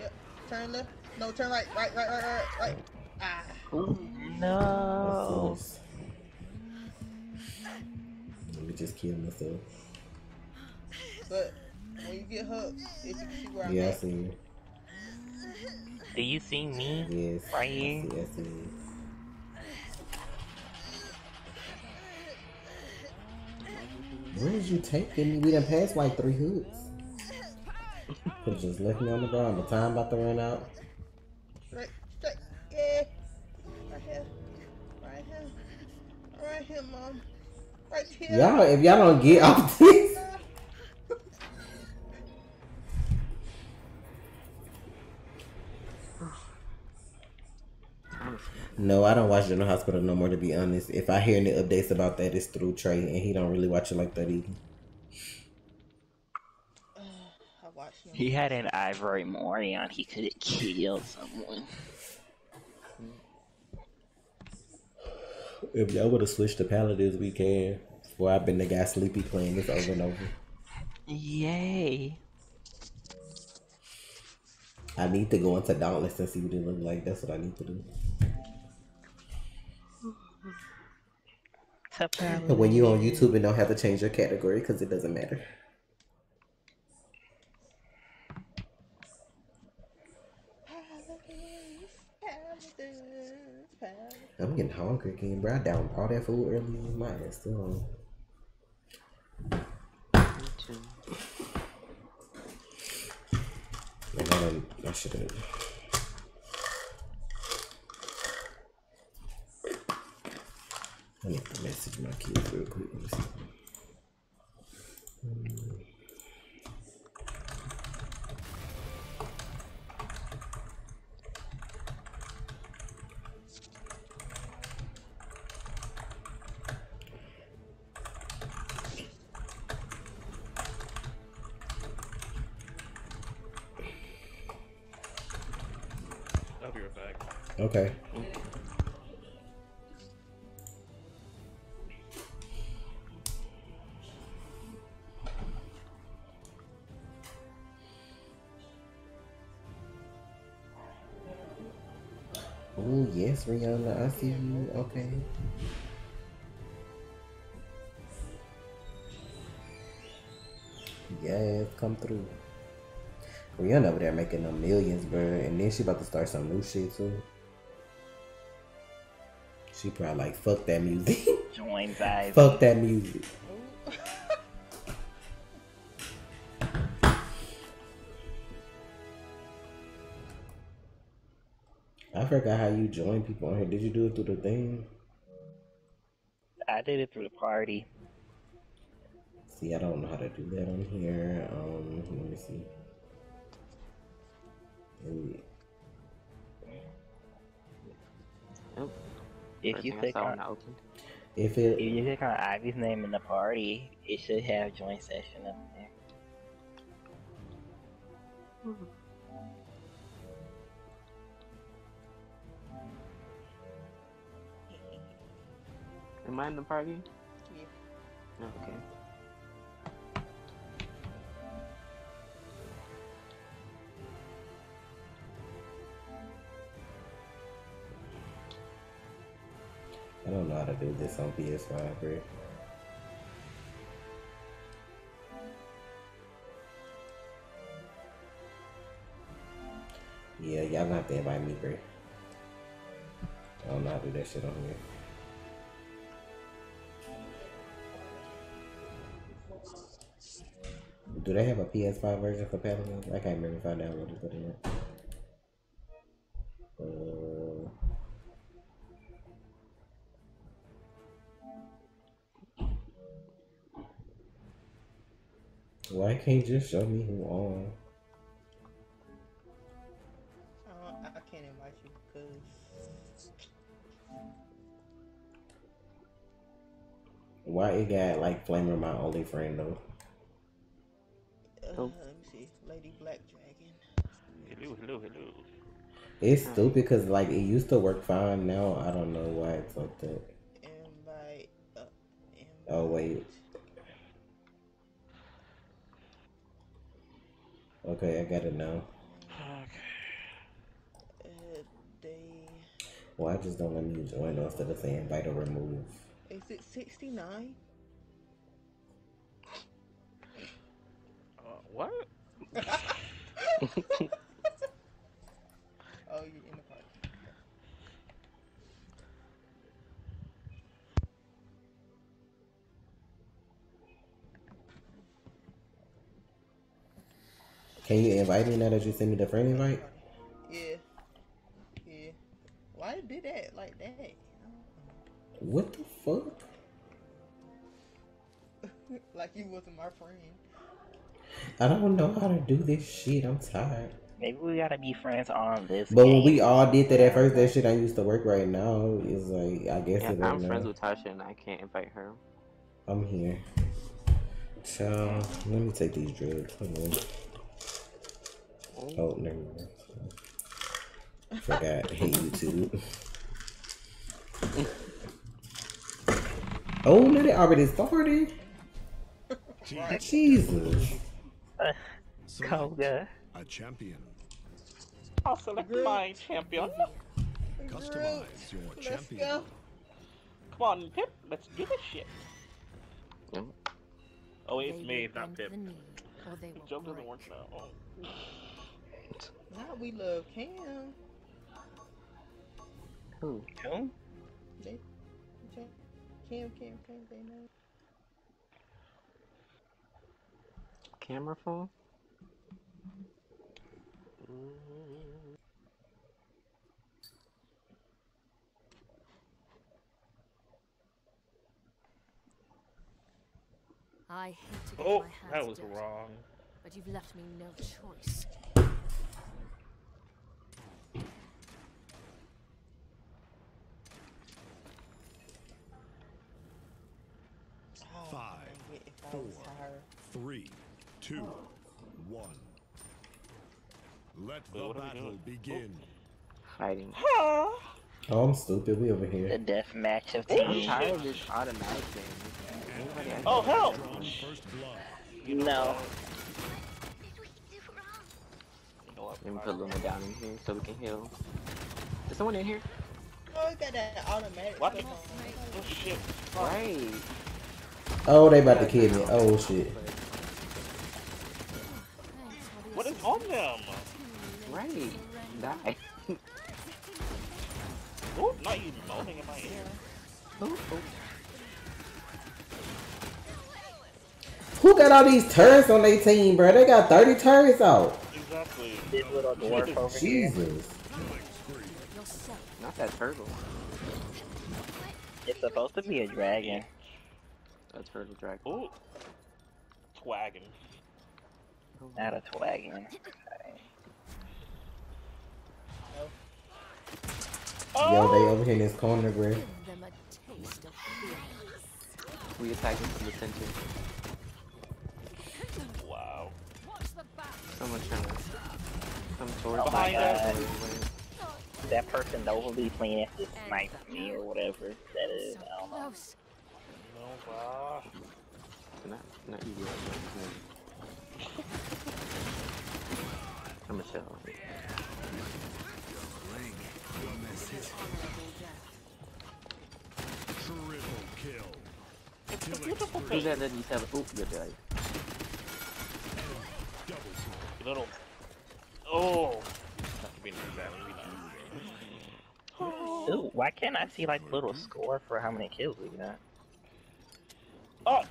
Yep. Turn left. No, turn right. Right, right, right, right, right. Ah. Ooh, no. Let me just kill myself. But when you get hooked, if you can see where I'm Yeah, I see you. Do you see me? Yes. Right I here. see, I see you. Where is you taking me? We done passed like three hoods. Could've just left me on the ground. The time about to run out. Straight, straight. Yeah. Right here. Right here. Right here, mom. Right here. Y'all, if y'all don't get off this. No, I don't watch General Hospital no more. To be honest, if I hear any updates about that, it's through Tre, and he don't really watch it like that either. I watched him. He had an Ivory Mori on. He could have killed someone. If y'all would have switched to Paladins, we can. Well, I've been the guy sleepy playing this over and over. Yay. I need to go into Dauntless and see what it looks like. That's what I need to do. When you on YouTube and don't have to change your category because it doesn't matter. I'm getting hungry again, bro. I down all that food earlier with my ass still on. Me too. And I, I should have. I need to message my kids real quick. Rihanna, I see you. Okay. Yes, come through. Rihanna over there making them millions, bro, and then she about to start some new shit too. She probably like fuck that music. Join vibes. fuck that music. Forgot how you join people on here. Did you do it through the thing? I did it through the party. See, I don't know how to do that on here. Um, let me see. Maybe- Nope. If you click on when I opened. If if you click on Ivy's name in the party, it should have join session up there. Am I in the party? Yeah. Okay. I don't know how to do this on PS5, bro. Yeah, y'all gonna have to invite me, bro. I don't know how to do that shit on here. Do they have a PS5 version for Paladin? I can't remember if I downloaded it or not. Uh, why can't you just show me who on? Uh, I I can't invite you because Why it got like Flamer my only friend though? Uh, Oh. let me see, Lady Black Dragon. Hello, hello, hello. It's stupid because like it used to work fine. Now I don't know why it's like that. Invite. Uh, invite. Oh wait. Okay, I got it now. Uh, they. Well, I just don't let me join instead of saying invite or remove. Is it sixty nine? What? Oh, you're in the party. Can you invite me now that you send me the friend invite? Yeah. Yeah. Why it did that like that? What the fuck? like you wasn't my friend. I don't know how to do this shit. I'm tired. Maybe we gotta be friends on this. But when we all did that at first, that shit I used to work right now is like I guess Yeah, I'm right friends now. with Tasha and I can't invite her. I'm here. So let me take these drugs. Hold on. Oh, never mind. Forgot. Hey, YouTube. oh, no, they already started. Jesus. Uh, Koga. A champion. I'll select my champion. Customize your Let's champion. go. Come on, Pip. Let's do this shit. Yep. Oh, it's They me, not Pip. the knee, they The joke doesn't break. work now. Oh. Now we love Cam. Who? Who? They, Cam, Cam, Cam, Cam, they know. Camera phone? I hate to get Oh, my hands that was dirty, wrong. but you've left me no choice. Oh, Five, dang it, if I was four. higher. Three, two, one. Let the what battle doing? begin. fighting. Oh, I'm stupid. We over The death match of I'm teams. tired of this automatic thing. Oh me? hell! First blood. No. You know what? Let me put Luna down in here so we can heal. Is someone in here? Oh, it got that automatic. What? Oh shit! Right. Oh, they about to kill me. Oh shit. Right. Die. Oh, not you moaning in my ear. Oh, oh. Who got all these turrets on their team, bro? They got 30 turrets out. Exactly. This little dwarf over here. Jesus. Not that turtle. It's supposed to be a dragon. That turtle dragon. Ooh. Twagging. Not a twagon. Yo, they oh! over here in this corner, bro. Give them a taste of fear. We attacked him from the center. Wow. Someone trying to come towards Oh my us. God. That person overly playing at this snipe me or whatever that is. I don't know. Close. No, wow. Not, not you. I'm a shell. Good guy. Double kill. Little. Oh. Not to be exact. Ooh, why can't I see like little score for how many kills we got? Oh.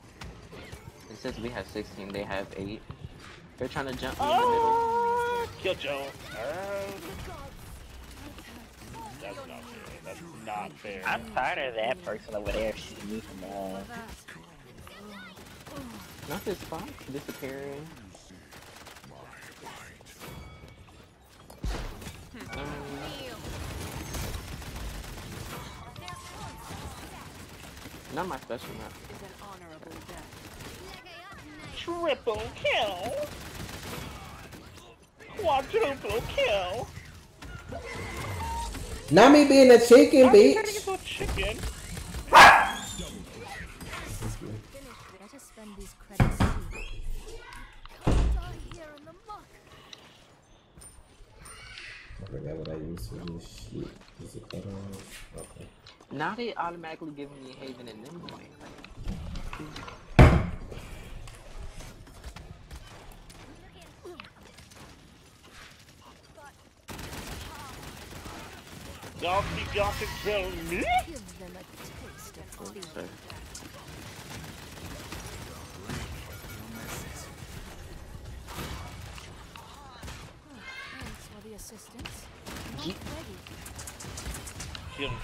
It says we have 16, they have 8. They're trying to jump me in the middle. Oh. Kill Joe. Oh. That's not fair. That's not fair. I'm tired of that person over there shooting me from uh, Not this fox disappearing. Um, not my special map. Is an honorable death. Triple kill. Quadruple kill. Not me being a chicken, How are you turning bitch. into a chicken? Better spend these credits soon. Can't die here in the muck. I forgot what I used for this shit. Is it cut off? Okay. Now they automatically giving me Haven and them going. Y'all think y'all kill me? Give them a taste of fear. Sorry. The assistance. Not ready. Kill me.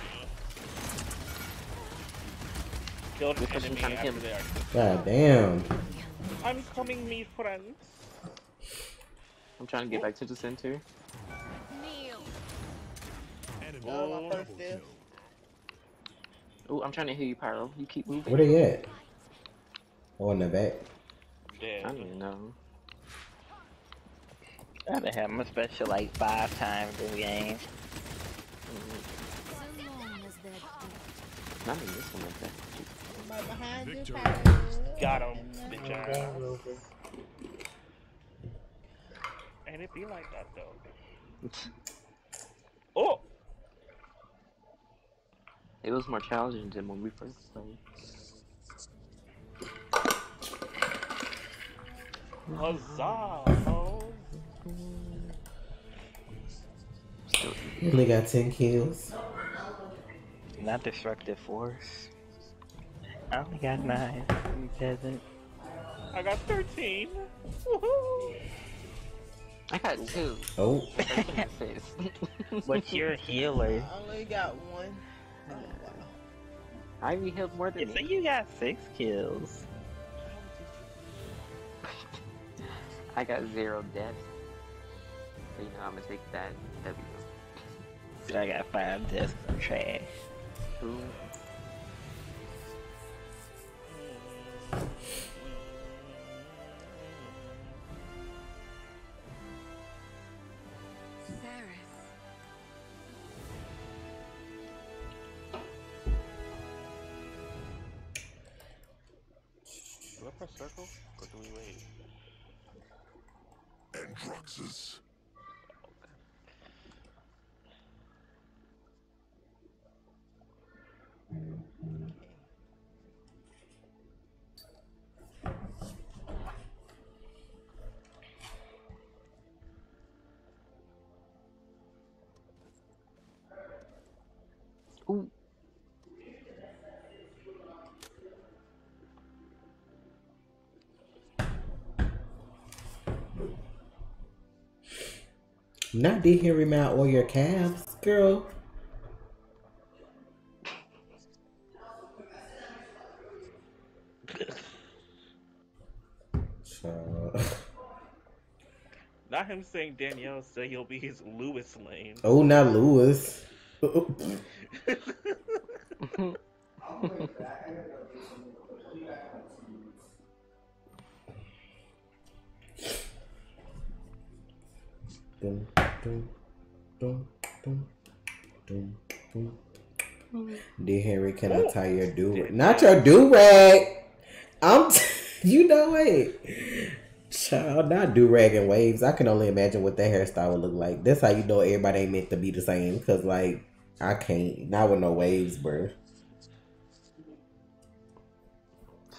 Kill the enemy to after kill me. they are. God damn. I'm coming, me friends. I'm trying to get back to the center. Kneel. Enemy Oh, my first death. Ooh, I'm trying to hear you, Pyro. You keep moving. Where they at? Oh, in the back. I don't even know. I had to have my special like five times in the game. Mm, So long as they're dead. Not in this one like. I'm right behind Victory. Pyro. Got him, bitch ass. And it be like that though. Oh! It was more challenging than when we first played. Huzzah! Oh. You only got 10 kills. Not destructive force. I only got nine. You peasant. I got 13. Woohoo! I got two. Oh. Thirteen assists. But you're a healer. I only got one. Oh, wow. Ivy healed more than So me. you got six kills. I got zero deaths. So you know I'm gonna take that W. I got five deaths. I'm trash. Two. Circle? Or do we wait? Androxus. Not D Henry mount or your calves, girl. Child. Not him saying Danielle said he'll be his Lois Lane. Oh, not Lois. dum, dum, dum, dum, dum. D Henry, can I tie your do Not your do rag. I'm, t- you know it. Child, not do rag and waves. I can only imagine what that hairstyle would look like. That's how you know everybody ain't meant to be the same. Cause like I can't not with no waves, bro.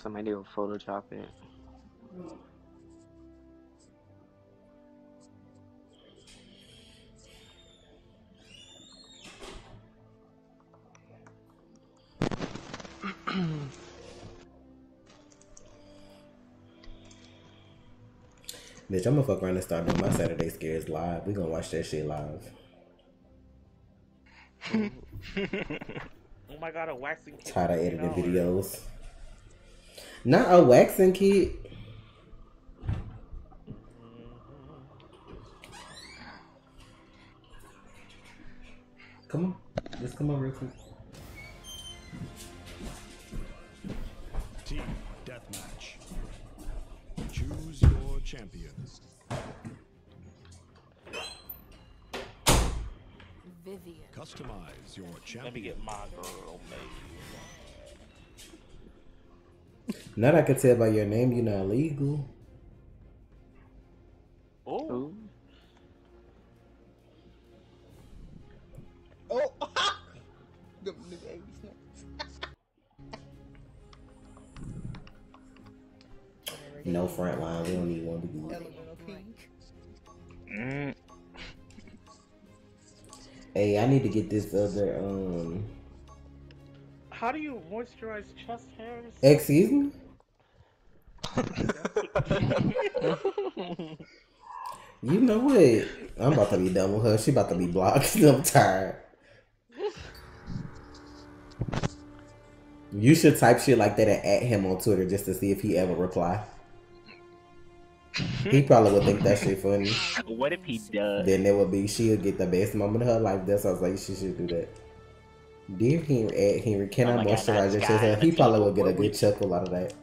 Somebody will Photoshop it. Bitch, I'm gonna fuck around and start doing my Saturday scares live. We gonna watch that shit live. Oh my god, a waxing kit. Tired of editing $3. videos. Not a waxing kit. Mm-hmm. Come on, just come on real quick. Champion. Vivian. Customize your champion. Let me get my girl made. Now that I can tell by your name, you're not legal. Oh, Oh, No front line. We don't need one to be. Elemental Mm, Hey, I need to get this other um. how do you moisturize chest hairs? Excuse me. You know what? I'm about to be done with her. She about to be blocked. I'm tired. You should type shit like that and at him on Twitter just to see if he ever reply. He probably would think that shit funny. what if he does? Then it would be she'll get the best moment of her life. That's why I was like, she should do that. Dear Henry, at Henry, can Oh I moisturize that your chest? hair? He probably people would get a good chuckle out of that.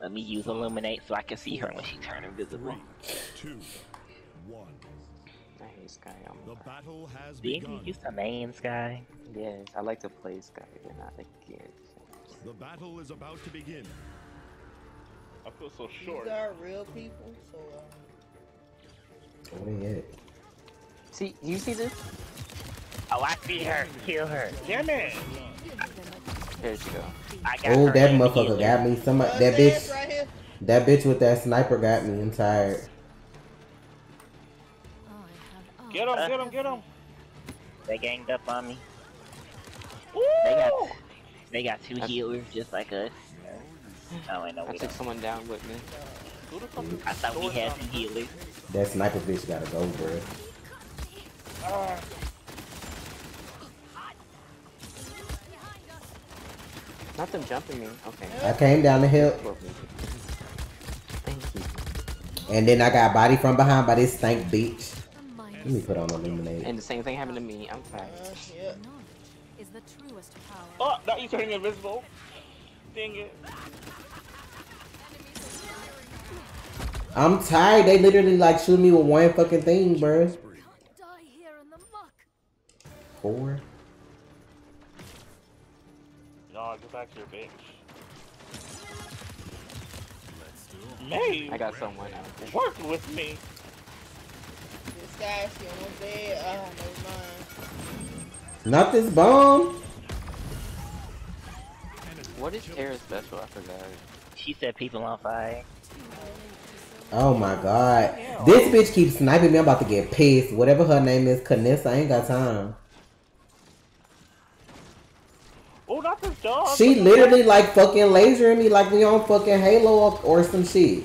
Let me use Illuminate so I can see her when she turn invisible. Two, one. I hate Sky. I'm The battle has Didn't you begun. use the main Sky? Yes, I like to play Sky, but not like Gears. The battle is about to begin. I feel so short. These are real people, so um, What ain't it? See, you see this? Oh, I see her. Kill her. Damn it. There you go. I got Oh, that motherfucker got me. Somebody, uh, that bitch, right here. that bitch with that sniper got me. I'm tired. Get him, get him, get him. They ganged up on me. They got they got two healers just like us. Oh, I know I we took don't. someone down with me. Who the fuck is I thought we had some healers. That sniper bitch gotta go, bro. Ah, Not them jumping me. Okay. I came down the hill, Thank you. and then I got body from behind by this stank bitch. Let me put on illuminate. And the same thing happened to me. I'm fine. Uh, yeah. Knowledge is the. Oh, now you turning invisible. Dang it. I'm tired. They literally like shoot me with one fucking thing, bro. Can't die here in. Four. No, get back to your bitch. May I got someone out there. working with me. This guy, she almost dead. Oh, never mind. Not this bomb. What is Terra special? I forgot. She set people on fire. Oh my god. This bitch keeps sniping me. I'm about to get pissed. Whatever her name is, Kinessa, I ain't got time. Oh, not this dog. She literally like fucking lasering me like we on fucking Halo or, or some shit.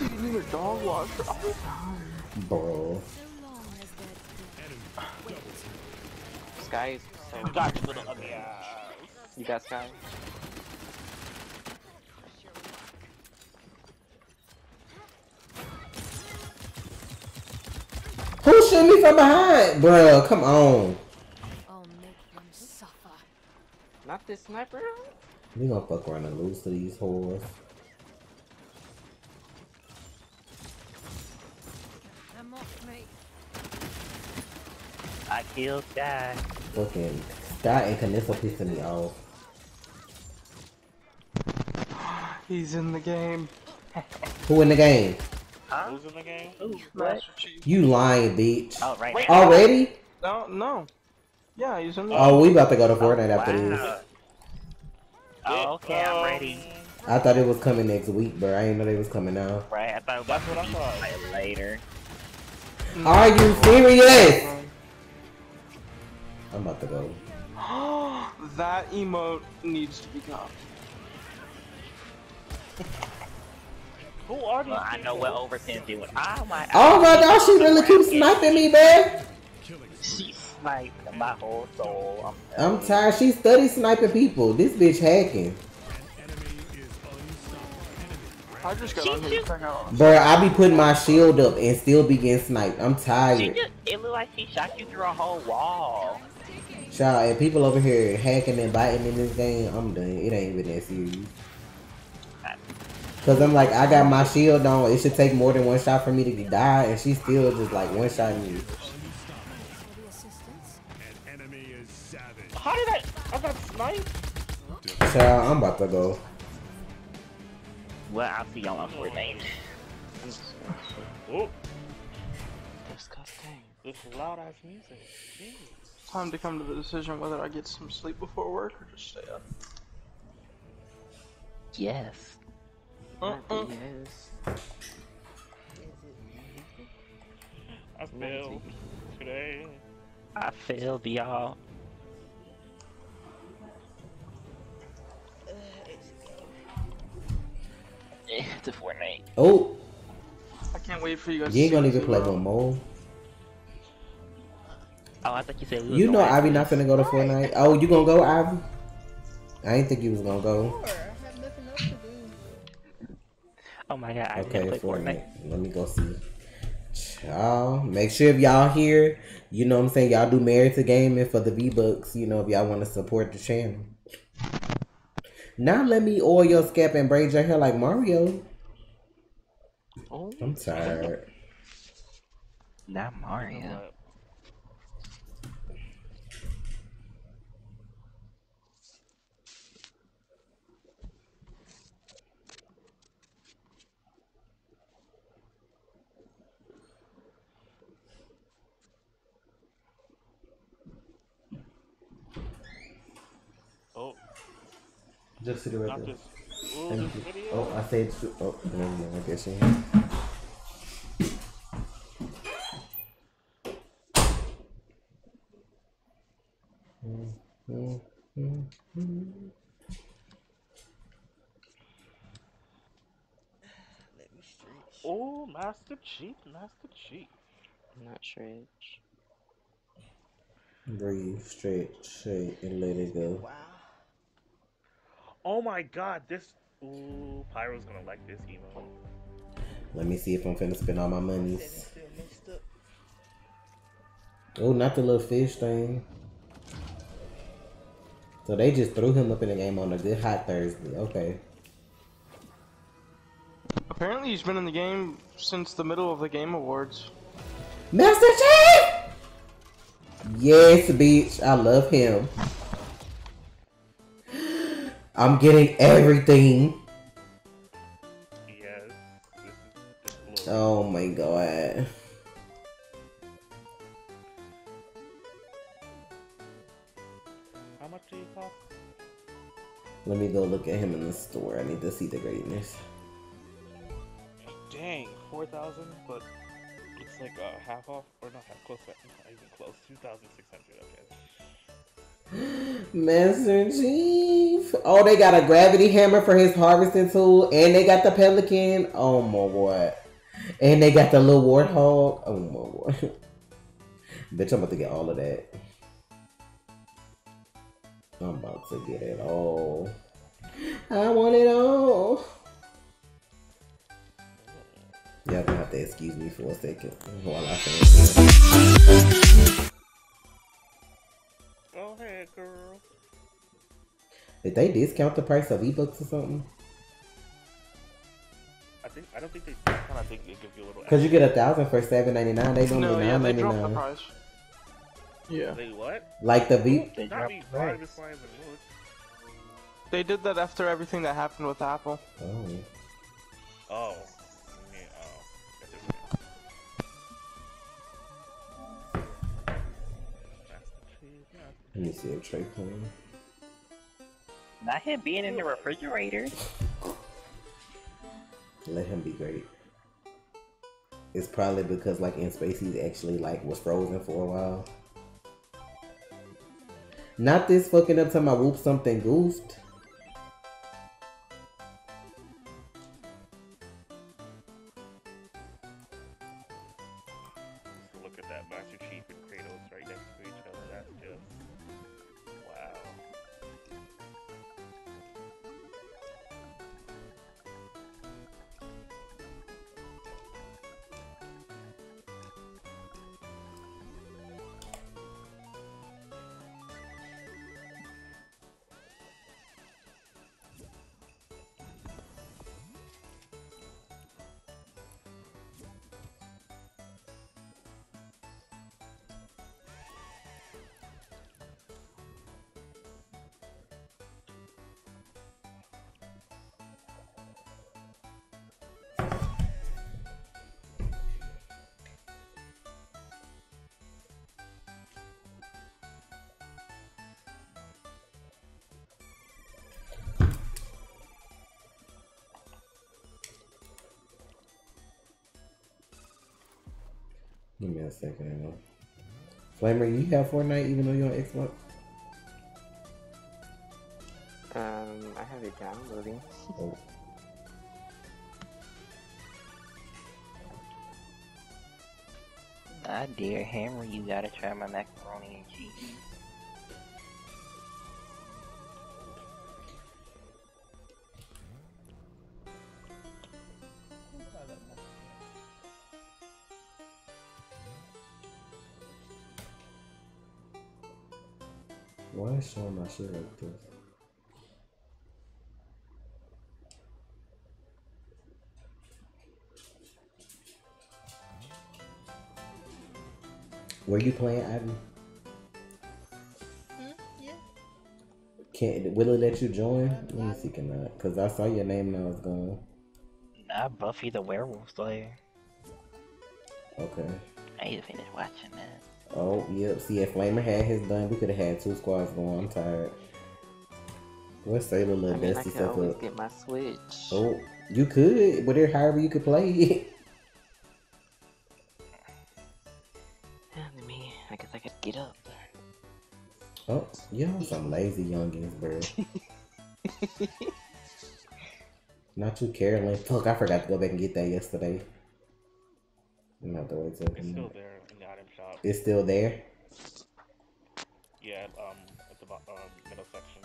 You need a dog watcher all the time. Bro. So long as they're Skye is so. Got you, little ugly ass. You got Skye? Who shot me from behind? Bruh, come on. I'll make them suffer. Not this sniper? We gonna fuck around and lose to these whores. I'm off, mate. I killed Skye. Fucking Skye and Kinessa pissing me off. He's in the game. Who in the game? Huh? Who's in the game? Ooh, what? You lying, bitch. Oh, right Wait. Already? No, no. Yeah, he's in the Oh, we about to go to oh, Fortnite after this. Oh, okay, I'm ready. I thought it was coming next week, but I didn't know they was coming out. Right, I thought it was That's what I thought. later. Are you serious? I'm about to go. that emote needs to be gone. Who are these Well, I know people? what Overton's doing. Oh my Oh my gosh, she really keeps sniping me, man. She sniped my whole soul. I'm, I'm tired. She study sniping people. This bitch hacking. I just got on here to check out. Bruh, I be putting my shield up and still be getting sniped. I'm She tired. just, it looked like she shot you through a whole wall. Child, and people over here hacking and biting in this game, I'm done. It ain't even that serious. Cause I'm like, I got my shield on. It should take more than one shot for me to die, and she still just like one shot me. For the assistance. An enemy is savage. How did I? I got sniped. Child, I'm about to go. Well, I'll see y'all on Fortnite. Oh, Disgusting. this loud ass music. Jeez. Time to come to the decision whether I get some sleep before work or just stay up. Yes. Uh-uh. Yes. Uh. I failed today. I failed y'all. It's a Fortnite. Oh, I can't wait for you guys. you ain't gonna see even play this, one more. Oh, I thought you said You know going Ivy not this. finna go to Fortnite. Oh, you gonna go, Ivy? I didn't think you was gonna go. My god, I Okay, play Fortnite. Fortnite. Let me go see. Y'all, make sure if y'all here, you know what I'm saying, y'all do married to gaming for the V Bucks, you know, if y'all want to support the channel. Now let me oil your scalp and braid your hair like Mario. Oh, I'm tired. Not Mario. But Oh, Just sit right there. this. Ooh, Thank this you. video. Oh, I said, sh- oh, never mind, I guess you. Let me stretch. Oh, Master Chief, Master Chief. not stretch. Breathe, stretch, shake, and let it go. Wow. Oh my God, this. Ooh, Pyro's gonna like this emo. Let me see if I'm finna spend all my Setting monies. still messed up. Oh, not the little fish thing. So they just threw him up in the game on a good hot Thursday. Okay. Apparently, he's been in the game since the middle of the Game Awards. Master Chief! Yes, bitch. I love him. I'm getting everything. Yes. This is this is Oh my god. How much do you cost? Let me go look at him in the store. I need to see the greatness. Dang, four thousand, but it's like uh, half off, or not half, close, not even close, two thousand six hundred. Okay. Master Chief. Oh, they got a gravity hammer for his harvesting tool, and they got the pelican. Oh my word. And they got the little warthog. Oh my word. Bitch, I'm about to get all of that. I'm about to get it all. I want it all. Y'all gonna have to excuse me for a second while I finish. Go ahead, girl. Did they discount the price of ebooks or something? I think I don't think they kind of think they give you a little. Cause you get a thousand for seven ninety nine. They No, normally yeah, nine they dropped the price. Yeah. They what? Like the V. They Not dropped me. the Five price. is fine and wood. They did that after everything that happened with Apple. Oh, Oh. Let me see if Tre playing. Not him being in the refrigerator. Let him be great. It's probably because like in space he's actually like was frozen for a while. Not this fucking up time I whoop something goofed. Give me a second. Flamer, you have Fortnite even though you're on Xbox? Um, I have it downloading. Oh. I dare hammer you gotta try my macaroni and cheese. Shit like this? Were you playing Ivy? Hmm? Yeah. Can will it let you join? Let me see, can I? Cause I saw your name and I was gone. Not Buffy the Werewolf Slayer. Okay. I need to finish watching that. Oh, yep. See, if Flamer had his done, we could have had two squads going. I'm tired. Let's say the I little mean, I dusty can stuff always up. get my Switch. Oh, you could, but there, however you could play. I mean, I guess I could get up. oh, y'all some lazy youngins, bro. Not you, Carolyn. Fuck, I forgot to go back and get that yesterday. I'm gonna have to wait till It's still there in the item shop. It's still there. Yeah, um, at the um, middle section.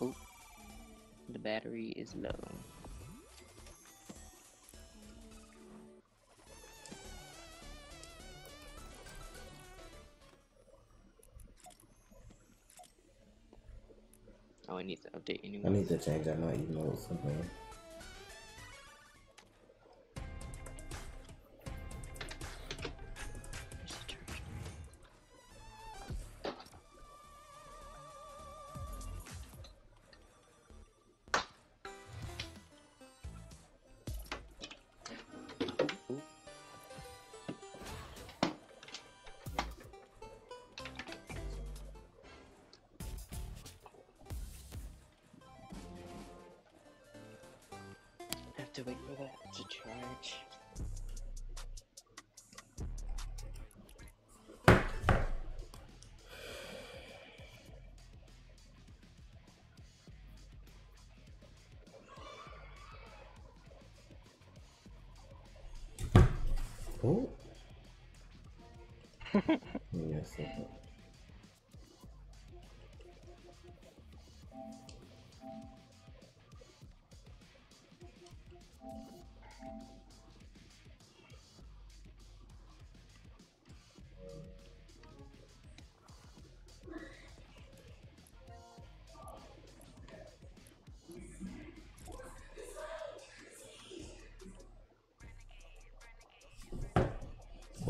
Oh, The battery is low. I need to update anyway. I need to change that night, even it's something. Charge. Oh. yes.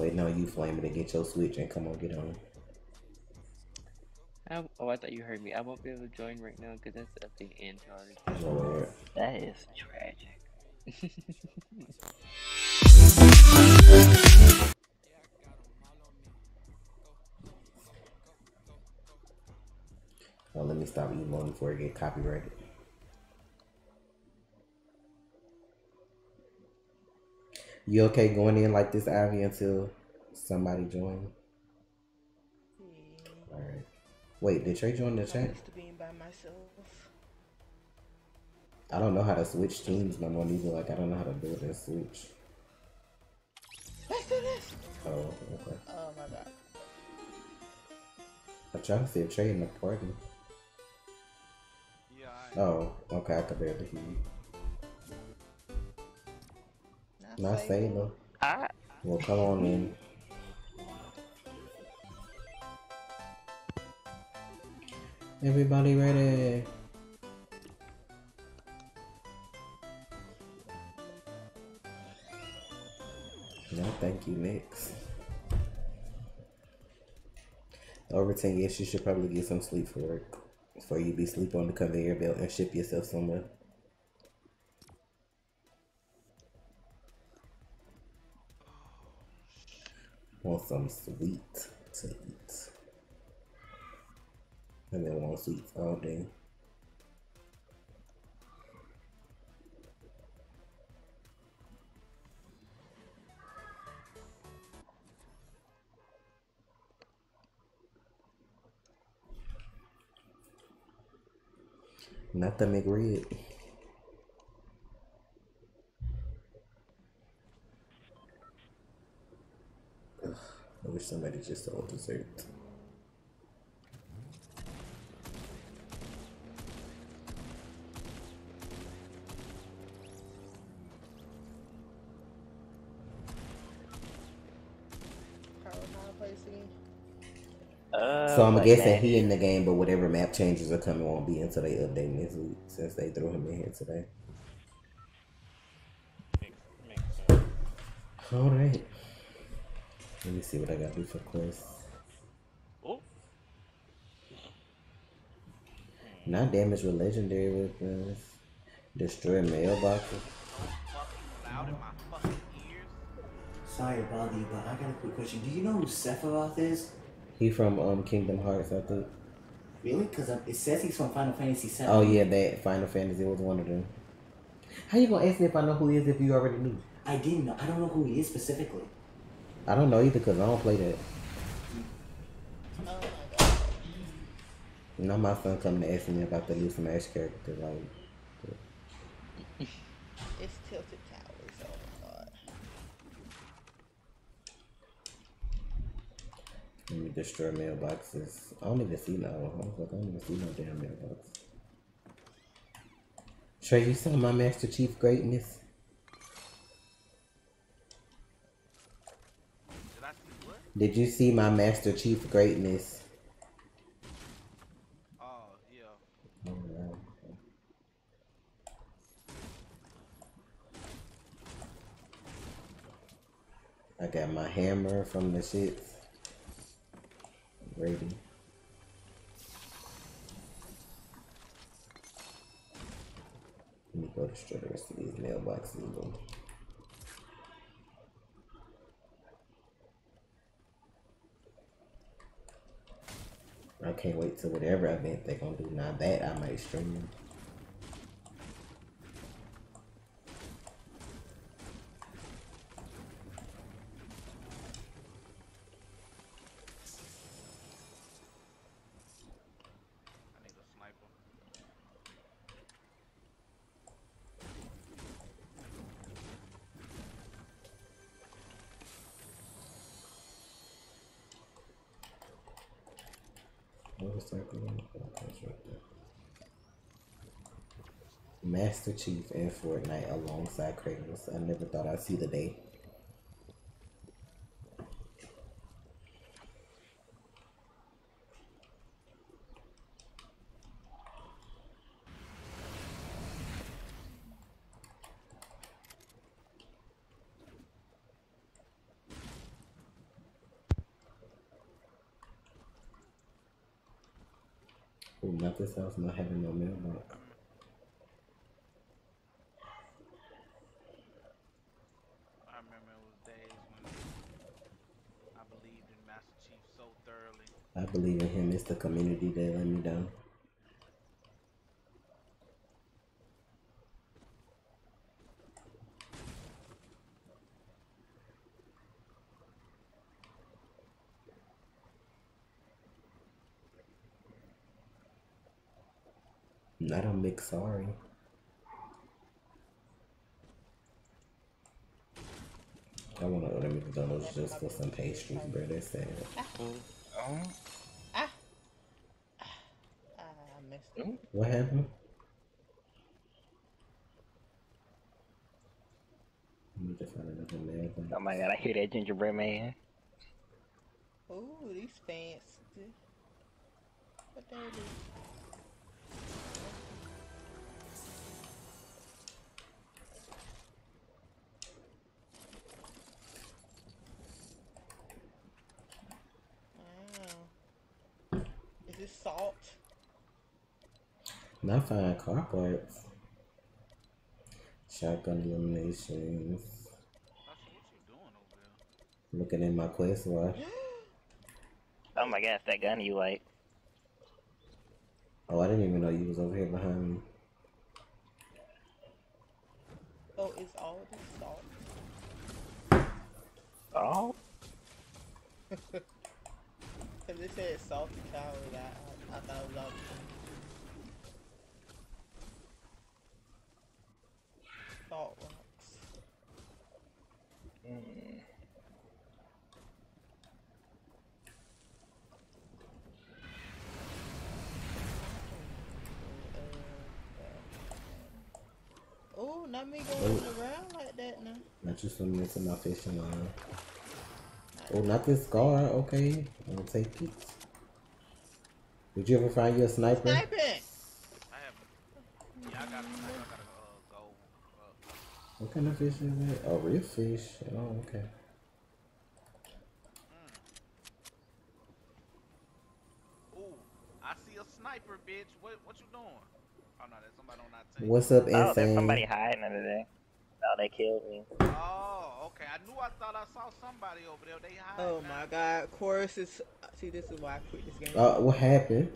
Okay. Waiting on you, Flaming, to get your switch and come on, get on. I, oh, I thought you heard me. I won't be able to join right now because that's update and charge. Lord. That is tragic. Oh, let me stop emailing before it get copyrighted. You okay going in like this, Ivy, until somebody join? Yeah. Alright. Wait, did Tre join the chat? used to being by myself. I don't know how to switch teams no more neither. Like I don't know how to do it and switch. Let's do this. Oh, okay. Oh my god. I'm trying to see if Tre in the party. Yeah. Oh, okay, I could barely hear you. Not Sailor. Ah. Well, come on in. Everybody ready? No, thank you, next. Over 10 years, you should probably get some sleep for work. Before you be sleep on the conveyor belt and ship yourself somewhere. Want some sweet to eat. And then want sweets all day. Not the McRib. Wish somebody just sold dessert. Power not place again. Uh, So I'm what guessing map? he in the game, but whatever map changes are coming won't be until they update next week since they threw him in here today. Makes, makes sense. Alright. Let me see what I gotta do for quests. Oh, Not damage with legendary weapons. Destroy mailboxes. Sorry to bother you, but I got a quick question. Do you know who Sephiroth is? He from um Kingdom Hearts, I think. Really? Because it says he's from Final Fantasy VII. Oh yeah, that Final Fantasy was one of them. How you gonna ask me if I know who he is if you already knew? I didn't know. I don't know who he is specifically. I don't know either because I don't play that. Oh my god. Now my son coming to ask me about the new Smash character. Like, It's tilted towers. Oh my god. let me destroy mailboxes. I don't even see no. I was like, I don't even see no damn mailbox. Tre, you saw my Master Chief greatness. Did you see my Master Chief greatness? Oh, yeah. I got my hammer from the shits. Ready. Let me go destroy the rest of these mailboxes. I can't wait to whatever event they're gonna do. Now that I might stream. Motorcycle. okay, it's right there. Master Chief and Fortnite alongside Kratos. I never thought I'd see the day. Oh, not this house not having no mailbox. I remember it was days when I believed in Master Chief so thoroughly. I believe in him. It's the community they let me down. Not a mix, sorry. I want to order McDonald's just for some pastries, bro. That's sad. Oh. Uh-huh. I messed up. What happened? I need to find another mailbox. Oh my god, I hear that gingerbread man. Ooh, these fancy. What they do? Wow. Is this salt? Not find car parts. Shotgun eliminations. Looking in my quest watch. Oh my god, that gun you like. Oh, I didn't even know you was over here behind me. Oh, is all this salt? Oh? Cause it said salty towers. I, I, I thought it was all the. Salt rocks. Mm. Oh, not me going Oh. around like that now. Not just swimming into my fishing line. Oh, not this scar. Okay, I'll take it. Did you ever find you a sniper? Sniping! I have. Yeah, I got. I gotta uh, go. Uh, What kind of fish is that? Oh, real fish. Oh, okay. ooh, I see a sniper, bitch. What what you doing? Oh no, there's somebody on that. What's up, insane? Oh, there's insane? somebody hiding under there. Oh, they killed me. Oh, okay. I knew I thought I saw somebody over there. They hide. Oh my god, chorus is. See, this is why I quit this game. Uh, what happened?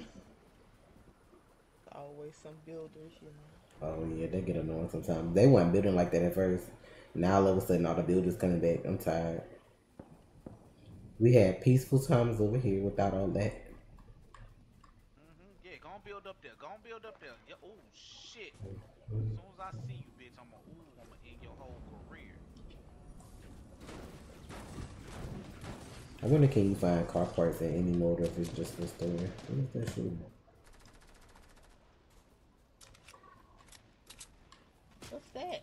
Always some builders, you know. Oh yeah, they get annoying sometimes. They weren't building like that at first. Now all of a sudden all the builders coming back. I'm tired. We had peaceful times over here without all that. Mm-hmm. Yeah, go on build up there. Go on build up there. Yeah. Oh shit. As soon as I see you, bitch, I'm gonna ooh, I'm gonna end your whole career. I wonder can you find car parts in any motor if it's just the store. What is that shit? That?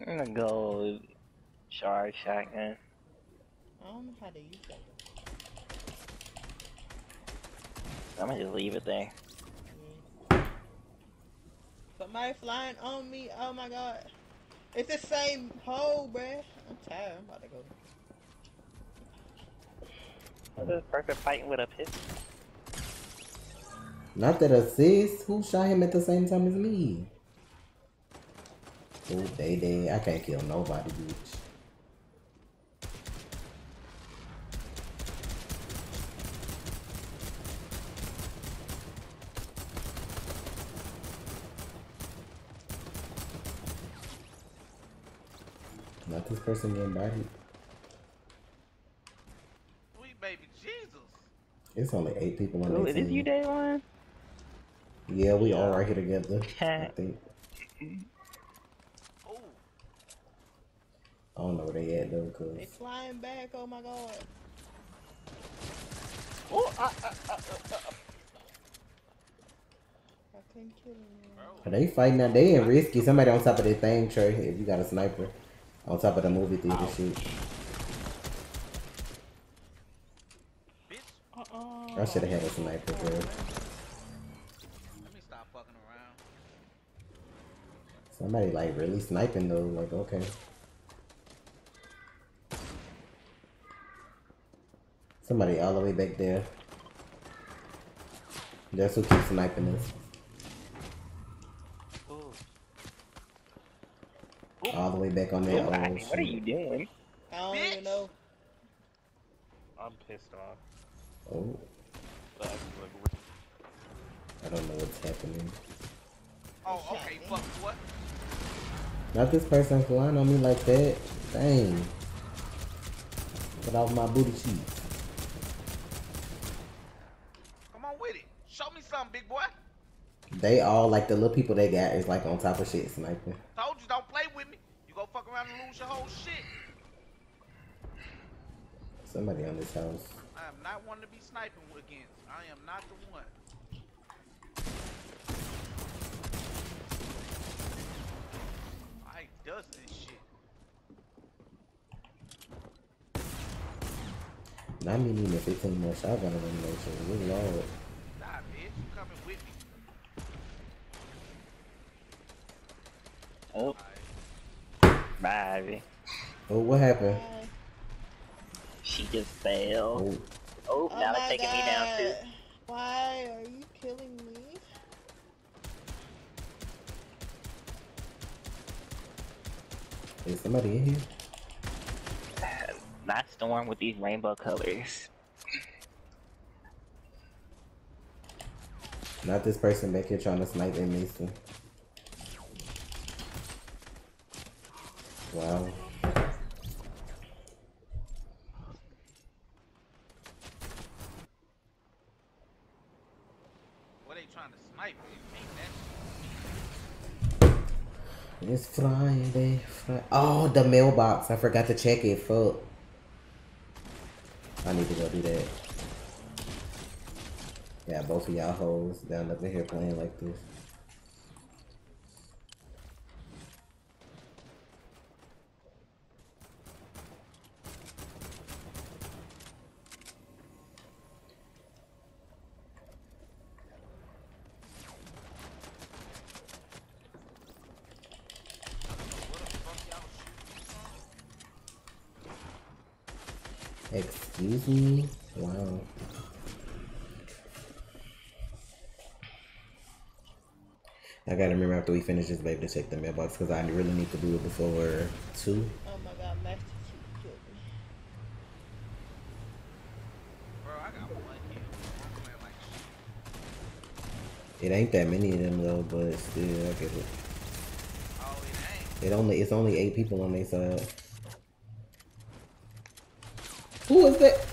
I'm gonna go charge shotgun. I don't know how to use that. I'm gonna just leave it there. Somebody flying on me. Oh my god. It's the same hole, bruh. I'm tired. I'm about to go. What is perfect fighting with a pistol? Not that assist. Who shot him at the same time as me? Oh, they dead. I can't kill nobody, bitch. Not this person getting bodied. Sweet baby Jesus. It's only eight people on Oh, that is this team. you, day one? Yeah, we all right here together. I think. Oh, I don't know where they at though, cause They flying back. Oh my god. Oh, I, I, I, I, I couldn't kill him. Are they fighting now? They ain't risky. Somebody on top of their thing, Tre. If you got a sniper. On top of the movie theater shit. uh-uh. I should have had a sniper, bro. Let me stop fucking around. Somebody like really sniping though. Like, okay. Somebody all the way back there. That's who keeps sniping us. All the way back on that. Ooh, old Ivy, what are you doing? I don't even know. I'm pissed off. Oh, I feel like we're- I don't know what's happening. Oh, okay, fuck what? Not this person flying on me like that. Dang. Get off my booty cheeks. Come on with it. Show me something, big boy. They all like the little people they got is like on top of shit sniping. Told you don't play with me. You go fuck around and lose your whole shit. Somebody on this house. I am not one to be sniping against. I am not the one. I does this shit. Not me needing 15 more shotgun eliminations. Good lord. Nah, bitch, you coming with me. Oh. Bye, Ivy. Oh, what happened? She just fell. Oh, Oh, Oh now my they're taking me down too. God. Why are you killing me? is somebody in here? Not storm with these rainbow colors. Not this person back here trying to snipe in Mason. Wow. What are they trying to snipe? It ain't that It's Friday. Fri- oh, the mailbox. I forgot to check it. Fuck. I need to go do that. Yeah, both of y'all hoes down up in here playing like this. Excuse me? Wow. I gotta remember after we finish this, baby, to check the mailbox because I really need to do it before two. Oh my god, Master Chief killed me. Bro, I got one kill. I'm playing like shit. It ain't that many of them though, but still, I get it. Oh, it ain't. It only it's only eight people on their side. Who is that?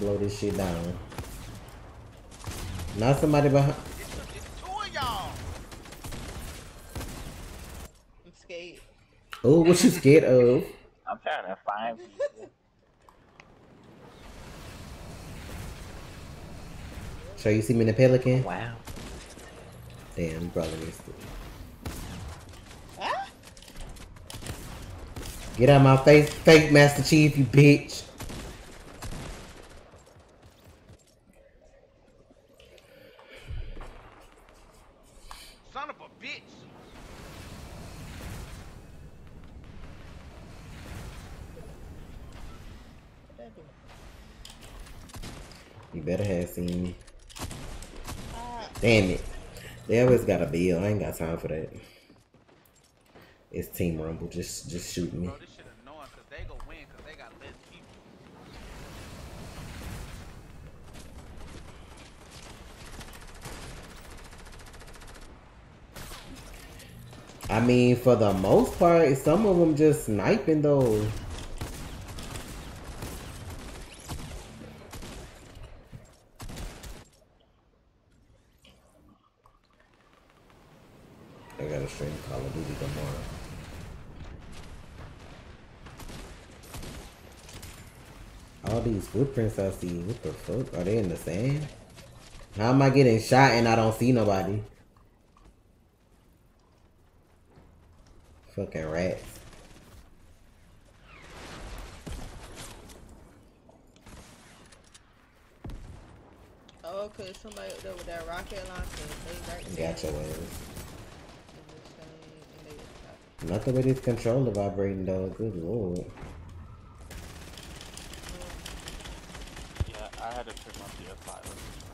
Blow this shit down. Not somebody behind. Two of y'all. I'm scared. Oh, what you scared of? I'm trying to find. So you see me in the pelican? Wow. Damn, you probably missed it. Ah? Get out my face, fake Master Chief, you bitch. Son of a bitch. What that do? You better have seen me. Damn it. They always got a bill. I ain't got time for that. It's Team Rumble. Just just shoot me. Bro, annoying because they go win because they got less people. I mean, for the most part, some of them just sniping though. I gotta stream Call of Duty tomorrow. All these footprints I see. What the fuck? Are they in the sand? How am I getting shot and I don't see nobody? Fucking rats. Oh, cause somebody up there with that rocket launcher, they right there. Gotcha, man. the same- and they just got- Not the way this controller vibrating though. Good lord. Yeah, I had to turn my PS5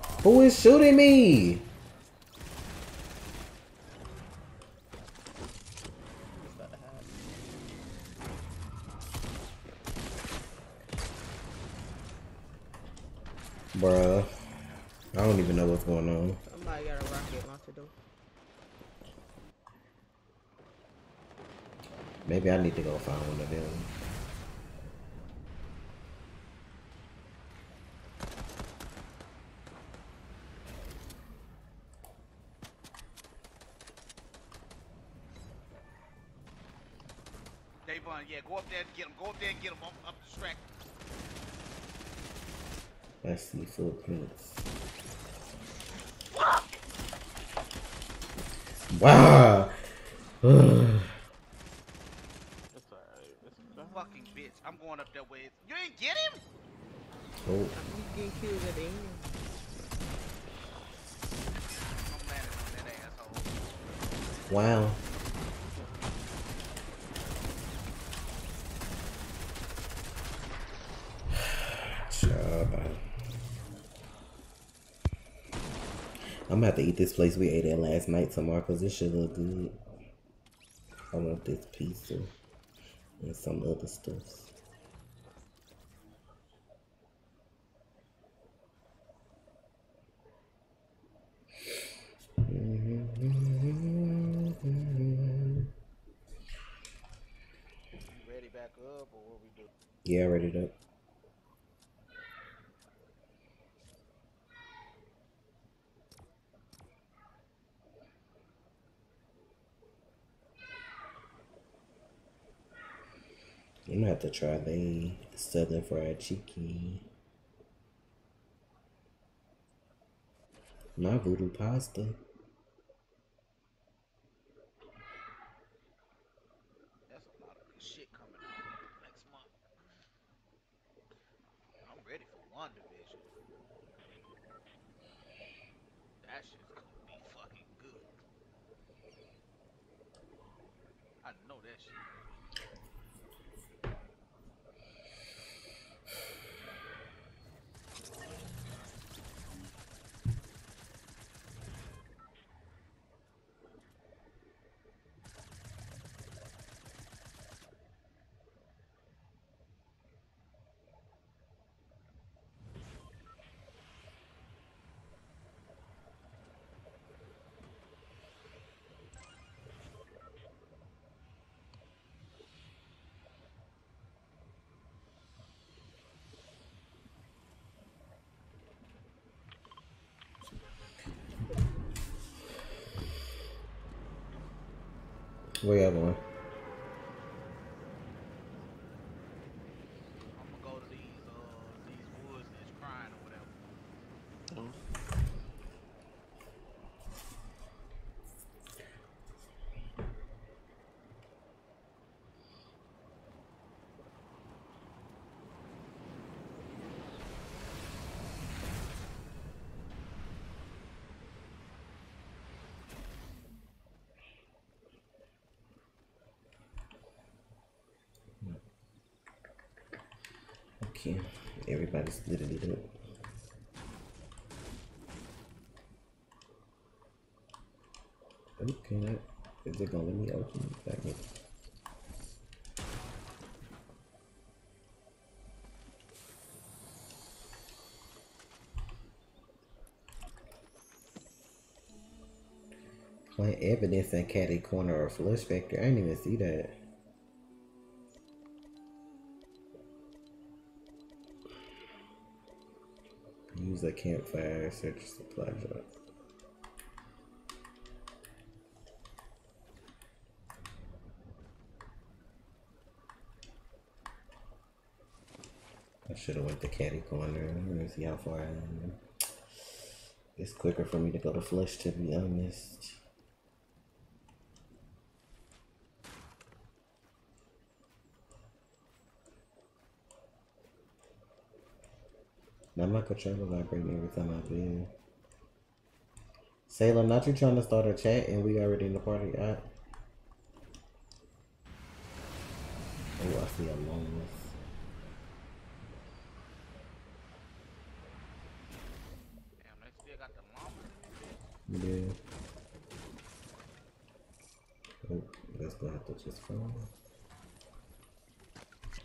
off. Who is shooting me? it's about to happen. Bruh. I don't even know what's going on. Somebody got a rocket launcher though. Maybe I need to go find one of them. Davon, yeah, go up there and get him. Go up there and get him. I'm, I'm distracted. I see footprints. Wow. It's alright. It's fine. Fucking bitch. I'm going up there with. You didn't get him? oh, You getting killed at the end. I'm landing on that asshole. wow. Sure. I'm gonna have to eat this place we ate at last night because this should look good. I want this pizza and some other stuff. You ready back up or what we do? Yeah, ready to. The southern fried chicken. My voodoo pasta. That's a lot of good shit coming out next month. I'm ready for one division. That shit's gonna be fucking good. I know that shit. Where y'all going? I'm gonna go to these uh these woods and it's crying or whatever. Okay, everybody split it up. Okay, is it gonna let me open it? Back in? Plant evidence in Catty Corner or flush factor. I didn't even see that. Use a campfire, search supply drop. I should have went to Catty Corner. Let me see how far I am. It's quicker for me to go to flush, to be honest. Now my controller vibrating every time I bid. Sailor, not you trying to start a chat and we already in the party. I... Oh, I see a long. Yeah. Oh, that's gonna have to just fall.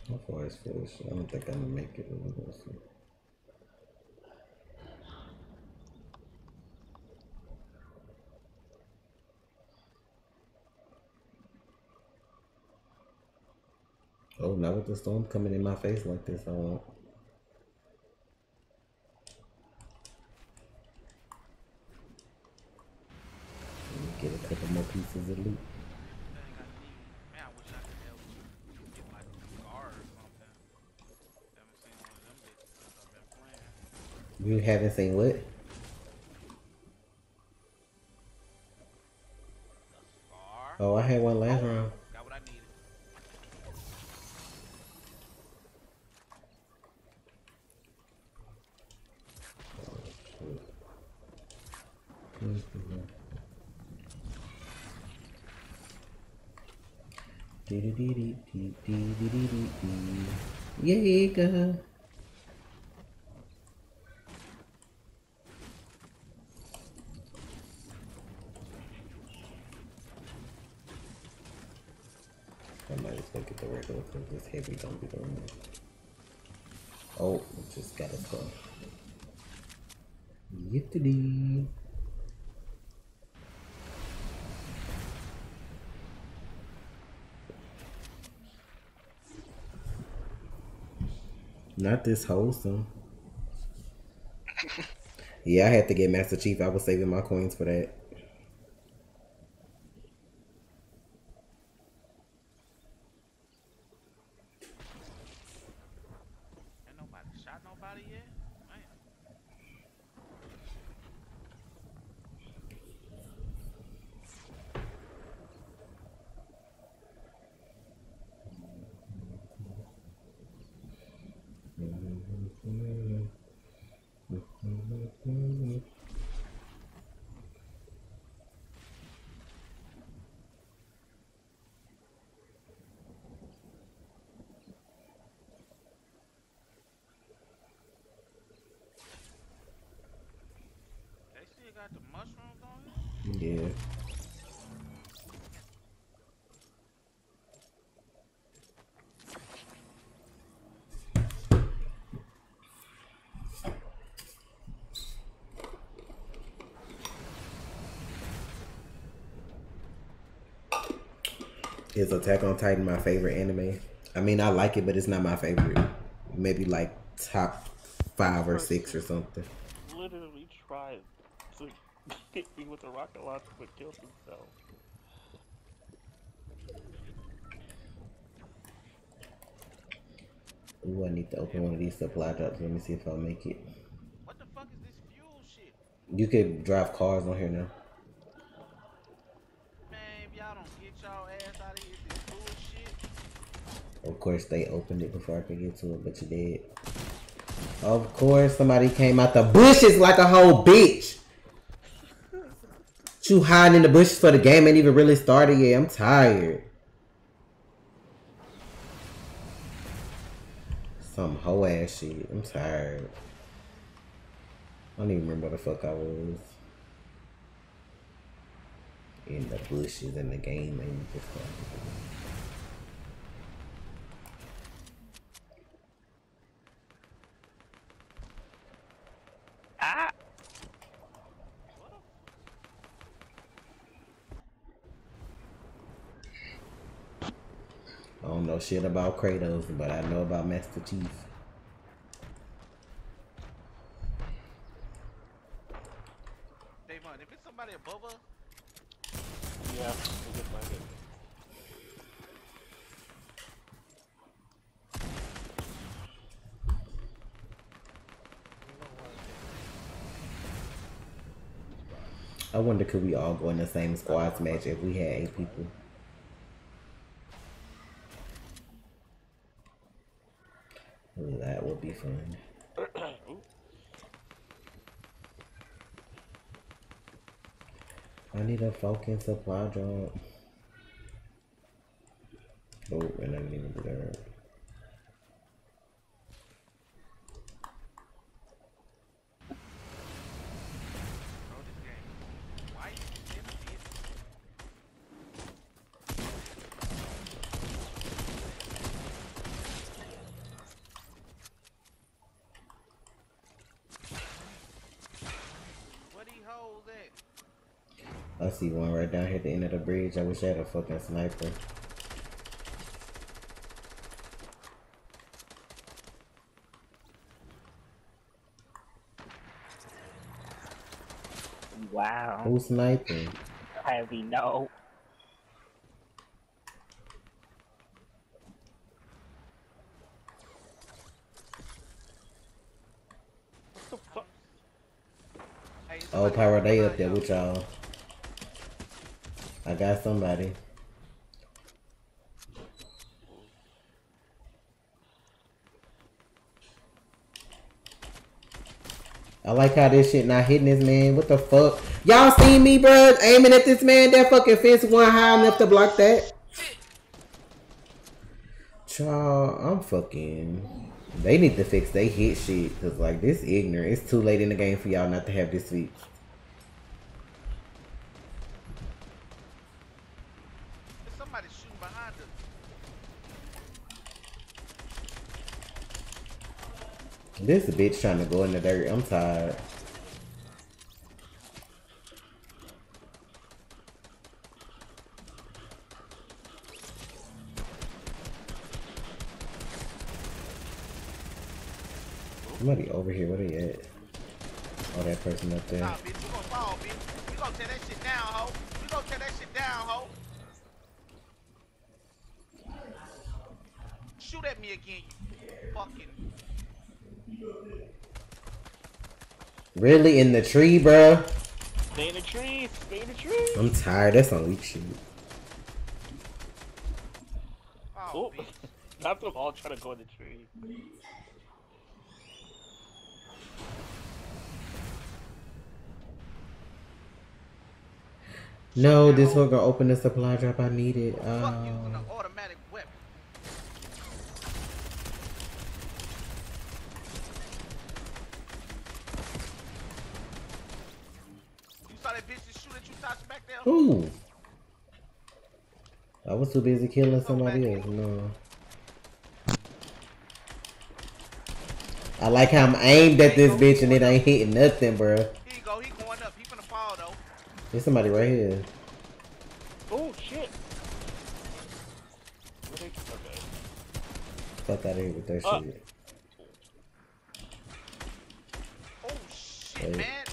How far is fish? I don't think I'm gonna make it. Not with the storm coming in my face like this, I won't. Get a couple more pieces of loot. You haven't seen what? Oh, I had one last round. Got what I needed. Yeah, I might just make it the regular this heavy don't be doing it. Oh, just got us going. Yippity. Not this wholesome. yeah, I had to get Master Chief. I was saving my coins for that. Ain't nobody shot nobody yet? Man. They still got the mushrooms on here? Yeah. Is Attack on Titan my favorite anime? I mean, I like it, but it's not my favorite. Maybe like top five or six or something. Literally tried to hit me with a rocket launcher but killed himself. Ooh, I need to open one of these supply drops. Let me see if I'll make it. What the fuck is this fuel shit? You could drive cars on here now. Man, if y'all don't get y'all ass out of here, this bullshit. Of course, they opened it before I could get to it, but you did. Of course, somebody came out the bushes like a whole bitch. You hiding in the bushes for the game ain't even really started yet. I'm tired. Some hoe ass shit. I'm tired. I don't even remember what the fuck I was. In the bushes in the game ain't started. know shit about Kratos, but I know about Master Chief. If it's somebody above us. Yeah, I wonder could we all go in the same squads match if we had eight people. Fun. I need a Falcon supply drop. Oh, and I didn't even do that. Bro, this game. Why you giving me it? What he hoes at? I see one right down here at the end of the bridge. I wish I had a fucking sniper. Wow. Who's sniping? Heavy no. What the fuck? Oh, Power, they up there y'all? with y'all. I got somebody. I like how this shit not hitting this man. What the fuck? Y'all seen me, bruh, aiming at this man? That fucking fence one high enough to block that? Child, I'm fucking. They need to fix they hit shit. Cause like this ignorant. It's too late in the game for y'all not to have this fixed. There's somebody shooting behind us. This bitch trying to go in the dirt. I'm tired. Somebody over here. Where they at? Oh, that person up there. Nah, bitch, you gonna fall, bitch. You gonna tear that shit down, ho. You gonna tear that shit down, ho. Shoot at me again, you fucking. Really in the tree, bruh? Stay in the trees. Stay in the trees. I'm tired. That's on weak shit. Oh, Oh, not them all trying to go in the tree. No, this one gonna open the supply drop I needed. fuck um, you Oh. with an automatic weapon. You saw that bitch just shoot at you, Tasha, back there? Ooh. I was too busy killing somebody else. No. I like how I'm aimed at this bitch and it ain't hitting nothing, bro. Here you go, he going up. He finna fall, though. There's somebody right here. Oh shit. Where they- Okay. Fuck out of here with that Uh. shit. Oh, shit, Hey. man.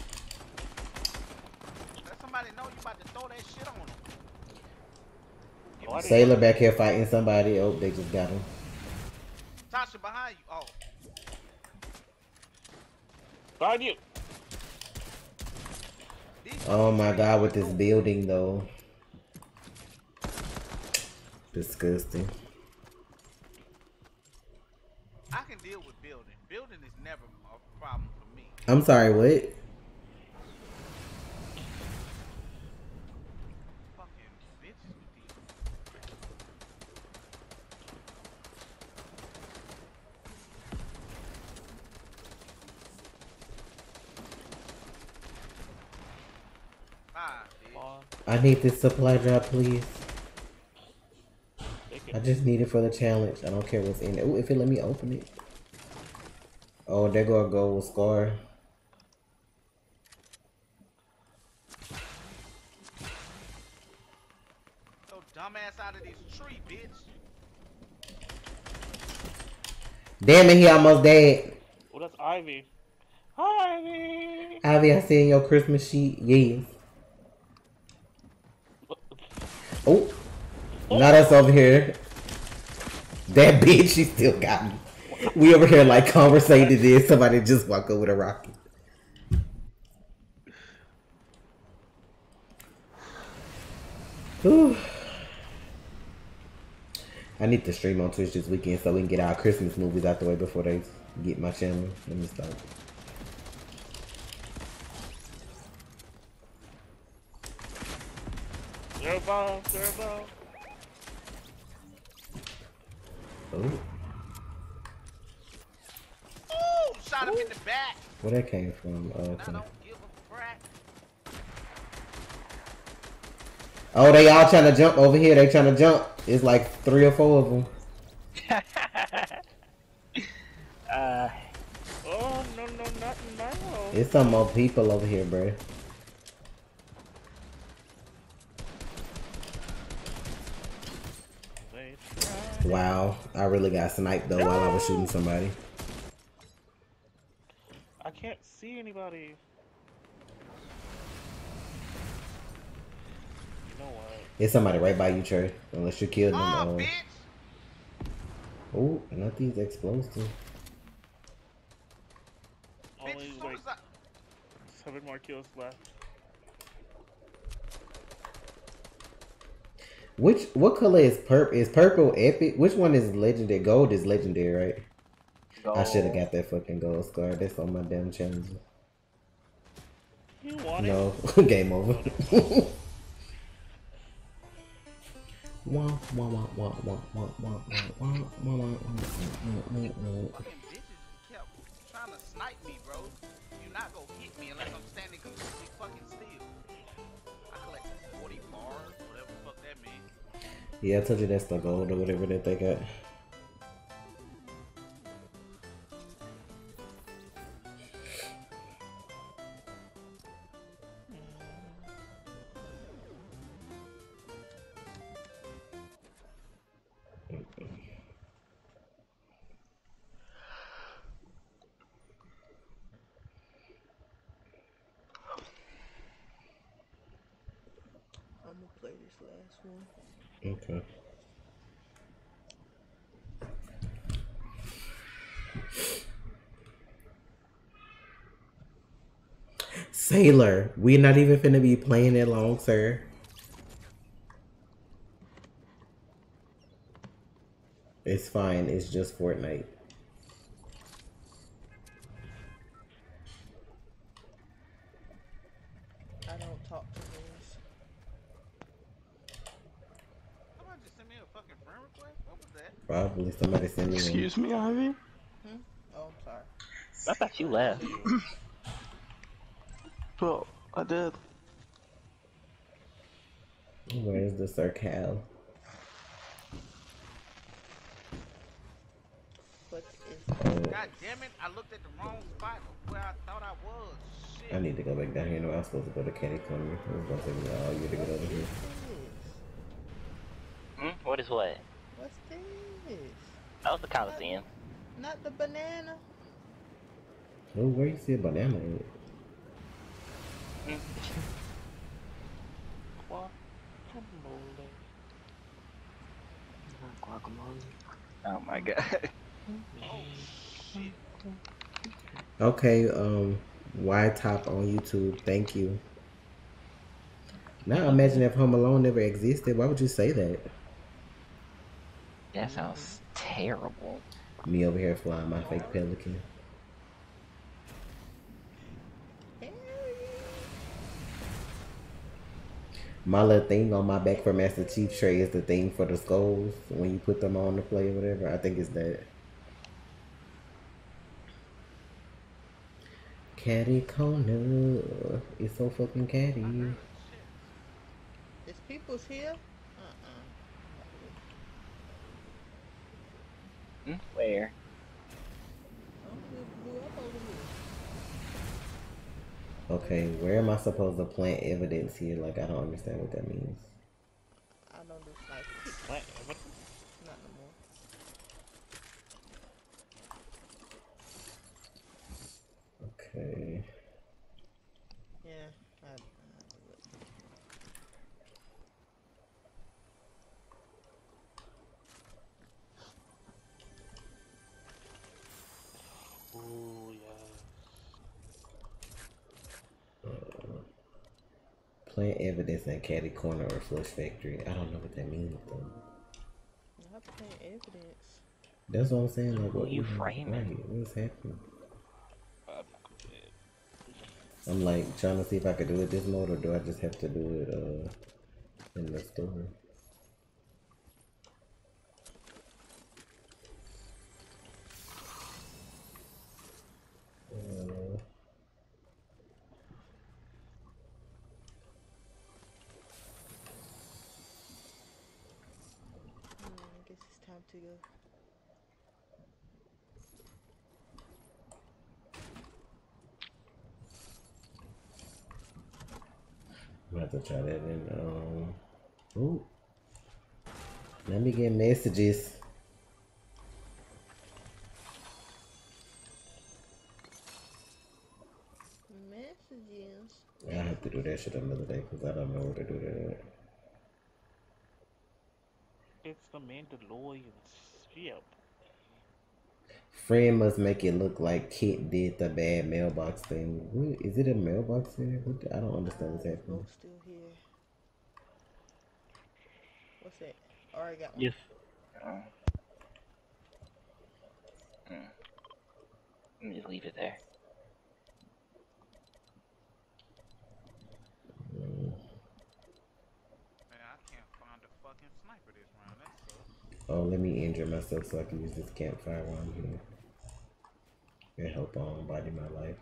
Let somebody know you about to throw that shit on him. Oh, Sailor back here fighting somebody. Oh, they just got him. Tasha, behind you. Oh, Behind you. Oh my god, with this building though. Disgusting. I can deal with building. Building is never a problem for me. I'm sorry, what? Fucking bitch. with these- Ah, bitch. Uh, I need this supply drop, please. I just need it for the challenge. I don't care what's in it. Ooh, if it let me open it. Oh, there go a gold scar. Yo, dumbass out of this tree, bitch. Damn it, he almost dead. Oh, that's Ivy. Ivy. Ivy, I see in your Christmas sheet. Yes. Oh, not us over here. That bitch, she still got me. We over here like conversating this. Somebody just walk over the rocket. Whew. I need to stream on Twitch this weekend so we can get our Christmas movies out the way before they get my channel. Let me stop. Zero ball, zero ball. Oh, Ooh, shot him in the back. where that came from? Oh, okay. don't give a frack. oh, they all trying to jump over here. They trying to jump. It's like three or four of them. Uh, Oh no no not now. It's some more people over here, bro. They Wow, I really got sniped though while I was shooting somebody. I can't see anybody. You know what? It's somebody right by you, Tre. Unless you killed them. Oh, Oh, bitch. oh not these explosives. Bitch, Only like seven more kills left. Which what color is purple? Is purple epic? Which one is legendary? Gold is legendary, right? I should have got that fucking gold scar. That's on my damn channel. You want No, it? game over. Wah, wah, wah, wah, wah, wah, wah, wah, wah, wah, wah, wah, wah, wah, wah. Yeah, I told you that's the gold or whatever that they got. Sailor, we're not even finna be playing it long, sir. It's fine. It's just Fortnite. I don't talk to boys. Somebody just sent me a fucking friend request? What was that? Probably somebody send me one. Excuse me, Ivy. Hmm? Oh, I'm sorry. I thought you left. Well, I did. Where's the Sir Cal? What is God damn it, I looked at the wrong spot where I thought I was. Shit. I need to go back down here. No, I was supposed to go to Catty Corner. It was gonna take me all year to get over here. Hmm? What is what? What's this? That was the Coliseum. Not the banana. Oh, where you see a banana at? Oh my god. Okay, um, Y Top on YouTube. Thank you. Now imagine if Home Alone never existed. Why would you say that? That sounds terrible. Me over here flying my fake pelican. My little thing on my back for Master Chief Tre is the thing for the skulls when you put them on to play or whatever. I think it's that. Catty corner. It's so fucking catty. Is people's here? Uh-uh. Hmm? Where? Oh, it blew up over here. Okay, where am I supposed to plant evidence here? Like, I don't understand what that means. I don't do sniping. Plant evidence? Not no more. Okay. Plant evidence in Catty Corner or Flush Factory. I don't know what that means though. Not playing evidence. That's what I'm saying. Like, Who what you what- framing? Right, what's happening? I'm not gonna say it. I'm like trying to see if I could do it this mode or do I just have to do it uh in the store? Uh, Hmm, I guess to go. I'm gonna have to try that in um ooh. Let me get messages. Messages. I have to do that shit another day because I don't know what to do that. It's the Mandalorian ship. Friend must make it look like Kit did the bad mailbox thing. What, is it a mailbox here? What the- I don't understand what's happening. Boat's still here. What's that? Alright, got one. Yes. Uh, mm. Let me just leave it there. Man, I can't find a fucking sniper this round. That sucks. Oh, let me injure myself so I can use this campfire while I'm here. And help on body my life.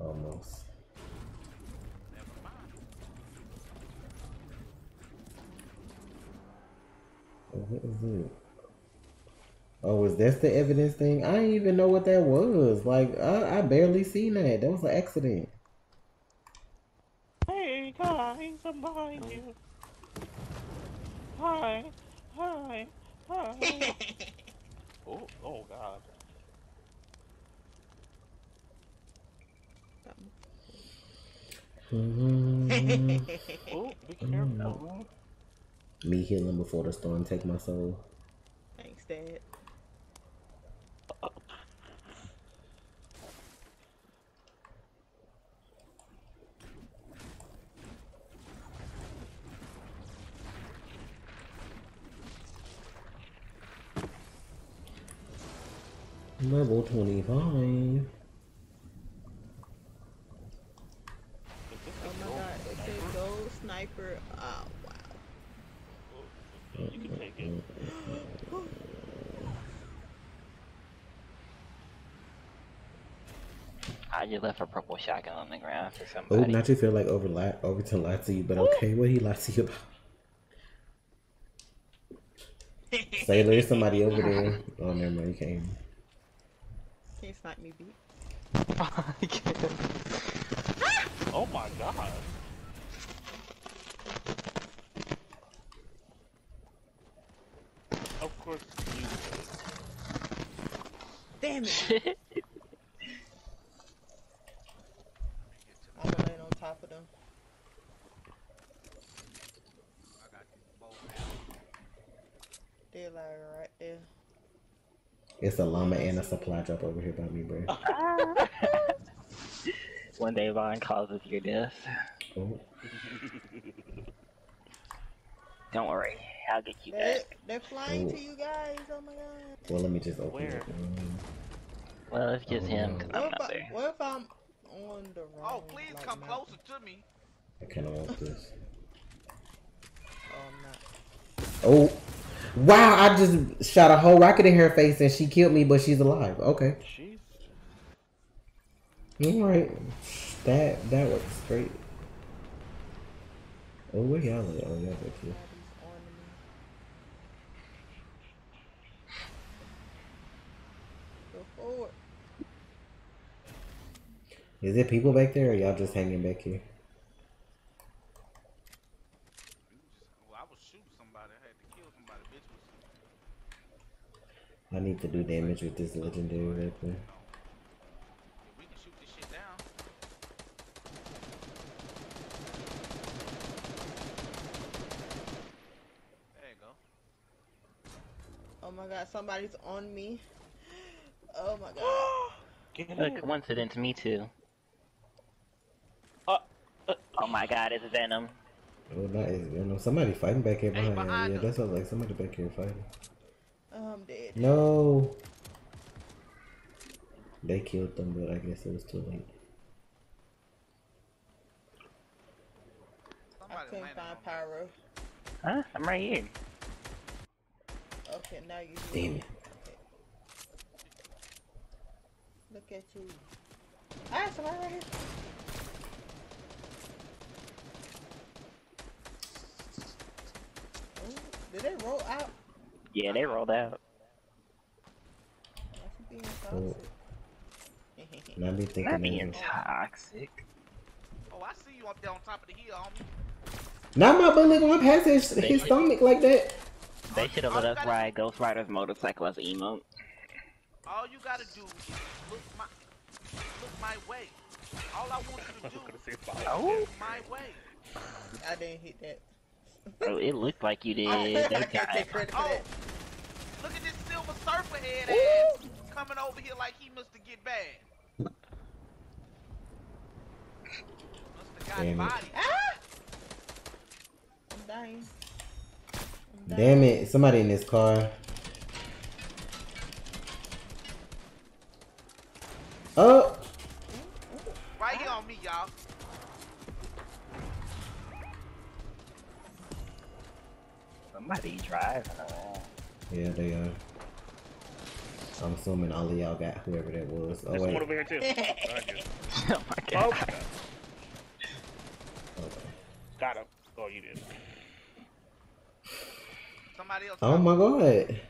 Almost. Oh, what is it? Oh, is that the evidence thing? I didn't even know what that was. Like, I, I barely seen that. That was an accident. Hey guys, I'm behind you. Hi, hi, hi. oh, oh God. Oh, be careful. Me healing before the storm take my soul. Thanks, Dad. Level 25. Oh my god, it said gold sniper. Oh wow. You can take it. I just left a purple shotgun on the ground for Oh, somebody. not to feel like over Overton lied to you, but okay, what he lied to you about? Say there's somebody over there. Oh, never mind, you came. Can't snipe me, beat. I can't. Oh my God. Of course you did. Damn it! I'm gonna land on top of them. I got this bow now. They're like right there. It's a llama and a supply drop over here by me, bro. One day Vine causes your death. Oh, Don't worry, I'll get you They're, back. they're flying Oh. to you guys. Oh my god. well, let me just open Where? it. Um, Well, it's just him, Oh. because I'm not I, there. what if I'm on the wrong? Oh, please like, come mountain? closer to me. I kind of want this. Oh, I'm not. Oh, wow! I just shot a whole rocket in her face and she killed me, but she's alive. Okay, Jeez. all right. That that works great. Oh, where y'all at? Oh, y'all back here. Nobody's on me. Go forward. Is there people back there, or y'all just hanging back here? You just- Well, I was shooting somebody. I had to kill somebody. Bitch was. I need to do damage with this legendary weapon. We can shoot this shit down. There you go. Oh my god, somebody's on me. Oh my god. Get A coincidence, me too. Uh, uh, Oh my god, it's Venom. Oh, that is is Venom. Somebody fighting back here Hey, behind. behind yeah, us. that sounds like somebody back here fighting. I'm dead. No. They killed them, but I guess it was too late. I couldn't find pyro. Huh? I'm right here. Okay, now you do. Damn it. Look at you. Ah, somebody right here. Ooh, Did they roll out? Yeah, they rolled out. That's Oh. Not me thinking. Not being toxic. Oh, I see you up there on top of the hill, homie. Not my bullet going past his, his stomach like that. They should have let us ride Ghost Rider's motorcycle as an emote. All you gotta do is look my look my way. All I want you to do Gonna say is five. Oh. look my way. I didn't hit that. Oh, it looked like you did. I can't take credit for Oh, look at this silver surfer head ass coming over here like he must have get bad. Must have got Damn it. body. Ah! I'm dying. I'm dying. Damn it! Somebody in this car. Oh, Right here on me, y'all. Somebody driving around. yeah, they are. I'm assuming all of y'all got whoever that was. Oh There's someone wait, over here too. Oh my Oh, god. Okay. got him. Oh, you did. Somebody else. Oh my god.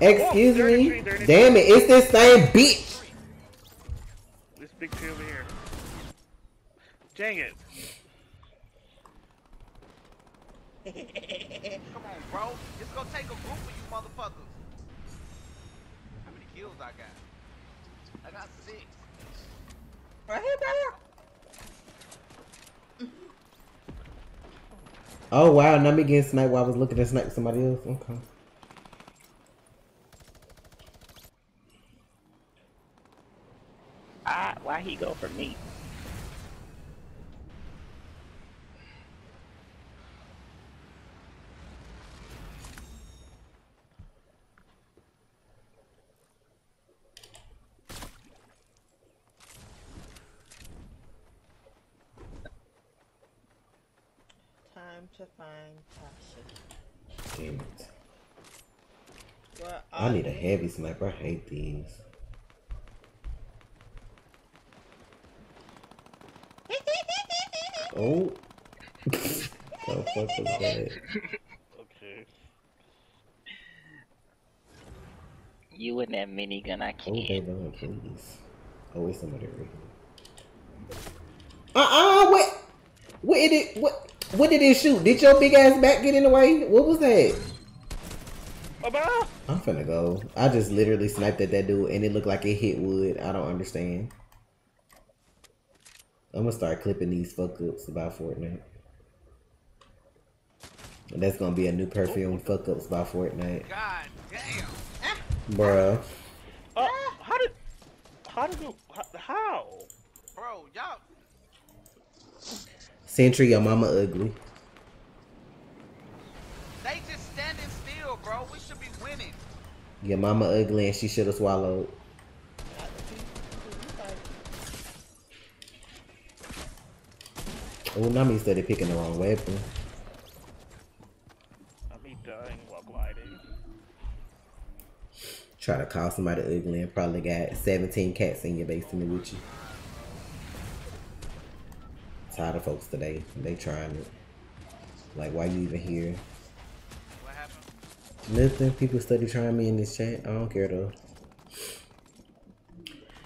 Excuse they're in the me. tree, they're in the Damn it! It's this same bitch. This big tree over here. Dang it. Come on, bro. It's gonna take a group of you motherfuckers. How many kills I got? I got six. Right here, right here. Oh wow! Now me getting sniped while I was looking to snipe somebody else. Okay. Ah, why he go for me? Time to find Tasha. Damn it. Where I are need a heavy sniper. I hate these. Oh. the fuck was that? Okay. You and that minigun, I Oh, can't. baby, please. Oh, wait, somebody right here. Uh-uh, what? What it, what, what did it shoot? Did your big ass back get in the way? What was that? Baba! I'm finna go. I just literally sniped at that dude and it looked like it hit wood. I don't understand. I'm gonna start clipping these fuck ups about Fortnite. And that's gonna be a new perfume fuck ups by Fortnite. God damn. Bruh. Uh, how did... How did you... How? how? Bro, y'all. Sentry, your mama ugly. They just standing still, bro. We should be winning. Your mama ugly and she should have swallowed. Oh, Nami started picking the wrong weapon. I'm me dying while gliding. Try to call somebody ugly and probably got 17 cats in your basement with you. Tired of folks today. They trying it. Like, why you even here? What happened? Nothing. People study trying me in this chat. I don't care though.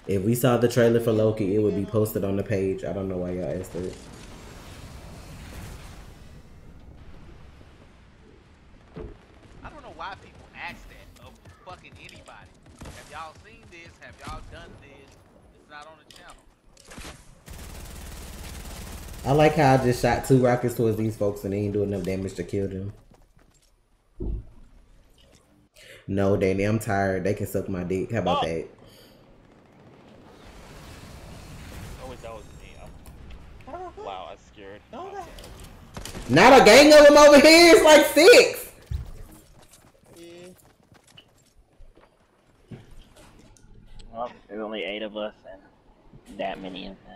If we saw the trailer for Loki, it would be posted on the page. I don't know why y'all asked it. I like how I just shot two rockets towards these folks and they ain't do enough damage to kill them. No, Danny, I'm tired. They can suck my dick. How about oh. that? Oh, that was me. Wow, I scared. Not a gang of them over here. It's like six. Yeah. Well, there's only eight of us and that many infants.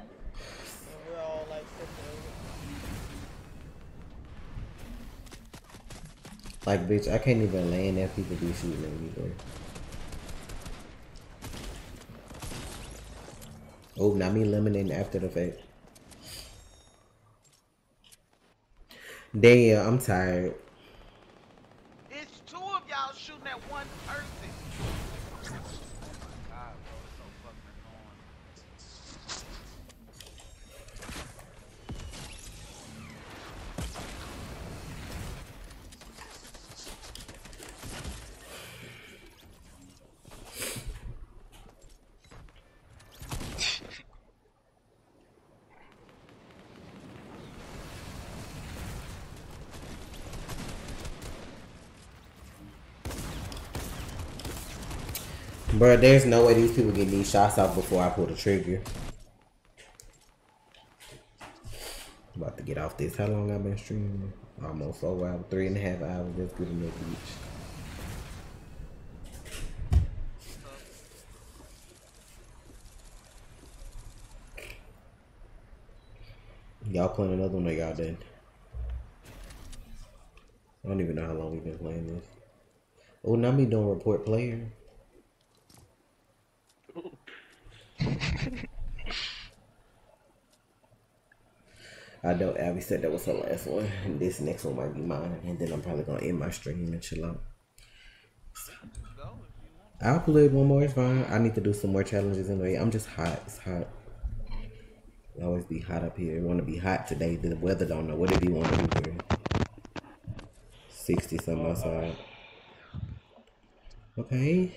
Like, bitch, I can't even land that people be shooting at me, bro. Oh, not me eliminating after the fact. Damn, I'm tired. It's two of y'all shooting at one Bro, there's no way these people get these shots off before I pull the trigger. About to get off this. How long I've been streaming? Almost four hours, three and a half hours. Just good enough each. Y'all playing another one or y'all done? I don't even know how long we've been playing this. Oh, now me doing report player. I know Abby said that was her last one. And this next one might be mine. And then I'm probably gonna end my stream and chill out. I'll play one more, it's fine. I need to do some more challenges anyway. I'm just hot. It's hot. It always be hot up here. want to be hot today. The weather don't know what it be want to be here. 60 something outside. Okay.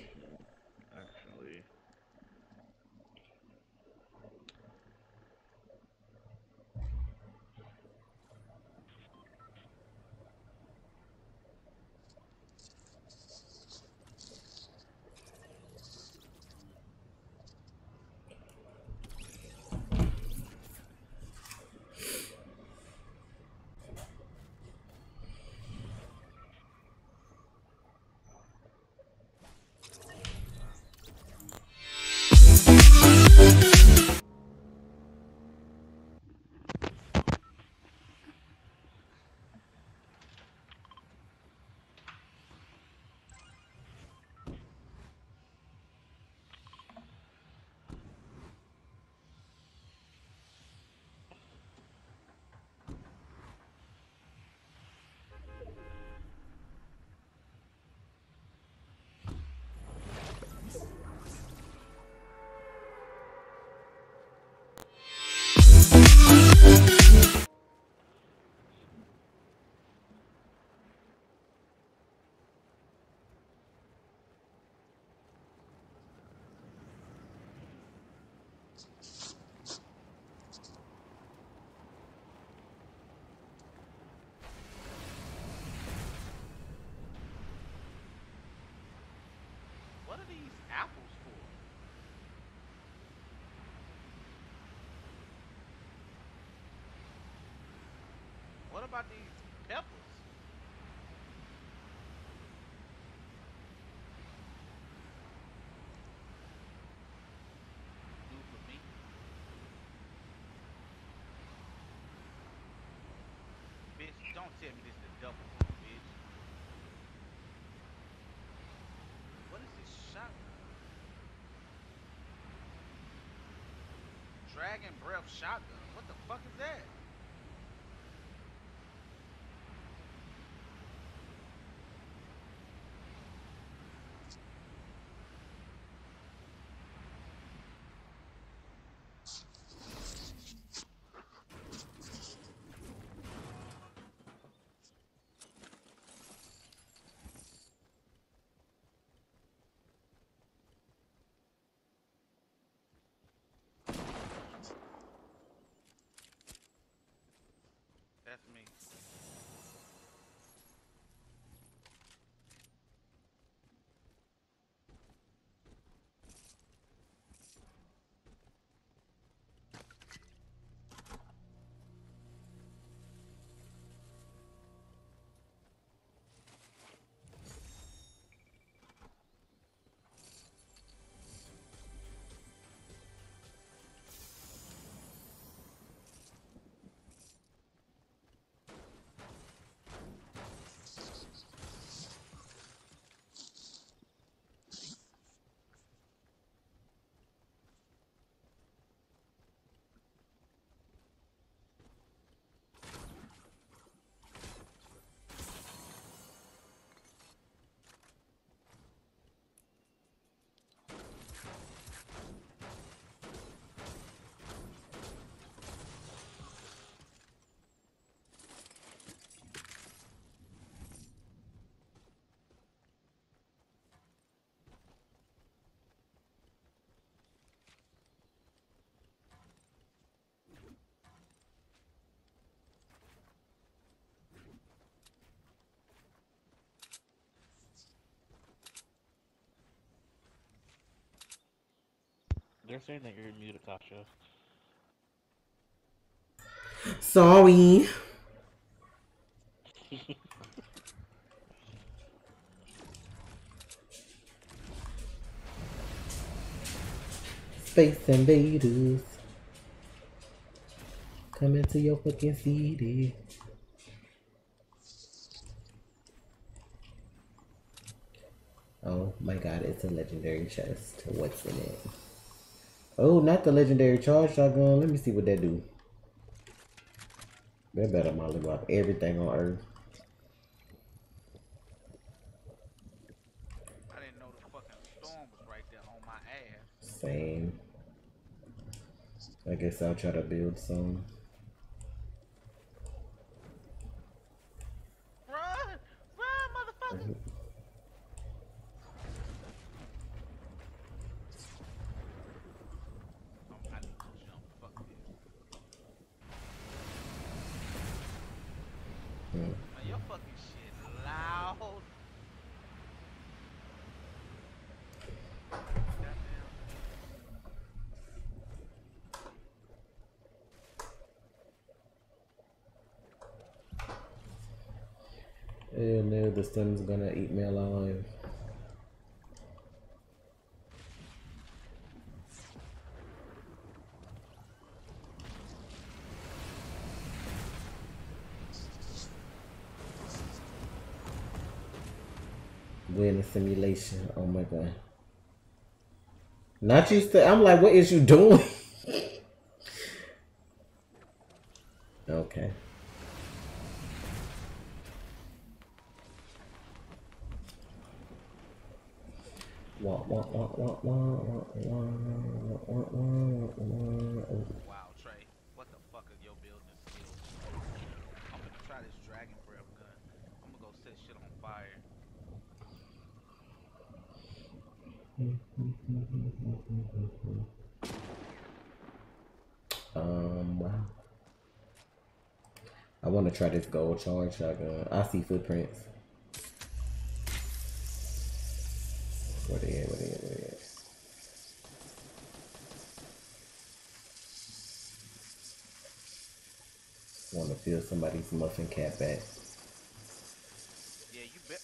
About these peppers? Do for me. Bitch, don't tell me this is the double, bitch. What is this shotgun? Dragon Breath Shotgun. What the fuck is that? That's me. They're saying that you're muted, Kasha. Sorry. Space invaders. Come into your fucking city. Oh my god, it's a legendary chest. What's in it? Oh, not the legendary charge shotgun. Let me see what that do. That better mollywop everything on earth. I didn't know the fucking storm was right there on my ass. Same. I guess I'll try to build some. Run! Run, motherfucker! Oh, I need to jump. Fuck this. Hmm. Man, your fucking shit loud. Goddamn. Oh the gonna eat me alive. We're in a simulation. Oh my god. Not you st- I'm like, what is you doing? I want to try this gold charge shotgun. Uh, I see footprints. Where they at? Where they at? Where they at? Want to feel somebody's muffin cap back. Yeah, you bet.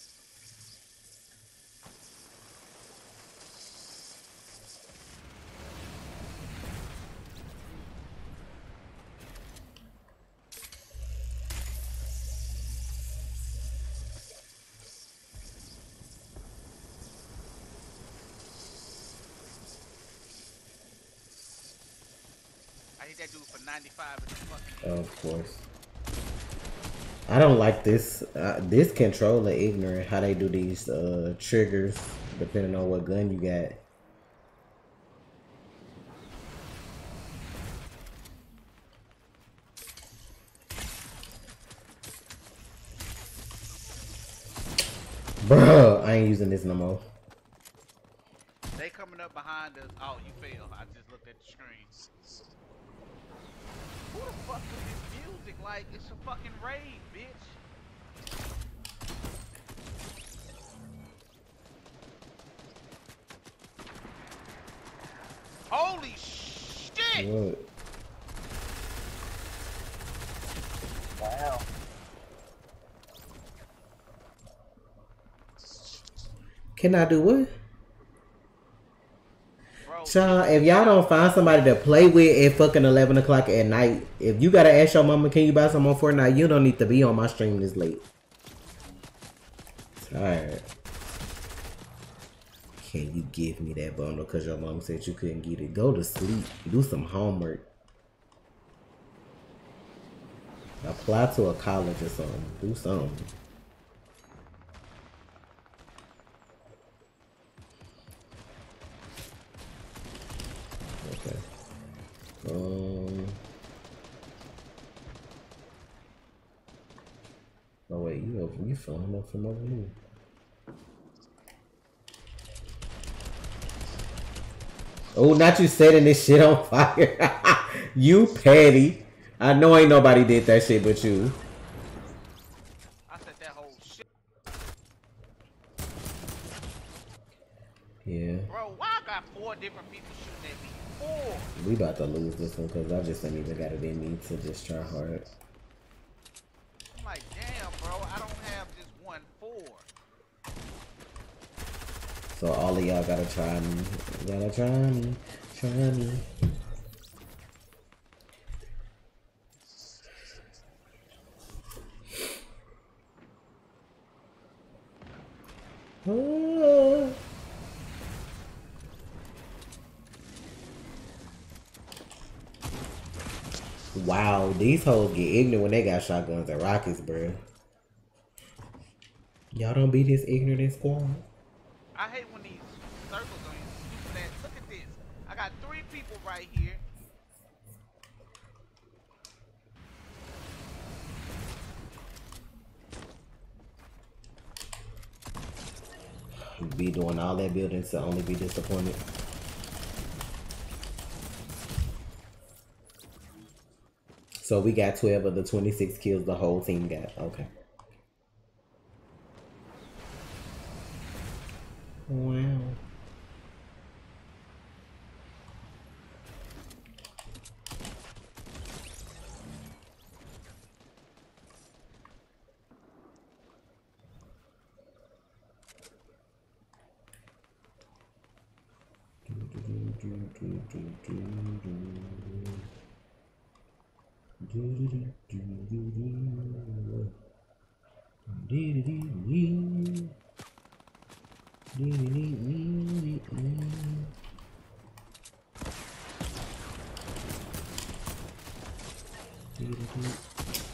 I hit that dude for 95 in the fucking Of course. I don't like this. Uh, this controller ignorant how they do these uh, triggers depending on what gun you got. Bruh, I ain't using this no more. They coming up behind us. Oh, you failed. I just looked at the screen. Like, it's a fucking raid, bitch. Holy shit! What? Wow. Can I do what? Child, if y'all don't find somebody to play with at fucking 11 o'clock at night, if you gotta ask your mama, can you buy some on Fortnite? You don't need to be on my stream this late. Tired. Can you give me that bundle because your mom said you couldn't get it? Go to sleep. Do some homework. Apply to a college or something. Do something. Okay. Um. Oh wait, you over you filling up over here. Oh, not you setting this shit on fire. you petty. I know ain't nobody did that shit but you. I said that whole shit. Yeah. Bro, why I got four different people shooting at me? four. We about to lose this one because I just ain't even got it in me to just try hard. I'm like, damn, bro, I don't have just one four. So all of y'all gotta try me. Gotta try me. Try me. Ah. Wow, these hoes get ignorant when they got shotguns and rockets, bruh. Y'all don't be this ignorant in squad. I hate when these circles on you stupid ass. Look at this. I got three people right here. Be doing all that building to only be disappointed. So we got 12 of the 26 kills the whole team got. Okay. Wow.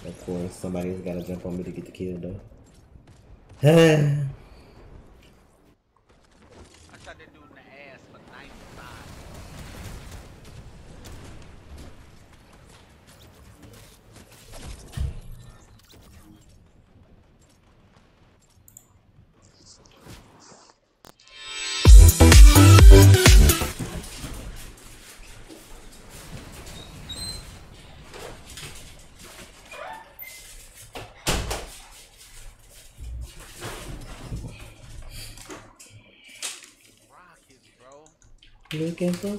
Of course, somebody's gotta jump on me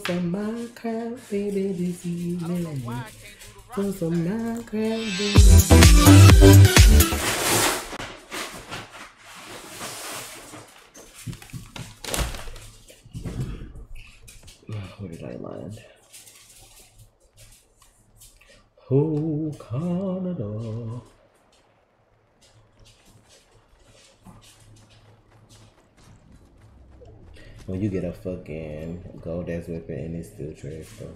some Minecraft, baby, this evening. For some Minecraft, baby. Where did I land? Oh, Canada. When you get a fucking gold ass weapon and it's still trash though.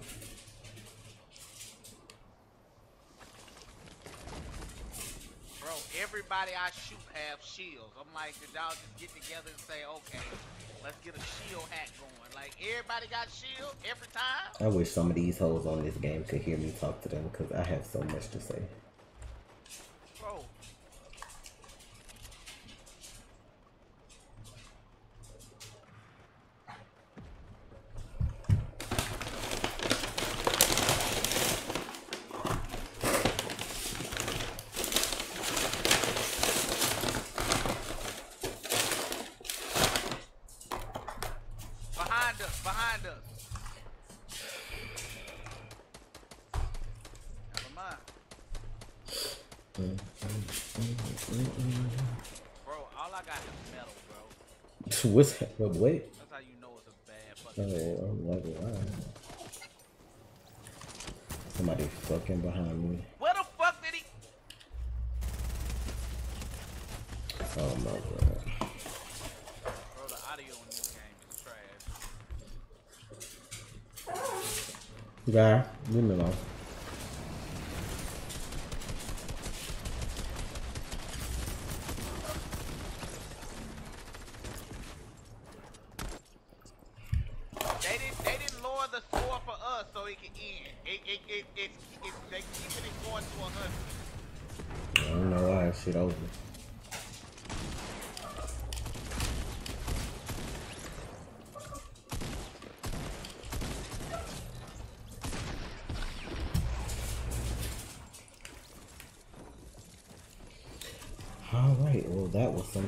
Bro, everybody I shoot have shields. I'm like, did y'all just get together and say, okay, let's get a shield hat going? Like, everybody got shield every time? I wish some of these hoes on this game could hear me talk to them because I have so much to say. Bro, behind us, behind us. Never mind. Bro, all I got is metal, bro. What's that? But wait. That's how you know it's a bad Oh, I'm like, wow. Somebody fucking behind me. Where the fuck did he? Oh my god. Bro, the audio in this game is trash. Guy, leave me alone. They didn't. They didn't lower the score for us so it can end. It. It. It. It. it they keeping it going to 100. I don't know why that shit over.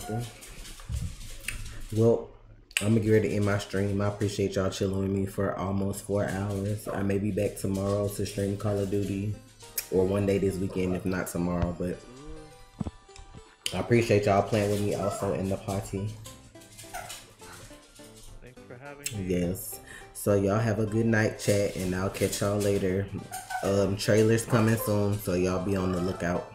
All right, well that was something. Well, I'm gonna get ready to end my stream. I appreciate y'all chilling with me for almost four hours. I may be back tomorrow to stream Call of Duty, or one day this weekend, if not tomorrow. But I appreciate y'all playing with me also in the party. Thanks for having me. Yes. So y'all have a good night, chat, and I'll catch y'all later. Um, trailers coming soon, so y'all be on the lookout.